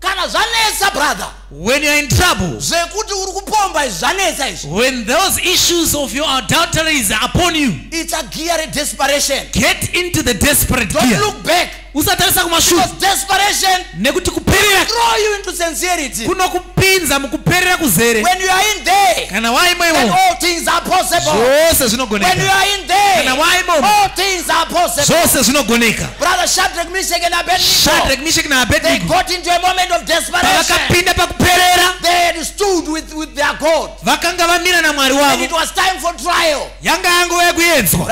Kana zvanetsa brother. When you are in trouble zvekuti uri kupomba izvi zvanetsa izvi when those issues of your adulteries are upon you it's a gear redesperation get into the desperate don't gear. look back usatarisa nekuti kuperera kupinza mukuperera kuzere kana waimoimozvose zvinogonekakana mishek naabednegovakapinda pakuperera vakanga vamira namwari wavo. yanga yanguva yekuedzwa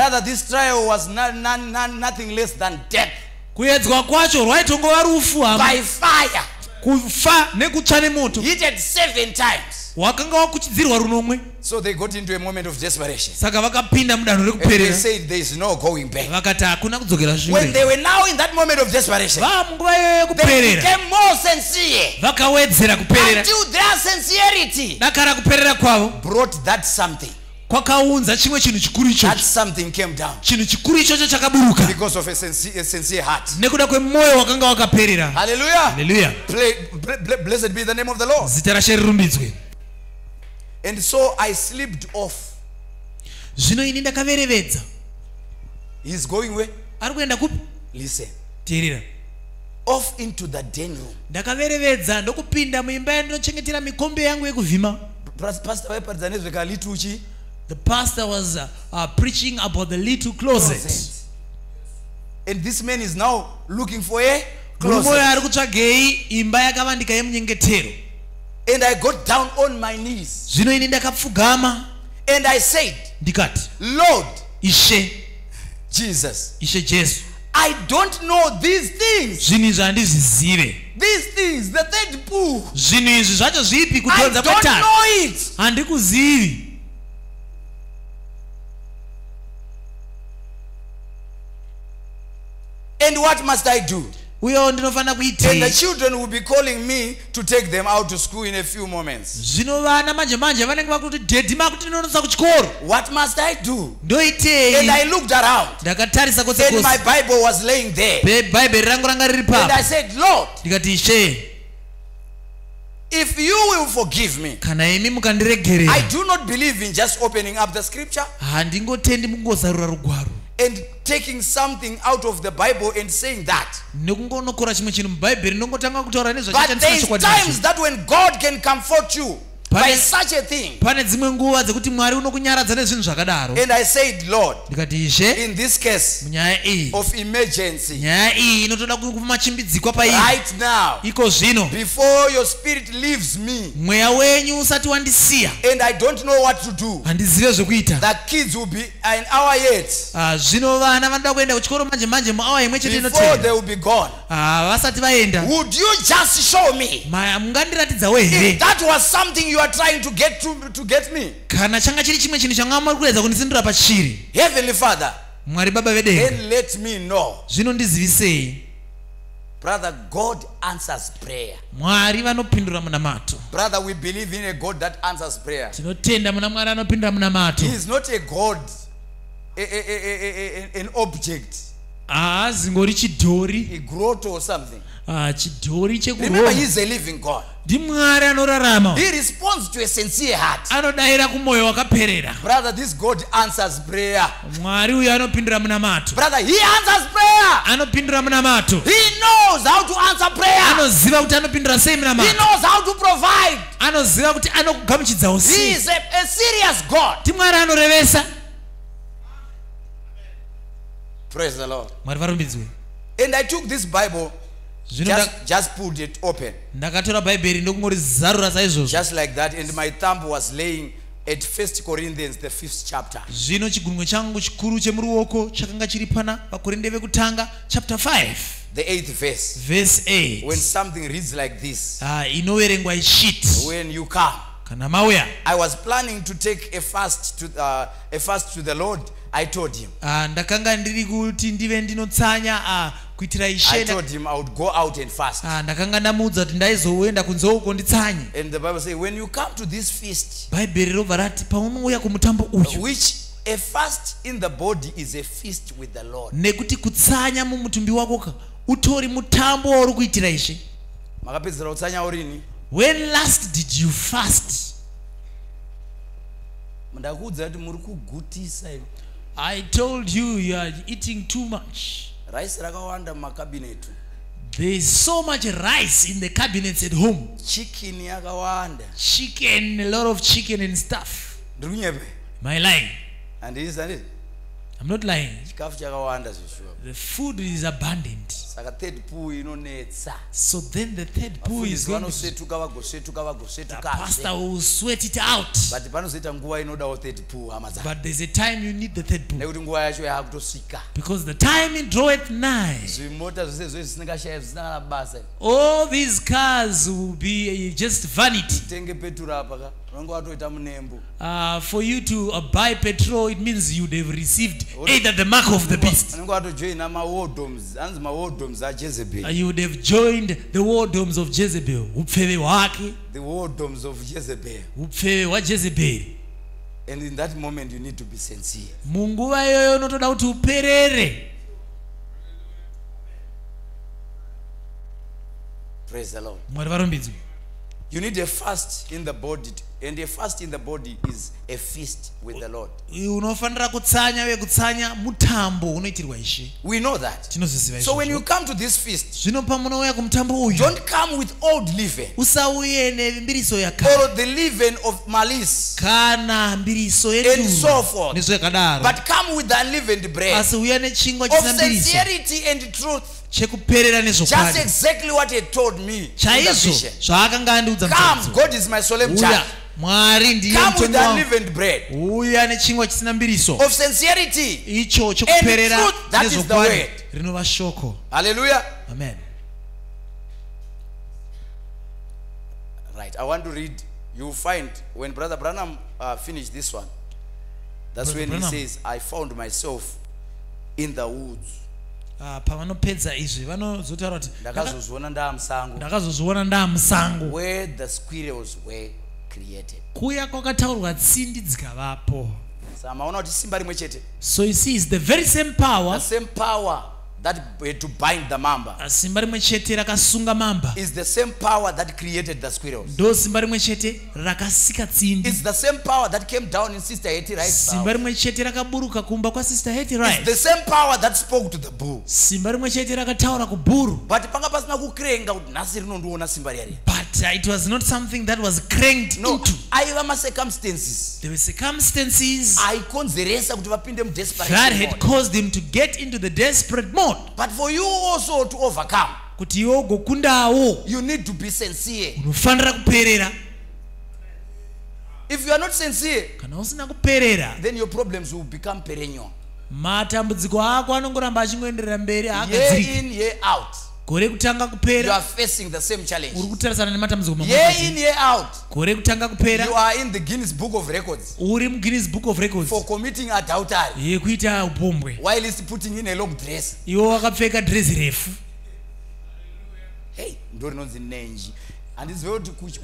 kuedzwa kwacho rwaitongova rufu hama. By fire. Kufa nekutsva nemoto heated seven times. Wakanga wakuchidzirwa runomwe. So they got into a moment of desperation. Saka vakapinda mudanho and they rekuperera. said there is no going back. Vakati hakuna kudzokera when shure they were now in that moment of desperation va munguva iyoyo they yekuperera became more sincere. Vakawedzera kuperera. Until their sincerity dakara kuperera kwavo. brought that something kwakaunza chimwe chinhu chikuru that ichocho something came down chinhu chikuru ichocho chakaburuka because of a sincere, a sincere heart. nekuda kwemwoyo wakanga wakaperera Hallelujah. haleluya Play, ble- ble- blessed be the name of the Lord. zita rashe rirumbidzwe And so I slipped off. zvino ini ndakaverevedza He's going where? ari kuenda kupi Listen. teerera Off into the den room. ndakaverevedza ndokupinda muimba yandinochengetera mikombe yangu yekuvhima Pas- Pastor vaiparidza nezvekalituchi the pastor was uh, uh, preaching about the little closet. And this man is now looking for a closet. ari kutsvagei imba yakavandika yemunyengetero. And I got down on my knees. Zvino ini ndakapfugama. And I said, ndikati Lord ishe Jesus, ishe jesu. I don't know these things. zvinhu izvi handizvizive These things, the third pool. zvinhu izvi zvacho zvipi I kutonza don't kwetatu know it. handikuzivi And what must I do? uyewo ndinofanira And the children will be calling me to take them out to school in a few moments. zvino vana manje manje vanenge vakuti dhedhi makuti ndinonosa kuchikoro? What must I do? And ndoitei I looked around. Ndakatarisa kwose and my Bible was laying there. Be- bhaibheri rangu ranga riri And papo I said, Lord, ndikati ishe. if you will forgive me, kana imi mukandiregerera. I do not believe in just opening up the scripture. Handingotendi mukungozarura rugwaro and taking something out of the Bible and saying that. nekungonokora chimwe chinhu mubhaibheri ndongotanga kutaura But there is times that when God can comfort you by Pane- such a thing. pane dzimwe nguva dzekuti mwari unokunyaradza nezvinhu zvakadaro. And I said, Lord, ndikati ishe in this case munyaya iyi of emergency, nyaya iyi inotoda kumachimbidzikwa pairi. right now, iko zvino. before your spirit leaves me mweya wenyu usati wandisiya and I don't know what to do, handizive zvekuita. the kids will be an hour yet. Ah, zvino vana vanoda kuenda kuchikoro manje manje muawa imwe chete before inotenda they will be gone. Ah, vasati vaenda. Would you just show me mungandiratidzawo here? that was something you are trying to get to, to get me? kana changa chiri chimwe chinhu changa muri kuedza kundisindira pachiri Heavenly Father, mwari baba vedenga let me know. zvino ndizivisei Brother, God answers prayer. mwari vanopindura munamato Brother, we believe in a God that answers prayer. tinotenda muna mwari anopindura munamato He is not a God, a, a, a, a, a, an object, haazingori chidhori a grotto or something. ah, chidhori Remember, chekuroma He is a living God. Ndimwari anorarama He responds to a sincere heart. anodayira kumwoyo wakaperera Brother, this God answers prayer. mwari uyo anopindura munamato Brother, He answers prayer. anopindura munamato He knows how to answer prayer. anoziva kuti anopindura sei He munamato knows how to provide. anoziva kuti anokugamuchidzawo He sei is a, a serious God. timwari anorevesa Praise the Lord. mwari varumbidzwe And I took this Bible, just, just pulled it open, ndakatora bhaibheri ndokungorizarura saizvozvo just like that, and my thumb was laying at First Corinthians, the fifth chapter. zvino chigunwe changu chikuru chemuruoko chakanga chiri pana pakorinde vekutanga chapter 5 The eighth verse. verse 8 When something reads like this, inoverengwa ichiti when you come, kana mauya I was planning to take a fast to uh, a fast to the Lord. I told him. Ndakanga ndiri kuti ndive ndinotsanya kuitira I ishe told him I would go out and fast. Ah, ndakanga ndamuudza kuti ndaizoenda kunzeuko nditsanye And the Bible says, when you come to this feast, bhaibheri robva rati paunouya kumutambo uyu. which a fast in the body is a feast with the Lord. nekuti kutsanya mumutumbi wako ka utori mutambo wauri kuitira ishe. Makapedzera kutsanya urini when last did you fast? Ndakuudza kuti muri kugutisa i told you you are eating too much raisi rakawanda mumakabhinetu there is so much rice in the cabinets at home. Chikini yakawanda. Chicken a lot of chicken and stuff. Ndiri kunyepe i lying? Handisi handisi i'm not lying. Chikafu chakawanda zvishua the food is abundant saka third pool inonetsa. So then the third pool is going to vanosvetuka vagosvetuka the pastor will sweat it out. But panozoita nguva inodawo third pool hama dzangu but there's a time you need the third pool nekuti nguva yacho yaakutosvika because the time it draweth nigh. Zvimota zvose zvoe zvisingashaya zvisina kana basa all these cars will be uh, just vanity. Tenge peturo apa ka unenge watoita munembo uh, for you to uh, buy petrol it means you'd have received either the mark of the beast. Unenge watojoina mawardoms anzi mawardoms uh, ajezebhel you would have joined the war domes of jezebel. Upfeve hwake the wardoms of jezebel. Upfeve hwajezebheri and in that moment you need to be sincere. Munguva iyoyo unotoda kuti uperere. Praise the lord. Mwari varumbidzwe you need a fast in the body and a fast in the body is a feast with the lord. Unofanira kutsanya uye kutsanya mutambo unoitirwa ishe. We know that. Tinozviziva so when you come to this feast zvino pamunouya kumutambo uyu don't come with old leaven. usauye nembiriso or the leaven of malice kana mbiriso And so forth. nezvo yakadaro. But come with the unleavened bread. Asi uya nechingwa of chisina mbiriso. sincerity and truth. Chekuperera just nezvokwadi exactly what he told me in the chaizvo zvaakanga andiudza mwari ndiye come with mutongi the wangu. unleavened bread. Uya nechingwa chisina mbiriso. Of sincerity icho the nezvokwadi rinova shoko. Hallelujah. Amen. Right i want to read. You find when brother branham uh, finished this one that's Brother when Branham. he says i found myself in the woods. Ah, pavanopedza izvi vanozotaura kuti "Ndaka- ndakazozviona ndaamusango ndakazozviona ndaamusango where the squirrels were created. Kuya kwakataurwa tsindi dzikavapo. Saka maona kuti simba rimwe chete? So you see it's the very same the power same power that had to bind the mamba. Simba rimwe chete rakasunga mamba. Is the same power that created the squirrels. Ndo simba rimwe chete rakasika tsindi it's the same power that came down in sister Hetty Wright's simba rimwe chete rakaburuka kumba kwasister heti it's the right same power that spoke to the bull. Simba rimwe chete rakataura kubhuru but panga pasina kukurenga kuti nhasi rinondiona simba riya but uh, it was not something that was cranked no into. aiva macircumstances. There were circumstances aikonzeresa kuti vapinde that mudesperation had mode. caused him to get into the desperate mode but for you also to overcome kuti iwe ugokundawo you need to be sincere. unofanira kuperera. If you are not sincere kana usina kuperera then your problems will become perennial. matambudziko ako anongoramba achingoenderera mberi year haagadziriki in year out gore kutanga you kupera are facing the same challenge. Uri kutarisana nematambudziko year in year out. Gore kutanga kupera. You are in the guinness book of records. Uri muguinness book of records. For committing adultery. Yekuita upombwe. While is putting in a long dress. Iwe wakapfeka dhirezi refu. Hey ndo rinonzi nenji. Handizive kuti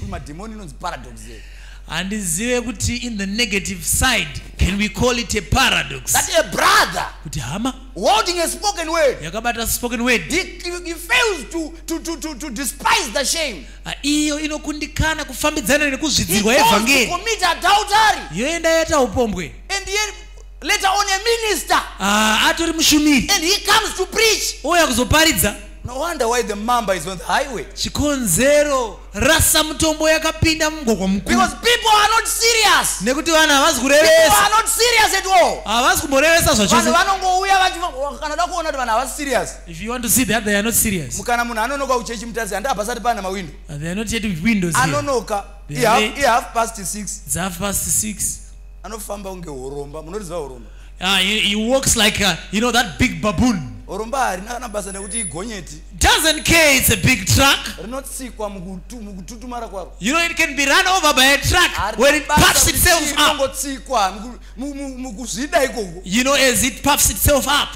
kumadhimoni inonzi paradox here. Handizive kuti in the negative side can we call it a paradox? That a brother kuti hama holding a spoken word yakabata spoken word. he, he, fails to, to, to, to, to despise the shame. Ah, iyo inokundikana kufambidzana he nekuzvidzirwa evhangeri yoenda yaita upombwe. And yet later on a minister. Ah, atori mushumiri. And he comes to preach. Ouya kuzoparidza. No wonder why the mamba is on the highway. Chikonzero rasa mutombo yakapinda mumugwagwa mukuru. Because people are not serious. Nekuti vanhu havasi people kurevesa are not serious at all. Havasi kumborevesa vanhu zvachose vanongouya vachi- kana da kuona kuti vanhu havasi serious. If you want to see that they are not serious. Kana munhu anonoka kuchechi mutaridzi handabhasati pana mawindo and they are not yet with windows here? Anonoka They i are half- late. i half past six. It's half past six. Anofamba kunge horomba. Munoriziva horomba. Ah, he, he walks like a, you know that big baboon horomba harina kana basa nekuti igonyeti. Doesn't care it's a big truck. Rinotsikwa mukutu- mukututumara kwaro. You know it can be run over by a truck when it puffs itself up. rinongotsikwa muku- mu- mu- mukuzvida ikoko. You know as it puffs itself up.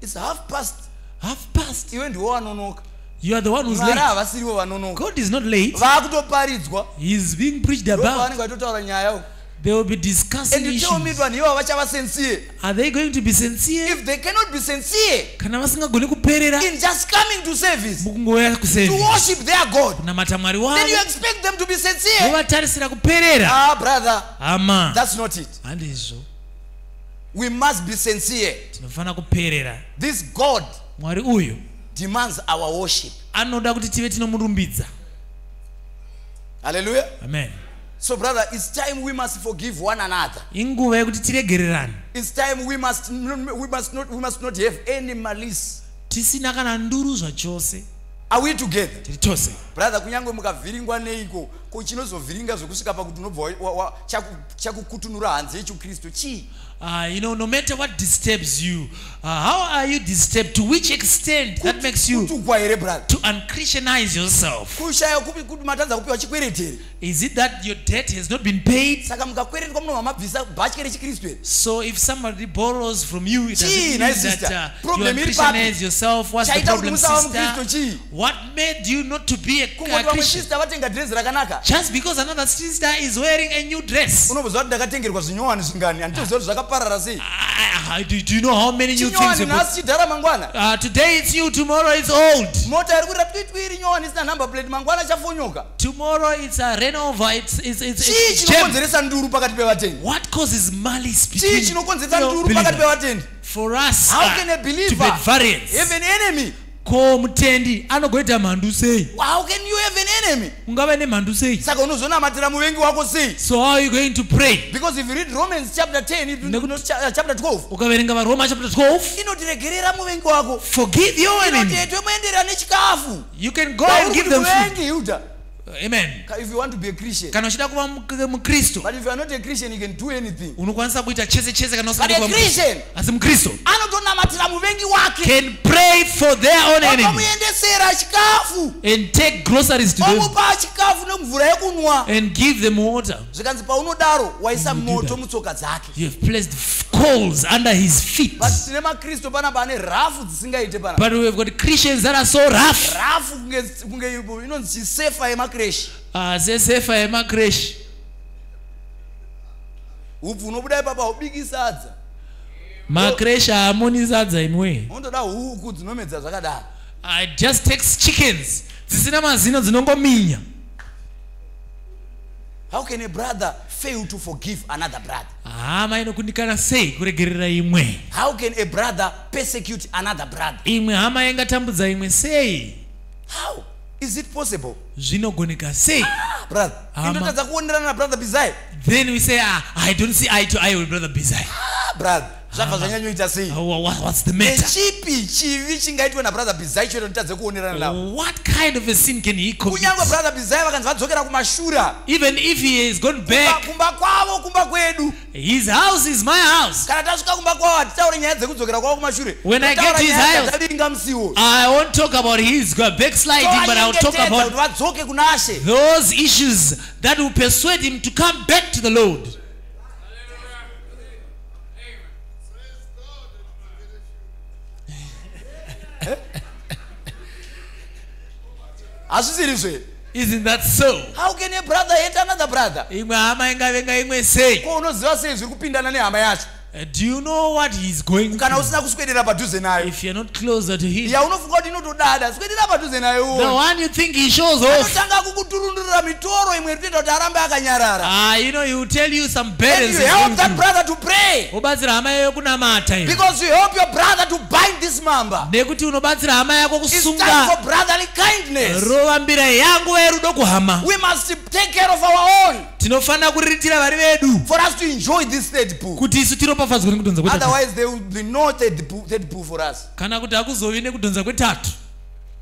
Its half past. Half past. Iwe ndiwo wanonoka. You are the one who's late. havasirivo vanonoka. God is not late. Vaakutoparidzwa he's being preached about. vanenge vachitotaura nyaya uko they will be discussing and you tell me vanhu ivavo vachava sincere are they going to be sincere? If they cannot be sincere kana vasingagoni kuperera? in just coming to service mukungouya to kuservice worship their god kunamata mwari then you wavo expect them to be sincere. Vovatarisira kuperera? Ah brother. Hama that's not it. Handizvo we must be sincere. Tinofanira kuperera. This god mwari uyu demands our worship. anoda kuti tive tinomurumbidza hallelujah. Amen so brother it's time we must forgive one another. Inguva yekuti tiregererane. It's time we must we must not we must not have any malice. Tisina kana nduru zvachose. Are we together? Tiri tose. Brother kunyange mukavhiringwa neiko ko chinozovhiringa zvekusvika pakuti unobva chakukutunura hanze yechikristu chii Uh, you know, no matter what disturbs you, uh, how are you disturbed? To which extent that makes you to unchristianize yourself? Is it that your debt has not been paid? So if somebody borrows from you, it doesn't mean that uh, you unchristianize yourself. What's the problem, sister? What made you not to be a, a Christian. Just because another sister is wearing a new dress. unomboziva kuti ndakatengerwa zvinyowani zvingani handitoziva kuti zvakaparara sei do, you know how many new things? nhasi chidhara mangwana Uh, today it's new, tomorrow it's old. mota iri kuita twitwiri nyowani isina number plate mangwana chafonyoka Tomorrow it's a Renova. It's it's it's, chii chinokonzeresa nduru pakati pevatendi What causes malice chii between chinokonzeresa you know, nduru pakati pevatendi For us how uh, can a to believer be at variance. have an enemy Ko mutendi anogoita mhandu sei? how can you have an enemy? Ungava nemhandu sei? saka unozonamatira muvengi wako sei. So how are you going to pray? because if you read romans chapter 10 it- Nekuti- no, chapter 12 ukaverenga varoma chapter 12 inotiregerera muvengi wako. Forgive your enemy. inoti tomuenderera nechikafu you can go and give them food amen. If you want to be a christian. Kana uchida kuva mu- mukristu but if you are not a christian you can do anything. Unokwanisa kuita chese chese kana usingadi kuva christian asi mukristu anotonamatira muvengi wake. Can pray for their own enemy. otomuendesera chikafu and take groceries to them. Omupa chikafu nemvura yekunwa and give them water. Zvikanzi paunodaro waisa moto mutsoka dzake you have placed coals under his feet. But tine makristu panapa ane rafu dzisingaite pana. But we have got christians that are so rough. Rafu kunge kunge inonzi chisefa yemakreshi uh, sesefa yemakreshi upfu unobuda ipapa ubiki sadza. Makreshi haamoni sadza imwe. Unondoda huku dzinomedza zvakadaro. Uh, just takes chickens. Dzisina mazino dzinongominya how can a brother fail to forgive another brother. Hama inokundikana sei kuregerera imwe. How can a brother persecute another brother? Imwe hama ingatambudza imwe sei? How is it possible? Zvinogoneka sei? Ah, brother indotadza kuonerana na brother bizai? Then we say ah, i don't see eye to eye with brother bizai. Ah, brother zvabva zvanyanyoita sei? Uh, what, what's the matter? Nechipi chivi chingaitwa nabrother bizai choito nditadze kuonerana navo. What kind of a sin can he commit? Kunyange brother bizai vakanzi vadzokera kumashura. Even if he has gone back. kumba kwavo kumba kwedu. His house is my house. Kana tasvika kumba kwavo hatitaure nyaya dzekudzokera kwavo kumashure. When I get his house- dzadzavinga musiwo. I won't talk about his backsliding but i'll talk Toanyengetedza about vadzoke kuna she those issues that will persuade him to come back to the lord hazvisiri zve? Isn't that so? How can a brother hate another brother? Imwe hama ingavenga imwe sei? Ko unoziva sei zviri kupindana nehama yacho Uh, do you know what he's going kana usina kuswedera padhuze nayo. If you're not closer to him. Yaunofunga kuti inotodada. Swedera padhuze nayo the one you think he shows off. Anotanga kukuturundurira mitoro imwe inotoita kuti arambe akanyarara. Ah you know he will tell you some burdens you he's help that brother to pray. Wobatsira hama yayo kunamata because you help your brother to bind this member nekuti unobatsira hama yako it's time kusunga. for brotherly kindness. Rovambira yangu yerudo kuhama. We must take care of our own. Tinofanira kuriritira vari vedu. For us to enjoy this third pool kuti isu tiropafadzwa nekudhonza otherwise there will be no third pool, third pool for us. Kana kuti hakuzovi nekudhonza kwetatu.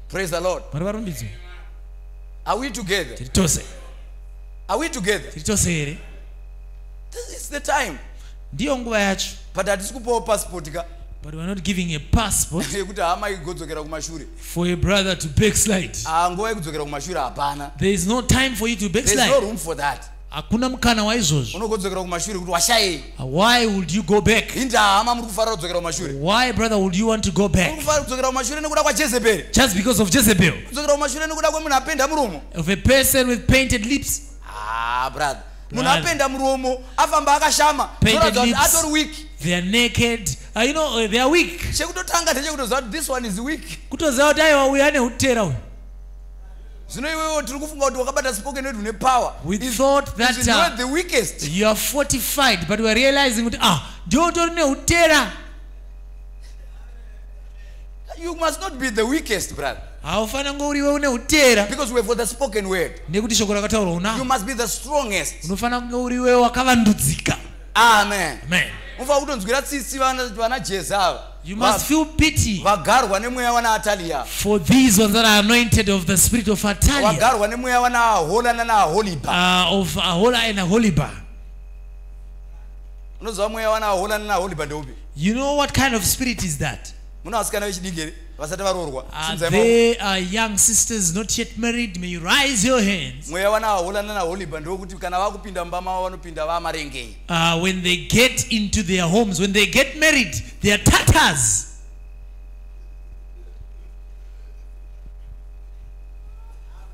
Praise the lord. Vari varumbidzwa are we together? Tiri tose. Are we together? Tiri tose here. This is the time. Ndiyo nguva yacho. But hatisi kupawo passport ka? But weare not giving a passport yekuti hama igodzokera kumashure. for a brother to backslide. Ah, nguva yekudzokera kumashure hapana. There is no time for you to there's no backslide. room for that hakuna mukana waizvozvo unogodzokera kumashure kuti washayei why would you go back? Indahama muri kufarira kudzokera kumashure? Why brother would you want to go back? Kudzokera kumashure nekuda kwajezebheri just because of jezebel. Kudzokera kumashure nekuda kwemunhu apenda muromo. Of a person with painted lips. Ah brother. Munhu apenda muromo afamba akashama kuti atori weak. They are naked. Uh, you know uh, they are weak. Chekutotanga ndechekutoziva kuti this one is weak. Kutoziva kuti aiwa uyu ane utera uyu zvino iwewo tiri kufunga kuti wakabata spoken word une power. We Is- thought that, is not uh, the weakest. you are fortified but we are realizing kuti ah ndiwo utori neutera you must not be the weakest brother. Haufanira kunge uriwe une utera. Because we got the spoken word. Nekuti shoko rakataurwa you unao must be the strongest. Unofanira kunge uriwe wakavandudzika. Amen. Amen. Unofanira kutonzwira tsitsi vana vana jezi ava you must feel pity vagarwa nemweya wana atalia for these ones that are anointed of the spirit of atalia. Vagarwa nemweya wana aholana naaholiba uh, of ahola and aholiba unoziva mweya wana aholana ndeupi you know what kind of spirit is that muna vasikana vechidiki here vasati varoorwa they are young sisters not yet married? May you raise your hands. Mweya wana aholana naaholiba ndewekuti kana vakupinda mumba mavo vanopinda vamarengei. Uh, when they get into their homes when they get married they are tatters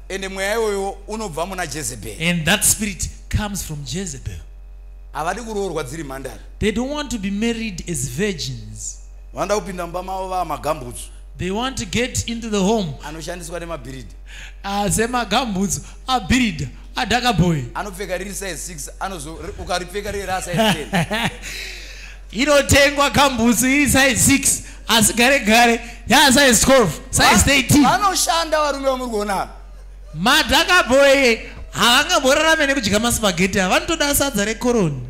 ende mweya iwoyo unobva muna jezebheri And that spirit comes from Jezebel. havadi kuroorwa dziri mhandara. They don't want to be married as virgins. Vanoda kupinda mumba mavo vava magambutsu. They want to get into the home. Anoshandiswa nemabhiridha uh, semagambutsu abirida adakaboy anopfeka riri size 6 anozo ukaripfeka riri rasize 10 inotengwa gambutsu iri size 6 asi gare gare yaa size 12 size 13 vanoshanda varume vamuri kuona madhakaboy havangamborarame nekudya masipageti ava vanotoda sadza rekoroni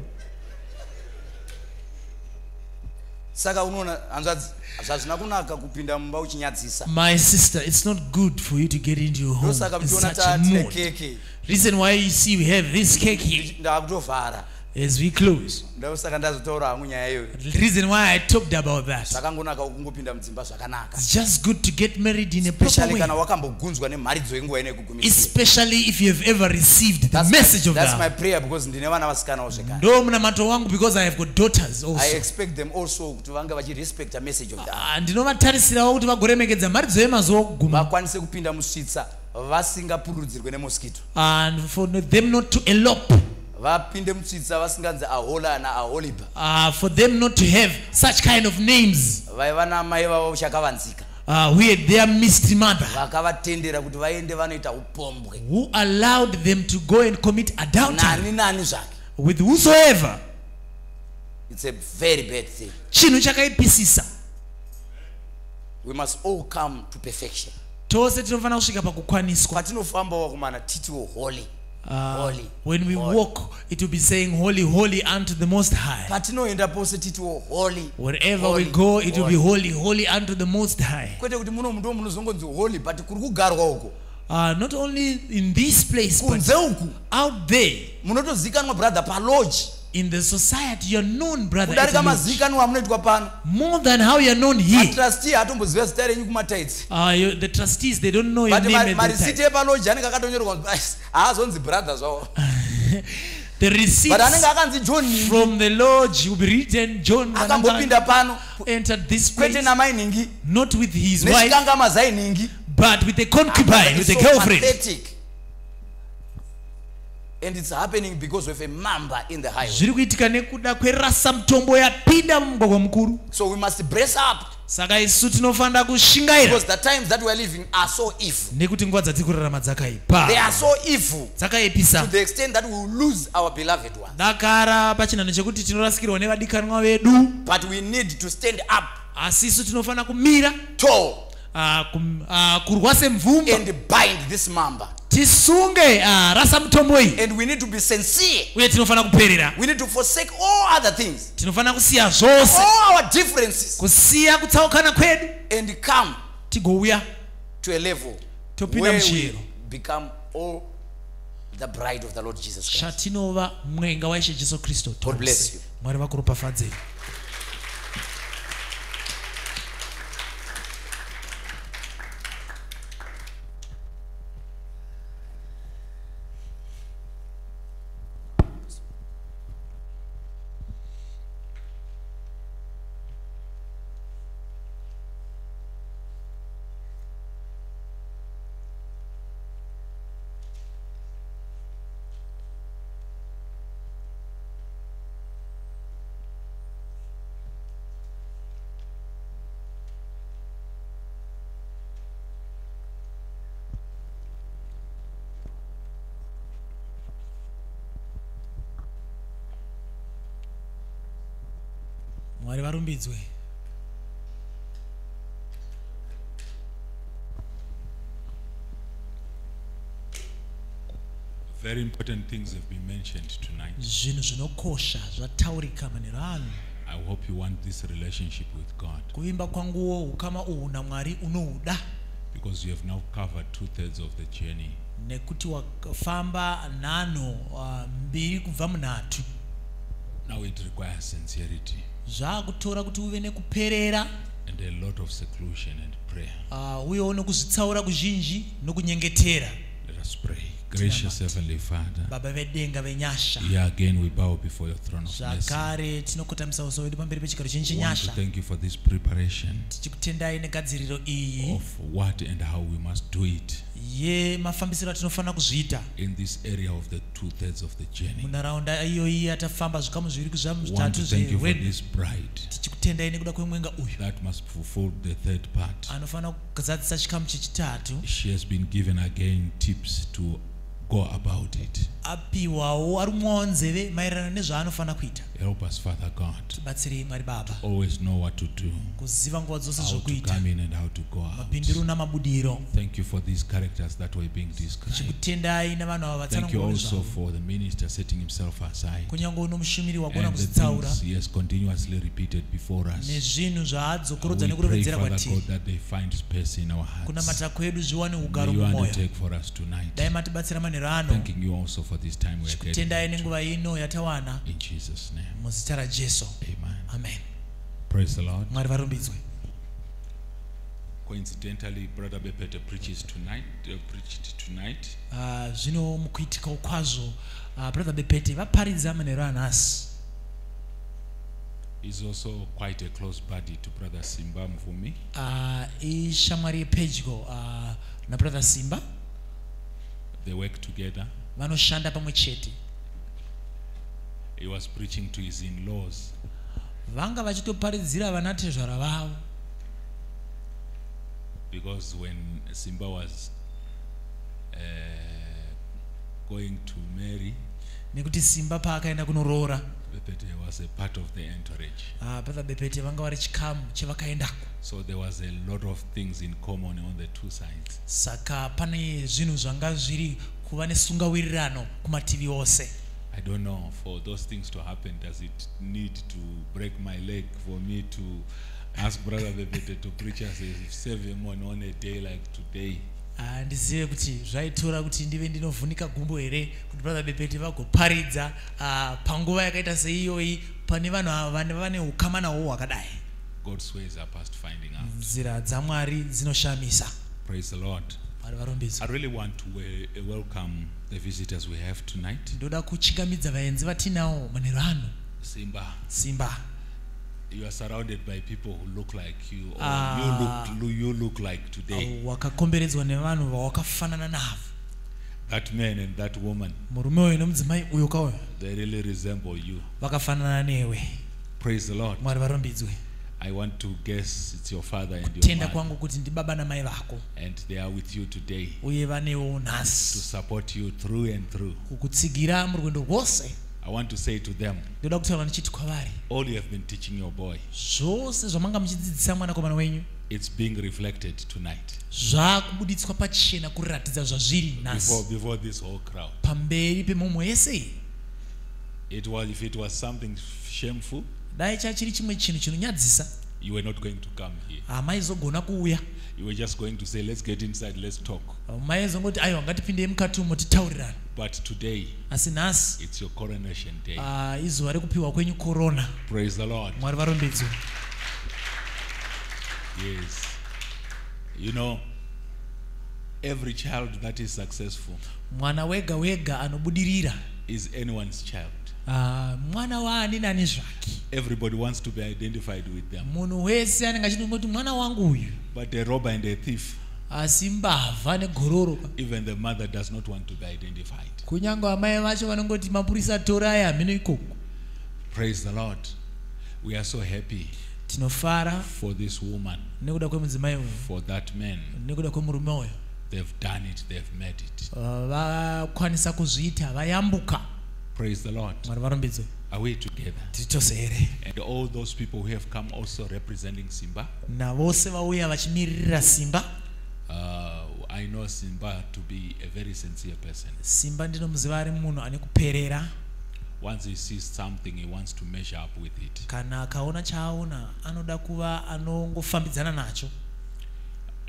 saka unoona hanzvadzi zvazvina kunaka kupinda mumba uchinyadzisa. My sister it's not good for you to get into your home ndosaka in muchiona such a tatine mood. keke. Reason why you see we have this cake here. Ndaakutovhara as we close. Ndosaka ndazotaura hangu nyaya iyoyo the reason why i talked about that zvakangonaka kungopinda mudzimba zvakanaka. it's just good to get married in a proper way. kana wakambogunzwa nemharidzo yenguva ine kugumisira. Especially if you have ever received the That's my- message of that's my God. prayer because ndine vana vasikanawo zvekare. Ndo munamato wangu because i have got daughters i also expect them also kuti vange vachirespecta message of that Ah, ndinovatarisirawo kuti vagoremekedza mharidzo yemazuva okuguma vakwanise kupinda musvitsa vasingapururudzirwe nemosquito. And for them not to elope vapinde mutsvitsa vasinganzi ahola naaholiba uh, for them not to have such kind of names. Vaiva namai vavo chakavanzika uh, who had their missed mother. Vakavatendera kuti vaende vanoita upombwe. Who allowed them to go and commit adultery. Nani zvake? With whosoever. It's a very bad thing. Chinhu chakaipisisa. We must all come to perfection. Tose tinofanira kusvika pakukwaniswa. Patinofamba wakomana titiwo holy Uh, Holy, when we holy. walk it will be saying holy holy unto the most high. Patinoenda pose titiwo holy wherever holy, we go it will be holy. holy holy unto the most high. Kwete kuti muno ndo munozongonzi holy but kuri kugarwa uko uh, not only in this place but kunze uku. out there. Munotozikanwa brother palodge in the society you're known brother kudarika a amunoitwa pano. More than how you're known here matrustee hatomboziva zita renyu kumataitsi uh, you, the trustees they don't know your but name marisiti the epalodge anenge akatonyorwa haazonzi brother zvavo the receipts anenge akanzi john from the lodge will be written john akambopinda pano. entered this place kwete namai ningi not with his wife nechikangama zai ningi but with a concubine with a girlfriend. pathetic. And it's happening because of a mamba in the highway. Zviri kuitika nekuda kwerasa mutombo yapinda mumugwagwa mukuru. So we must brace up. Saka isu tinofanira kushingaira because the times that we are living are so evil nekuti nguva dzatiri kurarama dzakaipa. They are so evil to dzakaipisa the extent that we will lose our beloved one dakara pachinhano chekuti tinorasikirwa nevadikanwa vedu. But we need to stand up. Asi isu tinofanira kumira. Tall ah, kum- ah, kurwa semvumba. And bind this mamba. Tisunge uh, rasa mutombo iyi and we need to be sincere. Uye tinofanira kuperera we need to forsake all other things. Tinofanira kusiya zvose. All our differences. Kusiya kutsaukana kwedu. And come tigouya. to a level Topinda muchiyero. become all the bride of the lord jesus christ. Chatinova mwenga waishe jesu kristu God bless you. mwari vakuropafadzei mwari varumbidzwe Very important things have been mentioned tonight. zvinhu zvinokosha zvataurika manhero anhu I hope you want this relationship with God. Kuvimba kwanguwo ukama uhu namwari unohuda because you have now covered two thirds of the journey. nekuti wafamba nhano uh, mbiri kubva munhatu. Now it requires sincerity zvaakutora kuti uve nekuperera. And a lot of seclusion and prayer. uh, uyewo nekuzvitsaura kuzhinji nokunyengetera. Let us pray. Gracious Heavenly Father, baba vedenga venyasha. here again we bow before your throne of mercy. zvakare tinokotamisa uso wedu pamberi pechigaro chenyu We want to chenyasha thank you for this preparation tichikutendai negadziriro iyi. of what and how we must do it yemafambisiro atinofanira kuzviita. In this area of the two thirds of the journey. munharaunda iyoyi yatafamba zvikamu zviviri bride. Tichikutendai nekuda kwemwenga uyu. That must fulfill the third part. anofanira kuzadzisa chikamu chechitatu. She has been given again tips to go about it. apiwawo arumwawo nzeve maererano nezvaanofanira kuita. Help us, Father God, tibatsirei mwari baba. Always know what to do, kuziva nguva dzose zvokuita. and how to go out. mapindiro namabudiro Thank you for these characters that were being described. navanhu ava Thank you also for the minister setting himself aside. Kunyange uno mushumiri wagona kuzvitsaura things continuously repeated before us. nezvinhu zvaadzokorodza nekurovedzera kwatiri. God, that they find space in our hearts. matako edu zviwane ugaro mumwoyo dai matibatsira manhero ano Thanking you also for this time we are tichikutendai getting. nenguva ino yatawana In Jesus' name. muzita rajesu Amen. amen Praise the Lord. mwari varumbidzwe Coincidentally, Brother Bepete preaches tonight. Uh, preached tonight. Ah, zvino mukuitikawo kwazvo ah, brother bepete vaparidza manhero anhasi He's also quite a close buddy to Brother Simba Mvumi. Ah, ishamwari yepedyo ah, nabrother simba They work together. vanoshanda pamwe chete He was preaching to his in-laws. vanga vachitoparidzira vanatezvara vavo because when Simba was uh, going to marry, nekuti simba paakaenda kunoroora Bepete was a part of the entourage. ah, brother bepete vanga vari chikamu chevakaendako So there was a lot of things in common on the two sides. saka pane zvinhu zvanga zviri kuva nesungawirirano kumativi ose I don't know, for those things to happen, does it need to break my leg for me to ask Brother Bepete to preach us a sermon on a day like today? Ah, ndizive kuti zvaitora kuti ndive ndinovhunika gumbo here kuti brother bepete vagoparidza ah, panguva yakaita seiyoyi pane vanhu ava vane- vane ukama nahwo hwakadai. Nzira dzamwari dzinoshamisa. Praise the Lord. I really want to we- welcome the visitors we have tonight. ndoda kuchingamidza vaenzi vatinawo manhero ano Simba, simba you are surrounded by people who look like you, or Ah. you look you look like today. wakakomberedzwa nevanhu vawakafanana navo That man and that woman, murume uyu nemudzimai uyu kauyo they really resemble you. vakafanana newe Praise the Lord. mwari varumbidzwe I want to guess it's your father and your tenda kwangu kuti ndibaba namai vako and they are with you today uye vanewo to support you through and through. kukutsigira murwendo rwose I want to say to them, ndoda kutaura ndichiti kwavari all you have been teaching your boy, zvose zvamanga muchidzidzisa mwanakomana wenyu it's being reflected tonight. zvakubuditswa pachena kuratidza zvazviri before nhasi before this whole crowd. pamberi pemhomho yese It was if it was something shameful, dai chachiri chimwe chinhu chinonyadzisa you were not going to come here. hamaizogona kuuya You were just going to say, let's get inside, let's talk. maizongoti aiwa ngatipindei mukati umo titaurirane But today, asi nhasi it's your coronation day. ah, izuva rekupiwa kwenyu korona Praise the Lord. mwari Yes. You know, every child that is successful mwana wega wega anobudirira is anyone's child. Ah, mwana waani nani zvake Everybody wants to be identified with them. munhu wese anenge achitongoti mwana wangu uyu But a robber and a thief, asi mbavha negororo even the mother does not want to be identified. kunyange amai vacho vanongoti mapurisa torai hamhino ikoko Praise the Lord. We are so happy tinofara for this woman, nekuda kwemudzimai uyu for that man. nekuda kwemurume uyu They've done it, they've made it. Ah, vakwanisa kuzviita vayambuka Praise the Lord. we together? And all those people who have come also representing Simba. Uh, I know Simba to be a very sincere person. simba ndinomuziva ari munhu ane kuperera Once he sees something, he wants to measure up with it. kana akaona chaaona anoda kuva anongofambidzana nacho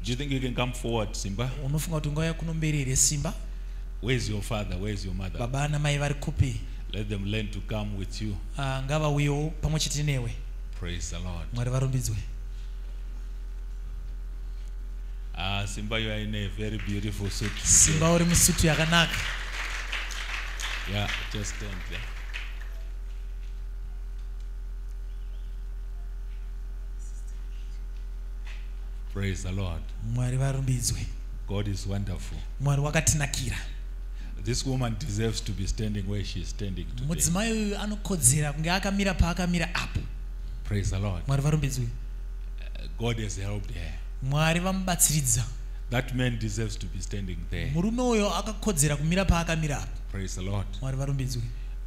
Do you think you can come forward, Simba? unofunga kuti ngauya kuno mberi here simba Where's your father? Where's your mother? baba namai vari kupi Let them learn to come with you. Ah, ngavauyewo pamwe chete newe Praise the Lord. mwari varumbidzwe Ah, Simba, you are in a very beautiful suit. simba uri musutu yakanaka Yeah, just stand there. Praise the Lord. mwari varumbidzwe God is wonderful. mwari wakatinakira This woman deserves to be standing where she is standing today. mudzimai uyu anokodzera kunge akamira paakamira apo Praise the Lord. mwari varumbidzwe Uh, God has helped her. mwari vamubatsiridza That man deserves to be standing there. murume uyo akakodzera kumira paakamira apo Praise the Lord. mwari varumbidzwe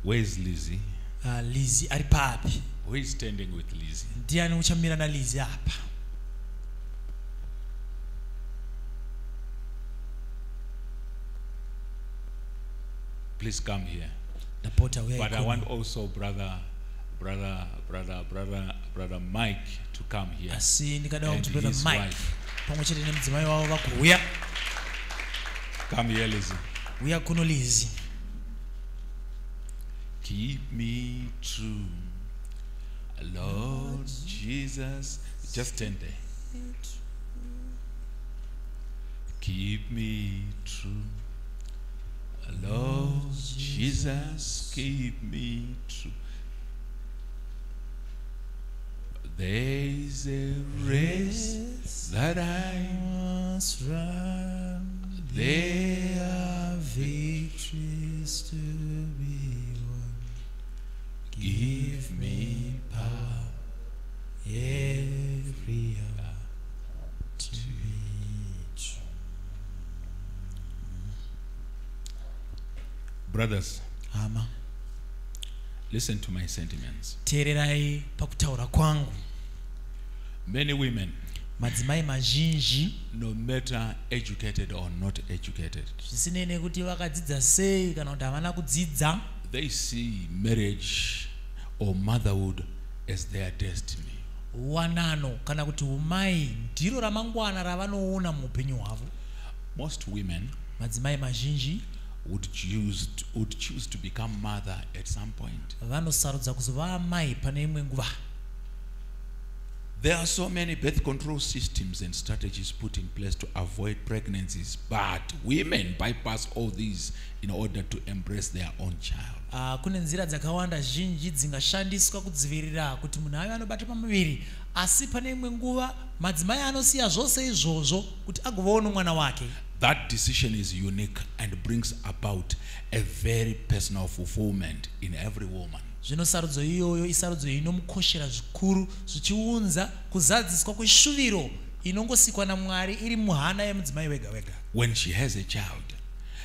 Where is Lizzie? Ah, lizi ari paapi Who is standing with Lizzie? ndiani uchamira nalizi apa Please come here. ndapota uyai But I want also brother, brother, brother, brother, brother Mike to come here. asi And kuti brother his mike wife. pamwe chete nemudzimai wavo vakuuya Come here, Lizzie. uya kuno lizi Keep me true, Lord Jesus. Just stand there. Keep me true, Lord Jesus. Keep me true. There is a race that I must run there are victories to be won give me power. every hour Brothers, hama listen to my sentiments. teererai pakutaura kwangu Many women, madzimai mazhinji no matter educated or not educated, zvisinei nekuti vakadzidza sei kana kuti havana kudzidza they see marriage or motherhood as their destiny. wanano kana kuti umai ndiro ramangwana ravanoona muupenyu hwavo Most women madzimai mazhinji would choose to, would choose to become mother at some point. vanosarudza kuzova amai pane imwe nguva There are so many birth control systems and strategies put in place to avoid pregnancies, but women bypass all these in order to embrace their own child. Ah, kune nzira dzakawanda zhinji dzingashandiswa kudzivirira kuti munhu ave anobata pamuviri asi pane imwe nguva madzimai anosiya zvose izvozvo kuti agovawo mwana wake That decision is unique and brings about a very personal fulfillment in every woman. zvino sarudzo iyoyo isarudzo inomukoshera zvikuru zvichiunza kuzadziswa kweshuviro inongosikwa namwari iri muhana yemudzimai wega wega When she has a child,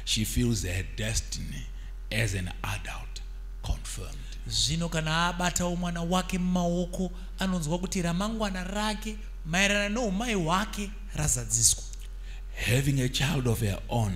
she feels her destiny as an adult confirmed. zvino kana abatawo mwana wake mumaoko anonzwa kuti ramangwana rake maererano noumai hwake razadziswa Having a child of her own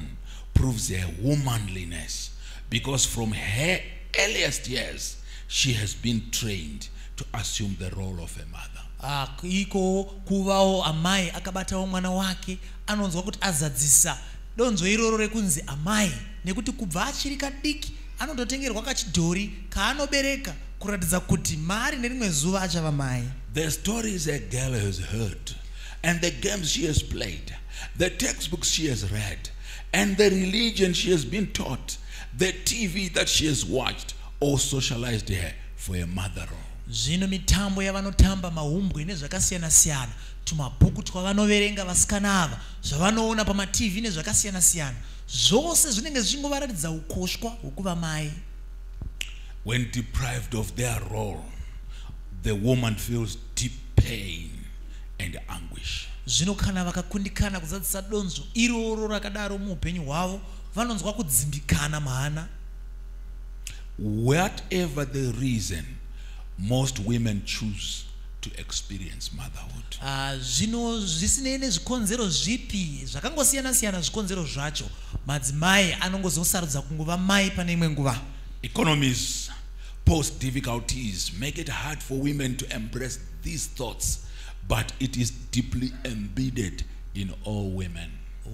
proves her womanliness because from her earliest years, she has been trained to assume the role of a mother. Ah, iko kuvawo amai akabatawo mwana wake anonzwa kuti azadzisa donzvo iroro rekunzi amai nekuti kubva achiri kadiki anondotengerwa kachidhori kaanobereka kuratidza kuti mari nerimwe zuva achava mai The stories a girl has heard, and the games she has played, the textbooks she has read, and the religion she has been taught, the TV that she has watched, all socialized her for a mother role. zvino mitambo yavanotamba maumbwe nezvakasiyana-siyana tumabhuku twavanoverenga vasikana ava zvavanoona pamatv nezvakasiyana-siyana zvose zvinenge zvichingovaratidza ukoshwa hwekuva mai When deprived of their role, the woman feels deep pain and anguish. Zvino kana vakakundikana kuzadzisa donzvo iroro rakadaro muupenyu hwavo vanonzwa kudzimbikana mahana Whatever the reason, most women choose to experience motherhood. Ah, zvino zvisinei nezvikonzero zvipi zvakangosiyana-siyana zvikonzero zvacho. Madzimai anongozosarudza kungova mai pane imwe nguva. Economies post difficulties make it hard for women to embrace these thoughts, but it is deeply embedded in all women.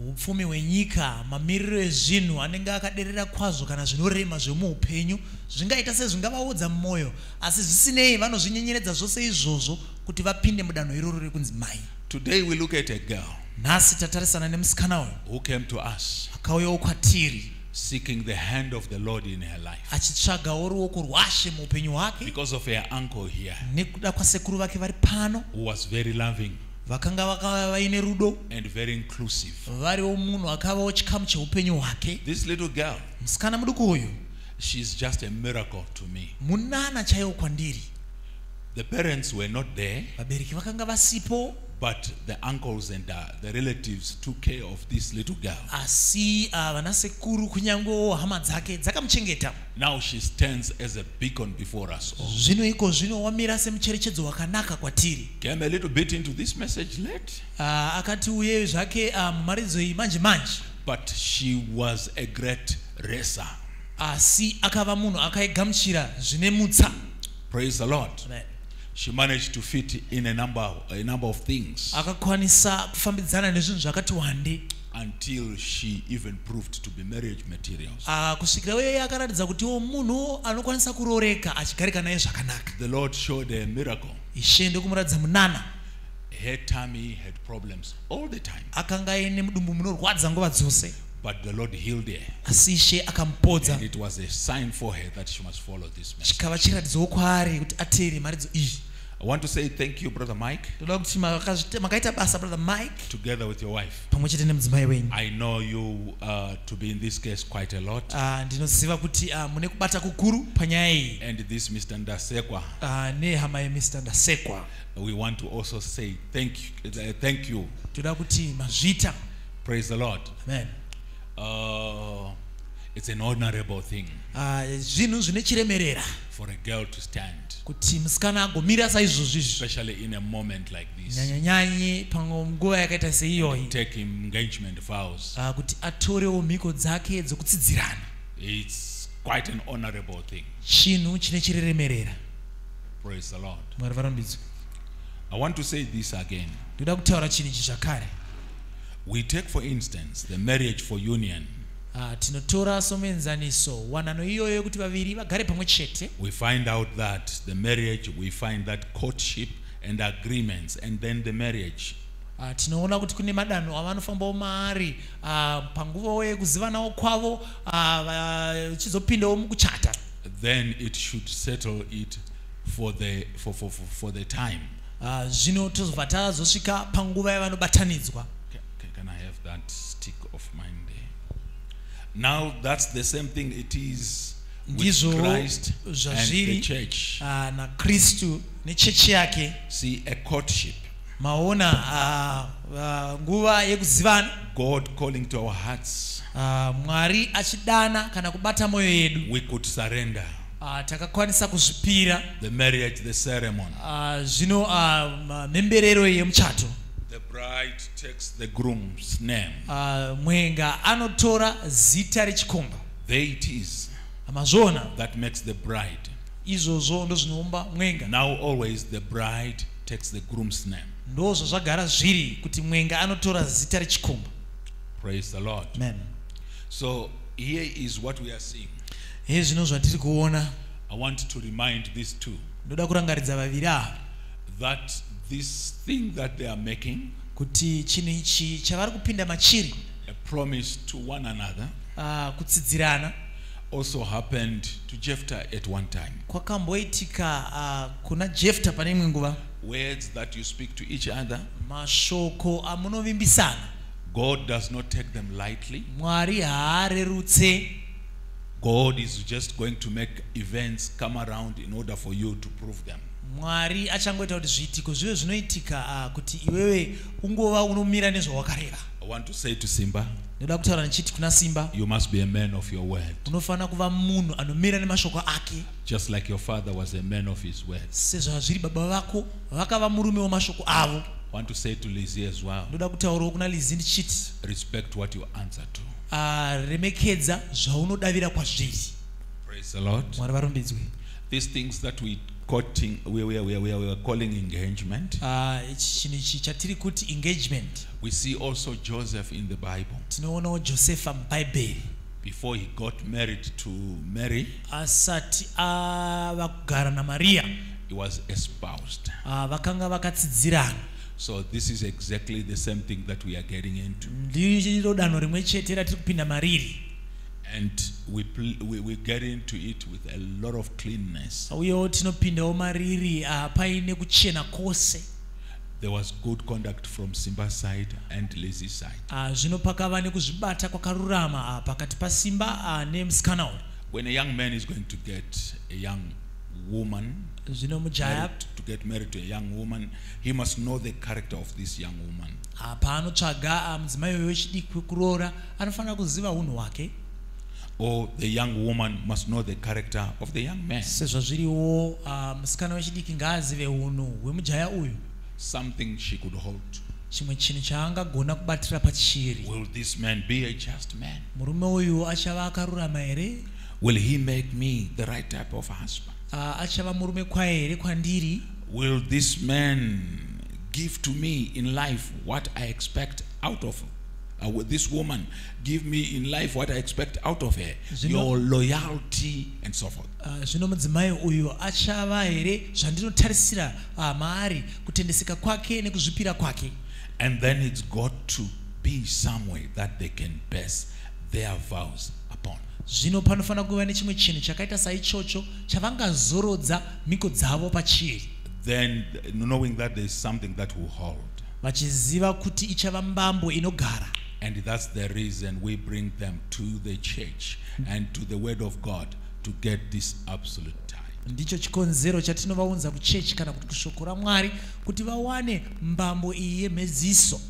upfumi hwenyika mamiriro ezvinhu anenge akaderera kwazvo kana zvinorema zvemuupenyu zvingaita sezvingavaudza mumwoyo asi zvisinei vanozvinyenyeredza zvose izvozvo kuti vapinde mudanho iroro rekunzi mai. Today we look at a girl nhasi tatarisana nemusikana uyu. who came to us. Akauyawo kwatiri seeking the hand of the Lord in her life. achitsvagawo ruoko rwashe muupenyu hwake Because of her uncle here, nekuda kwasekuru vake vari pano who was very loving vakanga vakava vaine rudo and very inclusive. variwo munhu akavawo chikamu cheupenyu hwake This little girl, musikana muduku uyu sheis just a miracle to me. munana chaiwo kwandiri The parents were not there, vabereki vakanga vasipo but the uncles and uh, the relatives took care of this little girl. asi uh, vanasekuru kunyangwewo hama dzake dzakamuchengeta Now she stands as a beacon before us all. zvino iko zvino wamira semucherechedzo wakanaka kwatiri Came a little bit into this message late, uh, akati uye zvake uh, mumaridzo iyi manje manje but she was a great racer. asi akava munhu akaigamuchira zvine mutsa Praise the Lord. Amen. She managed to fit in a number, a number of things. Akakwanisa kufambidzana nezvinhu zvakati wande. Until she even proved to be marriage materials. uh, kusvikira iye akaratidza kutiwo munhu anokwanisa kurooreka achigarika naye zvakanaka. The Lord showed a miracle. ishe ndokumuratidza munana. Her tummy had problems all the time, akanga aine mudumbu munorwadza nguva dzose but the Lord healed her. asi ishe akamupodza And it was a sign for her that she must follow this message. chikava chiratidzo kwaari kuti ateere maridzo iyi I want to say thank you, Brother Mike, ndoda kuti makazvite- makaita basa brother mike together with your wife. pamwe chete nemudzimai wenyu I know you uh, to be in this case quite a lot. Ah, ndinoziva kuti ah, mune kubata kukuru panyaya iyi And this Mr. Ndasekwa, Ah, nehama yemr ndasekwa we want to also say thank you. Uh, thank you. toda kuti mazvita Praise the Lord. amen Uh, it's an honorable thing Ah, zvinhu zvine chiremerera for a girl to stand, kuti musikana agomira saizvozvo izvi especially in a moment like this, nyanyanyanye pamwe nguva yakaita seiyoyi take engagement vows. Ah, kuti atorewo mhiko dzake dzokutsidzirana It's quite an honorable thing. chinhu chine chiremerera Praise the Lord. mwari varombidzwe I want to say this again. ndoda kutaura chinhu ichi zvakare We take, for instance, the marriage for union. Ah, tinotora somuenzaniso wanano iyoyo yekuti vaviri vagare pamwe chete We find out that the marriage, we find that courtship and agreements, and then the marriage. Ah, tinoona kuti kune madanho avanofambawo maari ah, panguvawo yekuzivanawo kwavo vachizopindawo mukuchata Then it should settle it for the for, for, for, for the time. Zvino tozobva tazosvika panguva yavanobatanidzwa that stick of mine there? Now that's the same thing it is with Christ and the zvazviri na Kristu nakristu nechechi yake. See, a courtship, maona uh, uh, nguva yekuzivana God calling to our hearts, Uh, mwari achidana kana kubata mwoyo yedu. We could surrender. Ah, takakwanisa kuzvipira the marriage, the ceremony. Ah, zvino uh, ma- mhemberero yemuchato The bride takes the groom's name. Ah, mwenga anotora zita rechikomba There it is. amazviona That makes the bride. izvozvo ndo zvinoumba mwenga Now, always the bride takes the groom's name. ndo zvazvagara zviri kuti mwenga anotora zita rechikomba Praise the Lord. amen So, here is what we are seeing. hei zvino zvatiri kuona I want to remind these two ndoda kurangaridza vaviri ava that this thing that they are making, kuti chinhu ichi chavari kupinda machiri a promise to one another, ah, kutsidzirana also happened to Jephthah at one time. kwakamboitika ah, kuna jefta pane imwe nguva Words that you speak to each other, mashoko amunovimbisana God does not take them lightly. mwari haarerutse God is just going to make events come around in order for you to prove them. Mwari achangoita kuti zviitiko zvive zvinoitika ah, kuti iwewe ungova unomira nezvawakareva I want to say to Simba, ndoda kutaura ndichiti kuna simba you must be a man of your word, unofanira kuva munhu anomira nemashoko ake just like your father was a man of his word. sezvazviri baba vako vakava murume wemashoko avo I want to say to Lizzie as well, ndoda kutaurawo kuna lizi ndichiti respect what you answer to. ah, remekedza zvaunodavira kwazviri Praise the Lord. mwari varumbidzwe These things that we quoting, we, we, we, we, we are calling engagement. Ah, ichi chinhu ichi chatiri kuti engagement We see also Joseph in the Bible. tinoonawo josefa mubhaibheri Before he got married to Mary, asati ava kugara namariya he was espoused. ah, vakanga vakatsidzirana So this is exactly the same thing that we are getting into. ndiro danho rimwe chete ratiri kupinda mariri And we, we, we get into it with a lot of cleanness. uyewo tinopindawo mariri ah, paine kuchena kwose There was good conduct from Simba side and Lazy side. Ah, zvino pakava nekuzvibata kwakarurama ah, pakati pasimba nemusikana uyu When a young man is going to get a young woman, zvino mujaya to get married to a young woman, he must know the character of this young woman. paanotsvaga mudzimai uyo wechidiki kuroora anofanira kuziva unhu hwake Or the young woman must know the character of the young man. sezvazviriwo musikana wechidiki ngaazive unhu hwemujaya uyu Something she could hold to. chimwe chinhu chaangagona kubatira pachiri Will this man be a just man? murume uyu achava akarurama here Will he make me the right type of husband? Achava murume kwaye here kwandiri Will this man give to me in life what I expect out of uh, this woman give me in life what I expect out of her? Zino- Your loyalty and so forth. Ah, zvino mudzimai uyu achava here zvandinotarisira ah, maari kutendeseka kwake nekuzvipira kwake And then it's got to be some way that they can base their vows upon. zvino panofanira kuva nechimwe chinhu chakaita saichocho chavangazorodza mhiko dzavo pachiri Then, knowing that there's something that will hold. vachiziva kuti ichava mbambo inogara And that's the reason we bring them to the church and to the Word of God to get this absolute time. ndicho chikonzero chatinovaunza kuchechi kana kuti kushoko ramwari kuti vawane mbambo iyi yemheziso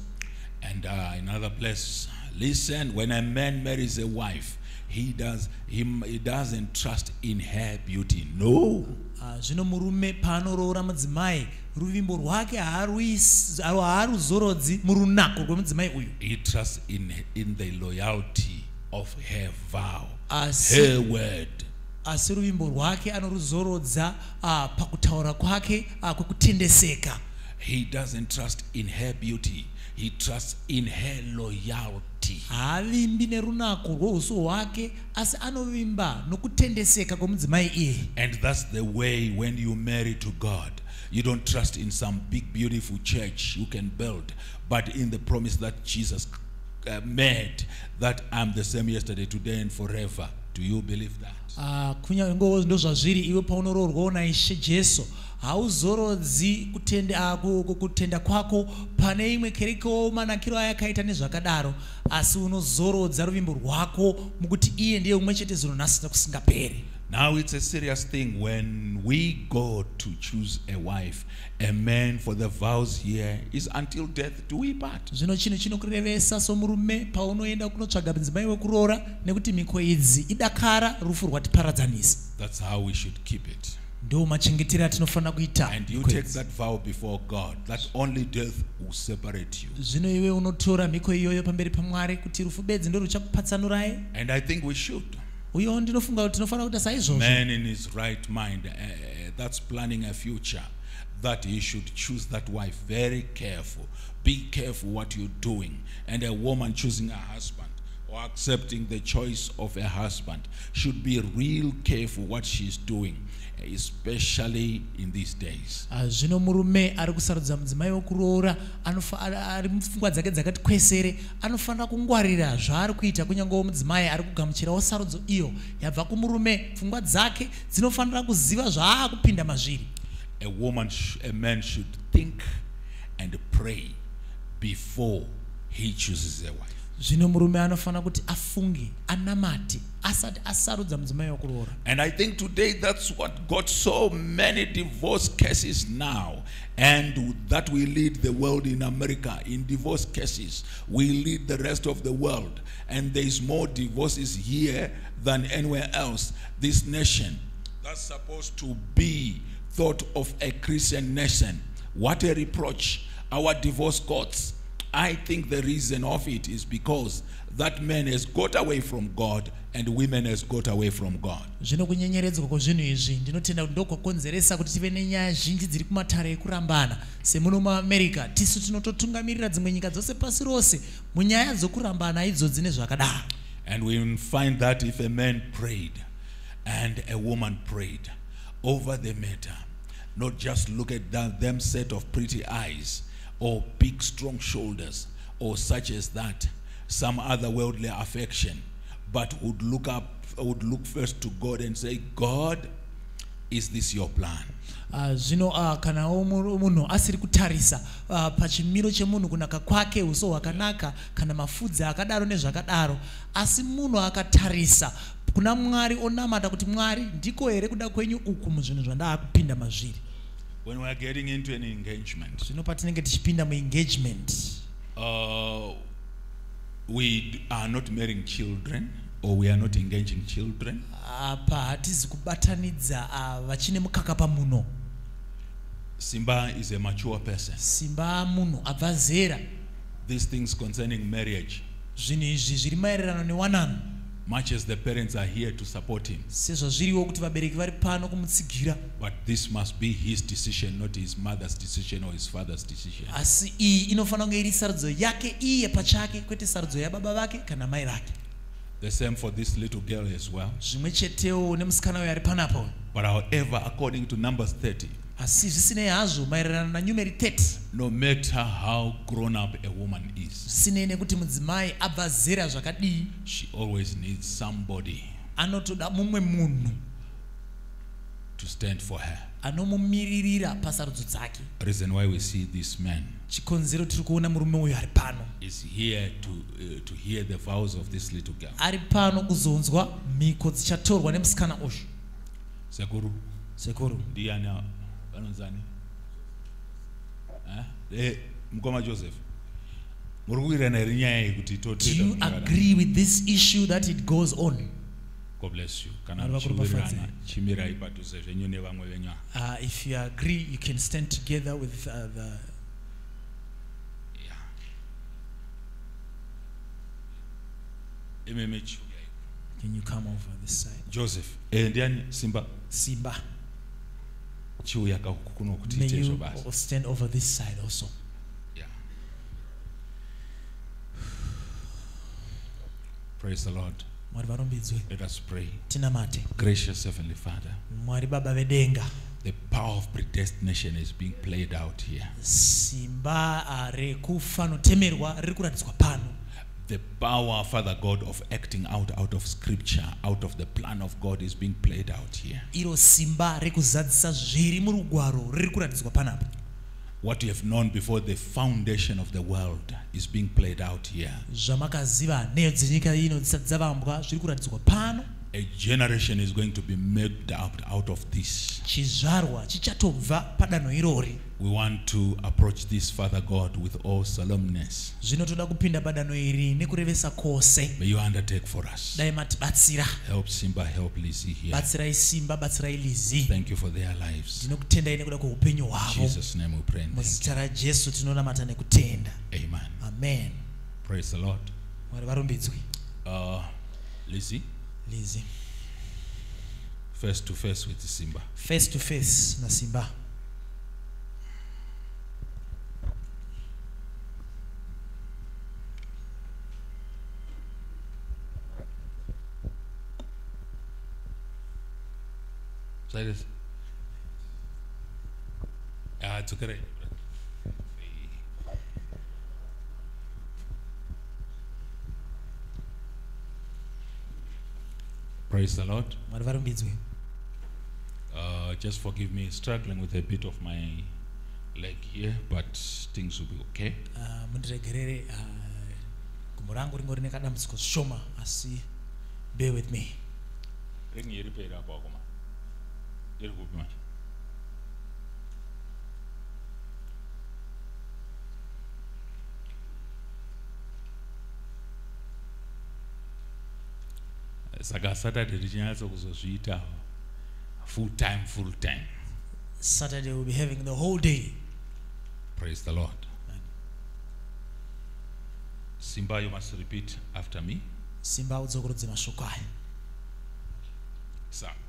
And uh, another place, listen, when a man marries a wife, he does he, he doesn't trust in her beauty. No. Ah, zvino murume paanoroora mudzimai ruvimbo rwake haaruzorodzi murunako rwemudzimai uyu He trusts in in the loyalty of her vow, Asi- her word. asi ruvimbo rwake anoruzorodza ah, pakutaura kwake ah, kwekutendeseka He doesn't trust in her beauty. He trusts in her loyalty. haavimbi nerunako rwouso hwake asi anovimba nokutendeseka kwemudzimai iye And that's the way when you marry to God. You don't trust in some big, beautiful church you can build, but in the promise that Jesus uh, made that I'm the same yesterday, today, and forever. Do you believe that? Ah, kunyangewo ndo zvazviri iwe paunoroorwawo naishe jesu hauzorodzi kutenda, ku- ku- kutenda kwako pane imwe kereke manakiro ayakaita nezvakadaro asi unozorodza ruvimbo rwako mukuti iye ndiye umwe chete zino nhasi nekusingaperi Now it's a serious thing when we go to choose a wife, a man for the vows here is until death do we part. zvino chinhu chinokurevesa somurume paunoenda kunotsvaga mudzimai wekuroora nekuti mhiko idzi idakara rufu rwatiparadzanisa That's how we should keep it. ndo machengetero atinofanira kuita And you mhiko take idzi. that vow before God that only death will separate you. zvino iwe unotora mhiko iyoyo pamberi pamwari kuti rufu bedzi ndo ruchakupatsanurai We ndinofunga tinofanira kuita man in his right mind uh, that's planning a future that he should choose that wife. Very careful. Be careful what you're doing. And a woman choosing a husband or accepting the choice of a husband should be real careful what she's doing especially in these days. Ah, zvino murume ari kusarudza mudzimai ari- ari mupfungwa dzake dzakati kwesere anofanira kungwarira zvaari kuita kunyangewo mudzimai ari kugamuchirawo sarudzo iyo yabva kumurume pfungwa dzake dzinofanira kuziva zvaakupinda mazviri. A woman a man should think and pray before he chooses a wife murume kuti afunge asarudza mudzimai wekuroora And I think today that's what got so many divorce cases now. And that we lead the world in America in divorce cases. We lead the rest of the world. And there is more divorces here than anywhere else. This nation that's supposed to be thought of a Christian nation. What a reproach. Our divorce courts. I think the reason of it is because that man has got away from God and women has got away from God. zvino kunyenyeredzwa kwezvinhu izvi ndinotenda kuti ndokwakonzeresa kuti tive nenyaya zhinji dziri kumatare ekurambana semuno muamerica tisu tinototungamirira dzimwe nyika dzose pasi rose munyaya dzokurambana idzodzi nezvakadaro And we find that if a man prayed and a woman prayed over the matter, not just look at that, them set of pretty eyes, or big, strong shoulders, or such as that, some other worldly affection, but would look up, would look first to God and say, God, is this your plan? Ah, zvino ah, kanawo mu- munhu asiri kutarisa ah, pachimiro chemunhu kunaka kwake uso hwakanaka kana mafudzi akadaro nezvakadaro asi munhu akatarisa kuna mwari onamata kuti mwari ndiko here kuda kwenyu uku muzvinhu zvandaa kupinda mazviri When we are getting into an engagement, zvino patinenge tichipinda muengagement uh, we are not marrying children or we are not engaging children. apa hatizi kubatanidza ah, vachine mukaka pamuno Simba is a mature person. simba munhu abva zera These things concerning marriage, zvinhu izvi zviri maererano newanano much as the parents are here to support him, sezvo zviriwo kuti vabereki vari pano kumutsigira but this must be his decision, not his mother's decision or his father's decision. asi iyi inofanira kunge iri sarudzo yake iye pachake kwete sarudzo yababa vake kana mai vake The same for this little girl as well. zvimwe chetewo nemusikana uyo ari panapa But however, according to Numbers 30, asi zvisinei hazvo maererano nanumeri 30 no matter how grown up a woman is, zvisinei nekuti mudzimai abva zera zvakadii she always needs somebody anotoda mumwe munhu to stand for her. anomumiririra pasarudzo dzake. Reason why we see this man chikonzero tiri kuona murume uyu ari pano. is here to, uh, to hear the vows of this little girl. ari pano kuzonzwa mhiko dzichatorwa nemusikana uyu. Sekuru, sekuru. ndiani vanonzani? Eh? Eh, mukoma Joseph. muri kuwirirana here nyaya yekuti do you agree with this issue that it goes on? God bless you. Kana muchiwirirana chimirai padhuze zvenyu nevamwe venyu uh, if you agree you can stand together with uh, the Yeah. can you come over this side? Joseph eh, ndiani? Simba. Simba chiuya kuno kuti may iteizvo you basi stand over this side also. Yeah. praise the lord. Let us pray. Gracious heavenly father the power of predestination is being played out here the power father god of acting out out of scripture out of the plan of god is being played out here. Iro simba rekuzadzisa zviri murugwaro riri kuratidzwa panapa what you have known before the foundation of the world is being played out here. Zvamakaziva nheyo dzenyika ino dzavambwa zviri kuratidzwa pano. A generation is going to be made up out of this. Chizvarwa chichatobva padanho irori we want to approach this father god with all solemnness. Zvino toda kupinda padano iri nekurevesa kwose. May you undertake for us. Dai matibatsira help simba help lizzy here. Batsirai simba batsirai lizzy thank you for their lives. Ndinokutendai nekuda kweupenyu hwavo. Jesus name we pray muzita rajesu tinonamata nekutenda. Amen. Amen. Praise the lord. Mwari uh, lizzy lizzy face to face with simba. Face to face nasimba Silas. Ah, dzokerai. Praise the Lord. Uh, just forgive me, struggling with a bit of my leg here, but things will be okay. Ah, mundiregerere gumbo rangu ringori nekadambudziko zvishoma asi bear with me Ringi iri peri apa wakoma? Iri regroupement. saka saturday tichinyatso kuzozviita full time full time. Saturday will be having the whole day. Praise the lord. Simba you must repeat after me. Simba udzokorodze mashoko aya sawa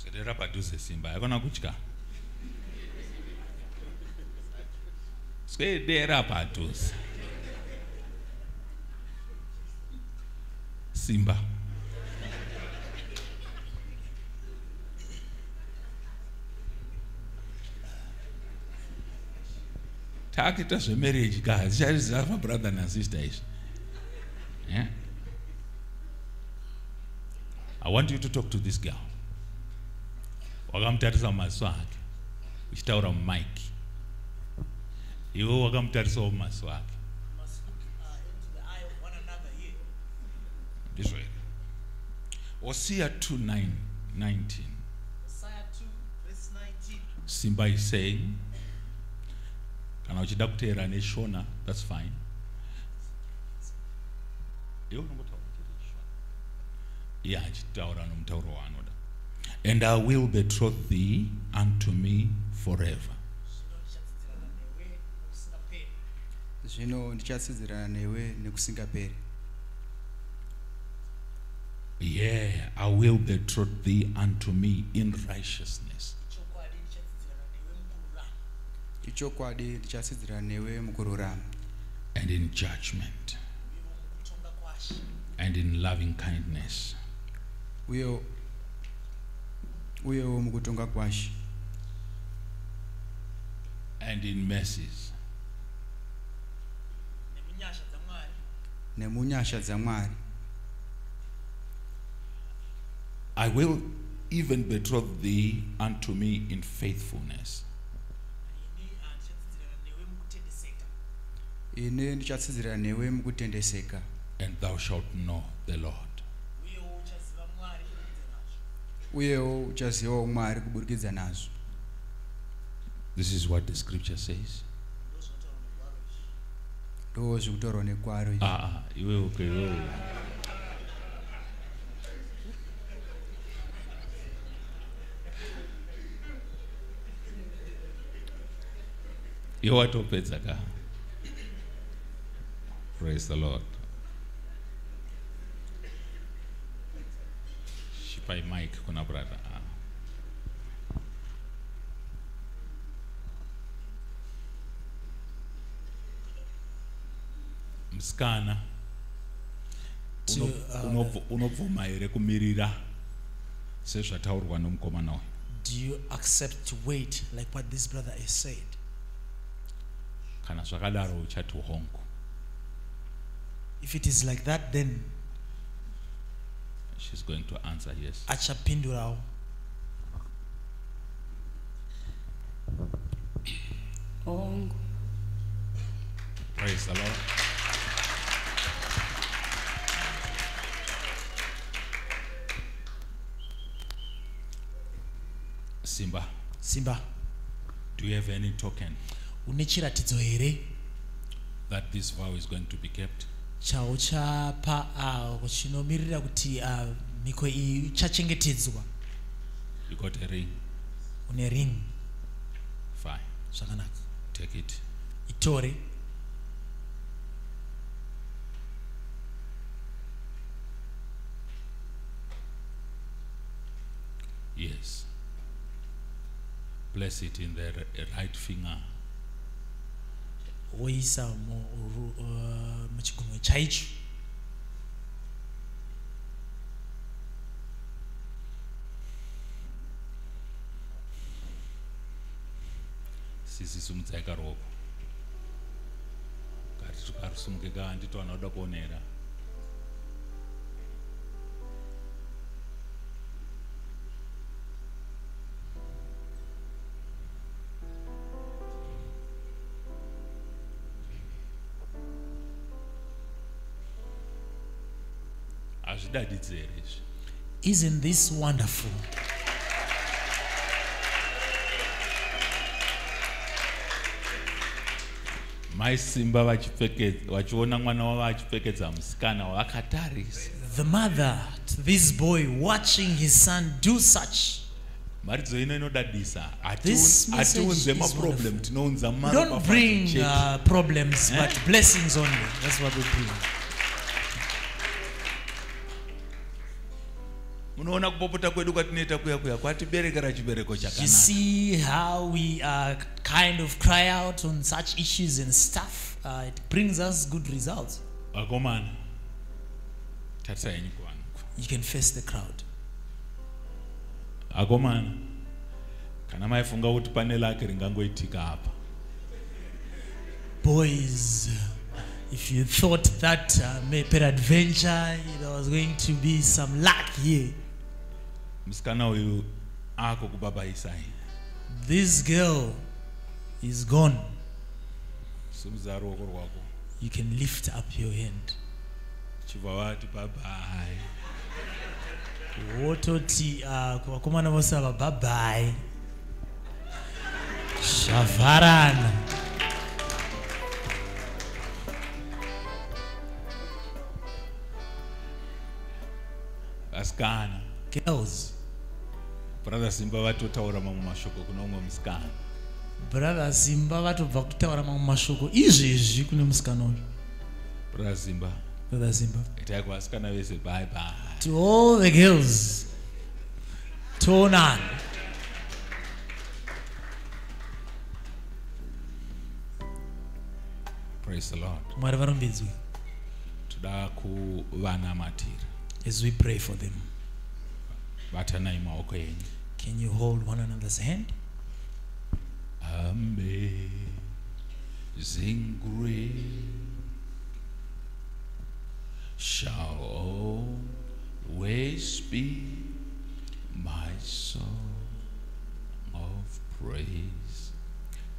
Sedera padhuze simba. Haikona kutya Sedera padhuze simba. Taakuita zvemarriage ka hazvichariziva brother and izvi yeah? i want you to talk to this girl. Wakamutarisa mumaziso ake uchitaura mumaiki iwe wakamutarisawo mumaziso ake. Ndizvo here? Hosea 2 19 simba is saying kana uchida kuteera neshona thats fine. Iwe chishona? Iye achitaura nomutauro waanoda and i will betroth thee unto me forever. Zvino ndichatsidzirana newe nekusingaperi yeah i will betroth thee unto me in righteousness. Ichokwadi ndichatsidzirana newe mukururama. And in judgment. And in loving kindness. Uye uyewo mukutonga kwashi. And in mercies nemunyasha dzamwari i will even betroth thee unto me in faithfulness. Ine ndichatsidzirana newe mukutendeseka. And thou shalt know the lord uyewo uchazivawo mwari kuburikidza nazvo. This is what the scripture says. Ndo zvekutaurwa nekwaro ah ah iwewe okay iwewe iwe watopedza ka praise the lord shipai mike kuna brother ah. musikana To, uno- uh, unobvuma here kumirira sezvataurwa nomukomana uyu Do you accept to wait like what this brother has said? kana zvakadaro uchati hongu If it is like that, then she's going to answer yes. Achapindurawo. hongu praise the lord. Simba. Simba, do you have any token une chiratidzo here? that this vow is going to be kept chauchapa uh, chinomirira kuti mhiko iyi ichachengetedzwa. You got a ring? Une ring. Fine. Zvakanaka. Take it. Itore. Yes. Place it in the right finger woisa mu- ru- uh, muchigunwe chaicho sisi simudzai karuoko kati tukarusumukika handiti vanoda kuonera isn't this wonderful? Maisimba vachipfekedza vachiona mwana wavo achipfekedza musikana vakatarisa the mother to this boy watching his son do such. Mharidzo ino inodadisa hatiunze maproblem tinounza don't bring uh, problems Eh? but blessings only. That's what we bring munoona kupopota kwedu kwatineta kuya kuya kwatiberekera chibereko you see how we uh, kind of cry out on such issues and stuff uh, it brings us good results. Vakomana tarisai henyu kuvanhu you can face the crowd. Akomana kana maifunga kuti pane lake ringangoitika apa? Boys. If you thought that uh, may- peradventure there was going to be some luck here, musikana uyu akukubabaisai this girl is gone. simudza ruoko rwako. You can lift up your hand. chibva vati babai wototi uh, kuvakomana vose ava bhabhai zvavharana vasikana girls. Brother simba vatotaura mamwe mashoko kuna umwe musikana. Brother simba vatobva kutaura mamwe mashoko izvezvi kune musikana uyu brother simba. Brother simba. Itai kuvasikana vese bye bye. To all the girls. Tonani praise the lord. Mwari varumbidzwe toda kuvanamatira as we pray for them vatanai maoko enyu can you hold one another's hand? Amazing shall always be my song of praise.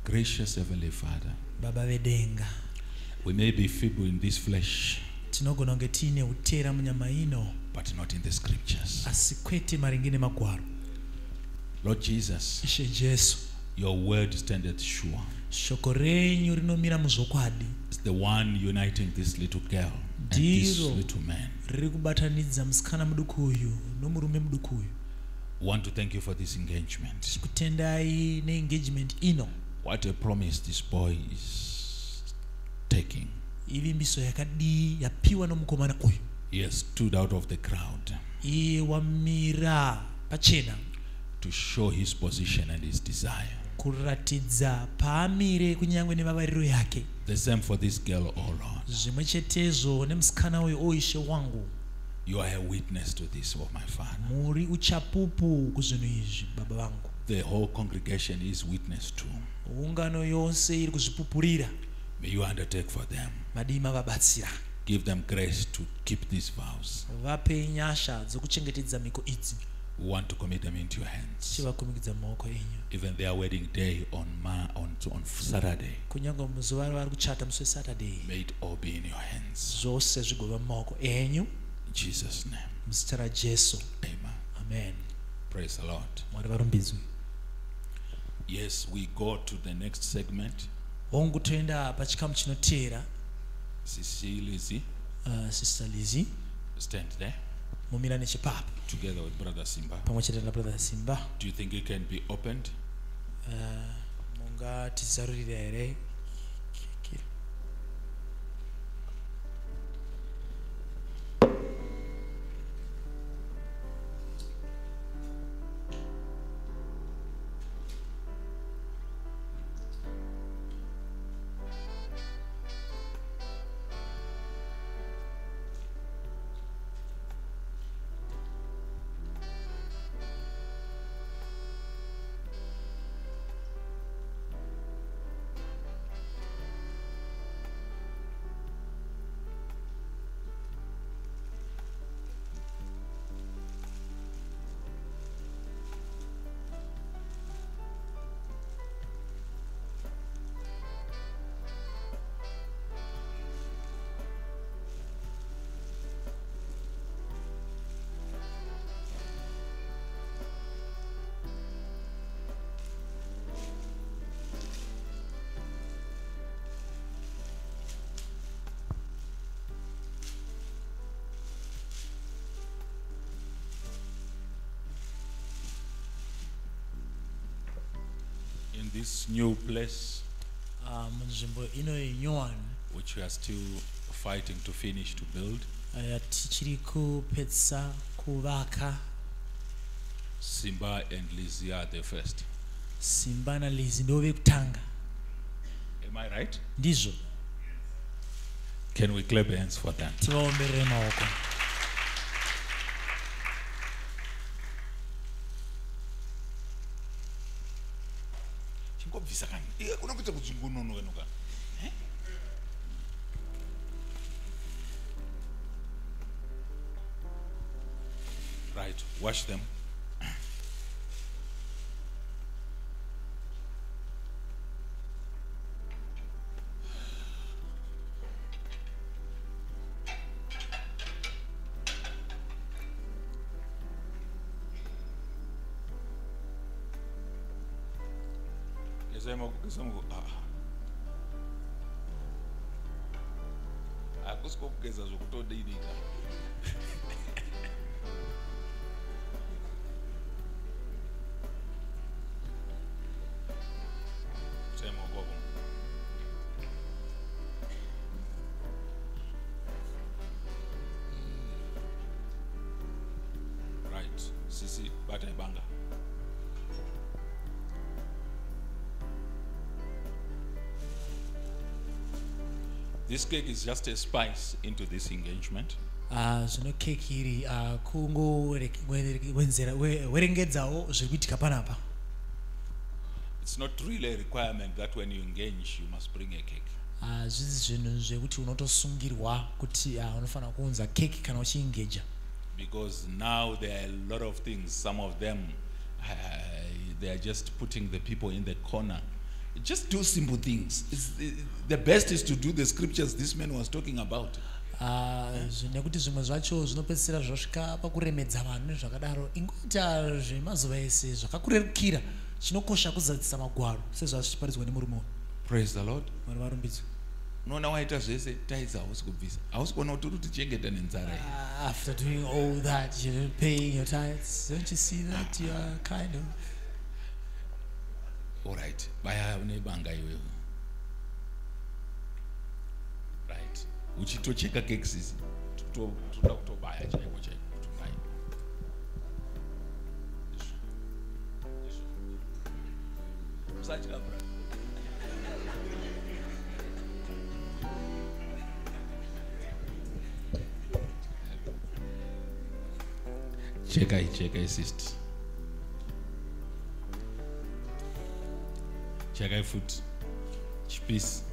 Gracious Heavenly Father, baba vedenga we may be feeble in this flesh, tinogona kunge tiine utera munyama ino but not in the scriptures. asi kwete maringe nemagwaro Lord Jesus, ishe jesu your word standeth sure. shoko renyu rinomira muzvokwadi It's the one uniting this little girl and this Ndiro. little man. riri kubatanidza musikana muduku uyu nomurume muduku uyu want to thank you for this engagement. kutendai neengagement ino What a promise this boy is taking. ivimbiso yakadii yapiwa nomukomana uyu He has stood out of the crowd iye wamira pachena to show his position and his desire. kuratidza paamire kunyange nemavariro yake The same for this girl, o Lord. zvimwe chetezvo nemusikana uyu oishe wangu You are a witness to this, o my Father. muri uchapupu kuzvinhu izvi baba vangu The whole congregation is witness to. ungano yose iri kuzvipupurira May you undertake for them. madima mavabatsira Give them grace to keep these vows. vape nyasha dzokuchengetedza mhiko idzi We want to commit them into your hands. tichivakumikidza mumaoko enyu Even their wedding day on ma- on, on Saturday. kunyange muzuva vari kuchata musi wesaturday May it all be in your hands. zvose zvigova mumaoko enyu Jesus' name. muzita rajesu Amen. amen Praise the Lord. mwari varumbidzwe Yes, we go to the next segment. hongu toenda pachikamu chinoteera Sisi Lizzie, uh, sister lizi stand there. Mumirane nechipapo together with Brother Simba. pamwe chete nabrother simba. Do you think it can be opened? uh, mungatizarurira here this new place, ah, munzvimbo ino yenyowani which we are still fighting to finish to build, ah, tichiri kupedzisa kuvaka. Simba and Lizzie are the first. simba nalizi ndo vekutanga. Am I right? ndizvo. Can we clap hands for that? Maoko right wash them sisi bata ibanga this cake is just a spice into this engagement. Ah, zvino keki iri ah, kungowerengedzawo zviri kuitika panapa? It's not really a requirement that when you engage you must bring a cake. Ah, zvizi zvinhu zvekuti unotosungirwa kuti unofanira kuunza keki kana uchiengeja because now there are a lot of things some of them uh, they are just putting the people in the corner. Just do simple things. It's, the, the best is to do the scriptures this man was talking about. Ah, nekuti zvimwe zvacho zvinopedzisira zvasvika pakuremedza vanhu nezvakadaro ingoita zvemazuva ese zvakakurerukira chinokosha kuzadzisa magwaro sezvazvi zvichiparidzwa nemurume uyu. Praise the lord. Mwari varumbidzwe unoona waita zvese taidza hausi kubvisa hausi kuona kuti uri kutichengeta nenzara iyi Ah, after doing all that you're paying your tithes don't you see that you are kind of alright baya une banga iwewe. Right. Uchitocheka kekisisi toda kutobaya chaiko chaiko kutobaya Izvo. Izvo. Usatya, bra. Chekai chekai sister chekai futi chipisi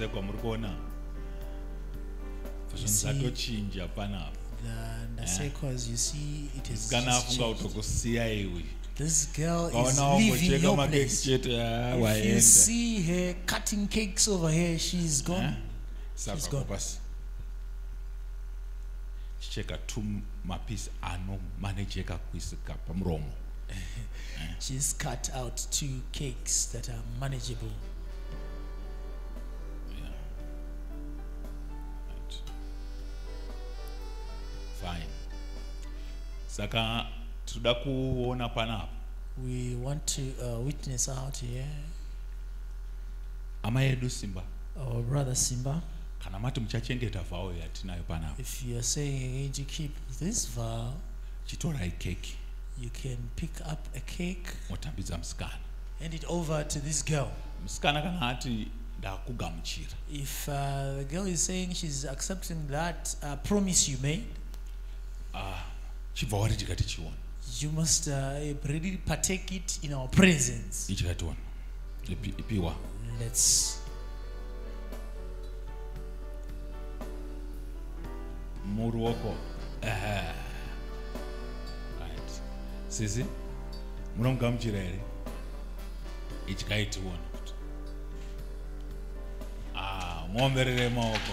wakwandasekwa muri kuona. Zvatochinja panapa the ndasekos you see it is kana afunga kutokusiya iwe this girl is kaona leaving your place. chete ah, if you see her cutting cakes over here she's gone. Eh? She's gone. chicheka tu mapisi anomanejeka kuisika pamuromo she's cut out two cakes that are manageable saka tinoda kuona panapa we want to uh, witness out here. Ama yedu simba. Our brother simba. Kana mati muchachengeta vhawo yatinayo panapa if you are saying you're going to keep this vow chitorai keki you can pick up a cake motambidza musikana hand it over to this girl. Musikana kana ati ndakugamuchira if uh, the girl is saying she's accepting that uh, promise you made ah, chibva wari tikati you must uh, really partake it in our presence. Ichikationa Ipi- ipiwa let's muruoko right. Sisi munomugamuchira here ichikaitiona kuti ah, muomberere maoko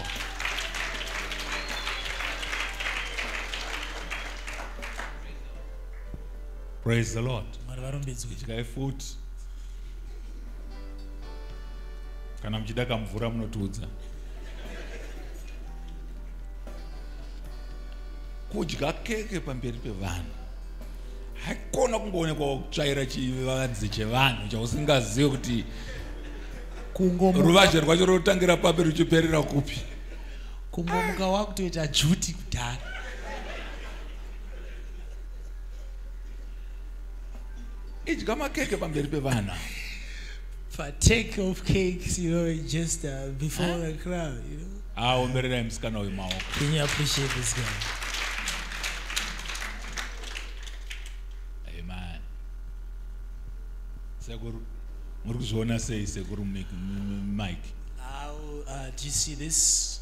praise the lord. Mwari varumbidzwe idyayi futi kana muchida kamvura munotiudza. Kudya keke pamberi pevanhu. Haikona kungoonekwa kutsvaira chivanze chevanhu chausingazivi kuti ruvazhe rwacho runotangira papi ruchiperera kupi. Kungomuka wakutoita juti kudhara idya makeke pamberi pevanhu partake of cakes, you know, just uh, before the crowd, you know. aombererai musikana uyu maoko Can you appreciate this guy? sekuru muri kuzviona sei sekuru mike How uh, do you see this?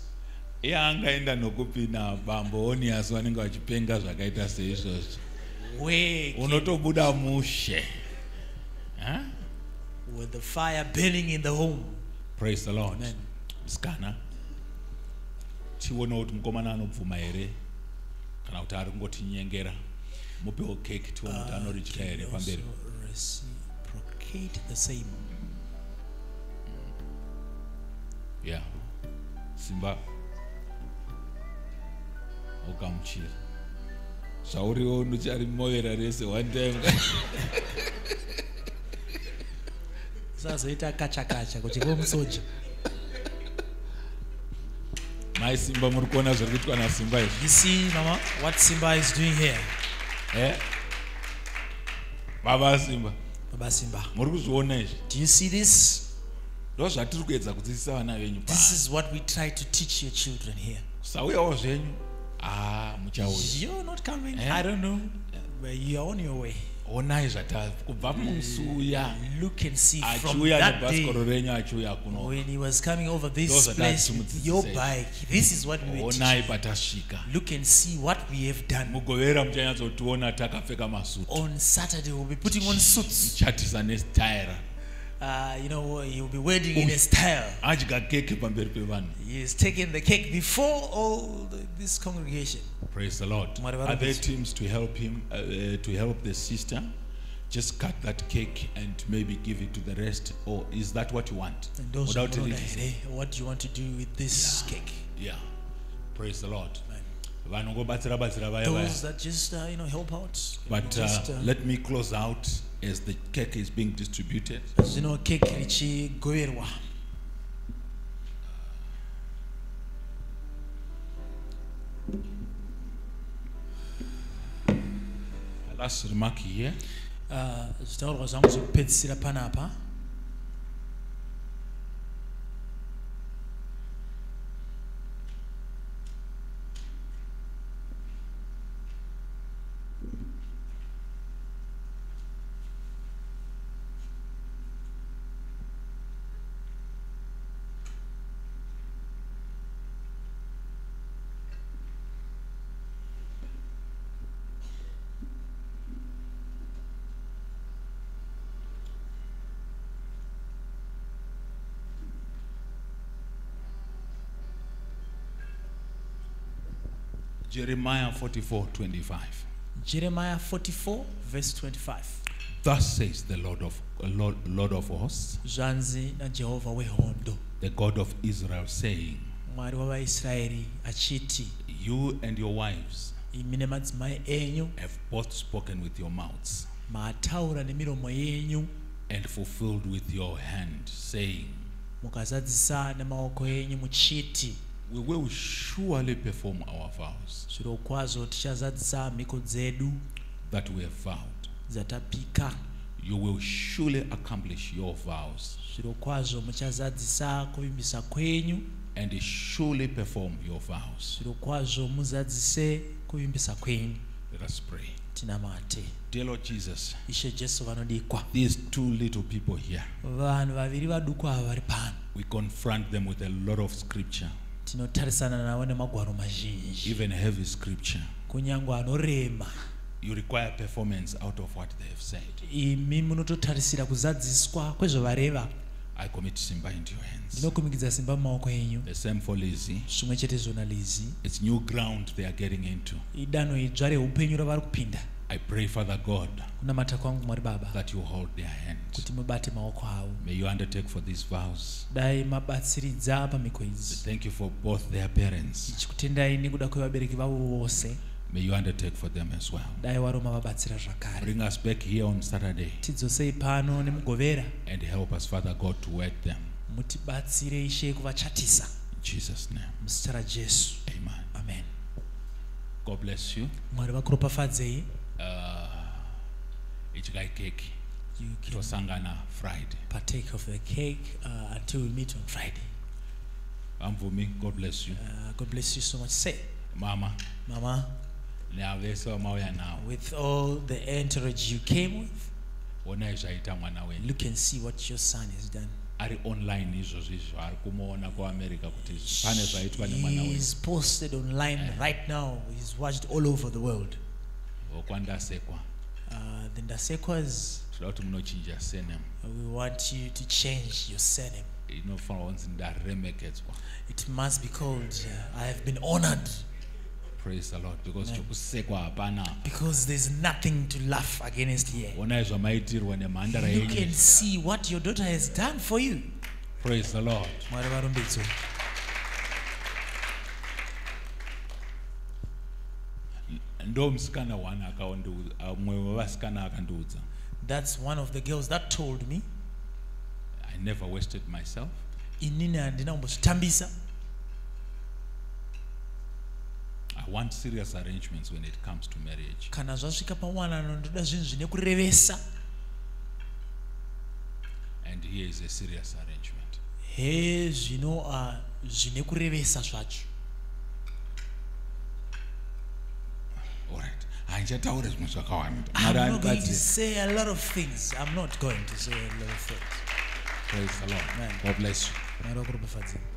iye angaenda nokupi nabambo onias vanenge vachipenga zvakaita seizvozvo Can- unotobuda mushe Huh? with the fire burning in the home? praise the lord Amen. musikana tione kuti mukomana anobvuma here kana kuti ari kungotinyengera mupewo keki tione kuti here pamberi also reciprocate the same. Yeah. simba ukamuchira zvauriwo ndicharimovera rese one time Usazoita kacha kacha kuti musoja. mai simba muri kuona zviri kuitwa nasimba izvi You see, Mama, what Simba is doing here. e baba simba Baba Simba. muri kuzviona izvi Do you see this? ndo zvatiri kuedza kudzidzisa vana venyu This is what we try to teach your children here. kusauyawo zvenyu a muchauya You're not coming. Eh? I don't know. But you're on your way. onai zvata kubva musi uya Look and see from achiuya that nebhasikoro day renyu achiuya kuno when he was coming over this place with your bike. This is what we were onai teaching. patasvika Look and see what we have done. mugovera muchanyatsotiona takapfeka masutu On Saturday, we'll be putting on suits. chatisa nestaira Uh, you know, he'll be wedding in a style. adya keke pamberi pevanhu He is taking the cake before all the, this congregation. praise the lord. Are there teams to help him uh, uh, to help the sister? Just cut that cake and maybe give it to the rest or is that what you want? And those Without who know any- what do you want to do with this cake? yeah. Praise the lord. Vanongobatsira batsira vaya vaya Those that just uh, you know help out. but just, uh, let me close out as the cake is being distributed. Cake last remark here. Uh, panapa jeremiah 44 25 jeremiah 44 verse 25 thus says the lord of lord, lord of hosts zvanzi najehovha wehondo. the god of israel saying mwari wavaisraeri achiti you and your wives imi nemadzimai enyu have both spoken with your mouths mataura nemiromo yenyu and fulfilled with your hand saying mukazadzisa nemaoko enyu muchiti we will surely perform our vows. Zviro kwazvo tichazadzisa mhiko dzedu that we have vowed. dzatapika. You will surely accomplish your vows. Zviro kwazvo muchazadzisa kuvimbisa kwenyu. And surely perform your vows. Zviro kwazvo muzadzise kuvimbisa kwenyu. Let us pray. Tinamate. Dear lord jesus ishe jesu vanodikwa these two little people here vanhu vaviri vaduku ava vari pano. we confront them with a lot of scripture tinotarisana navo nemagwaro mazhinji. Even heavy scripture. Kunyange anorema. You require performance out of what they have said. Imi munototarisira kuzadziswa kwezvavareva. I commit simba into your hands. Ndinokumikidza simba mumaoko enyu. The same for lizzie. Zvimwe chete zvona lizi it's new ground they are getting into. Idanho idzva reupenyu ravari kupinda i pray father god that you hold their hands may you undertake for these vows. Thank you for both their parents. May you undertake for them as well. Dai mavabatsira zvakare bring us back here on saturday tidzosei pano nemugovera and help us father god to wed them. Kuvachatisa. In jesus name. Muzita rajesu amen. Amen. God bless you. Mwari vakuropafadzei uh, idyai keki you can tosangana friday. partake of the cake uh, until we meet on Friday. vamvumi god bless you. Uh, God bless you so much. Say, mama. Mama, neavese vamauya navo with all the entourage you came with, onai zvaita mwana wenyu look and see what your son has done. ari online izvozvo izvo ari kumuona kuamerica kuti pane zvaitwa nemwana wenyu He's posted online right now. He's watched all over the world. Okwandasekwa Uh, the Ndasekwas, toda kuti munochinja senem we want you to change your surname. inofanirwa kunzi ndaremekedzwa It must be called, uh, I have been honored praise the lord because chokusekwa hapana because there's nothing to laugh against here. onai zvamaitirwa nemhandara You can see what your daughter has done for you. praise the lord Mwari varumbidzwe. Ndo musikana one akaondiudza mumwe wevasikana akandiudza That's one of the girls that told me, i never wasted myself inini handina kumbozvitambisa. i want serious arrangements when it comes to marriage Kana zvasvika pawanano ndoda zvinhu zvine kurevesa. and here is a serious arrangement He zvino uh, zvine kurevesa zvacho. Alright handichataure zvimwe zvakawanda I'm Mari not going to say a lot of things. I'm not going to say a lot of things. praise the lord. God bless you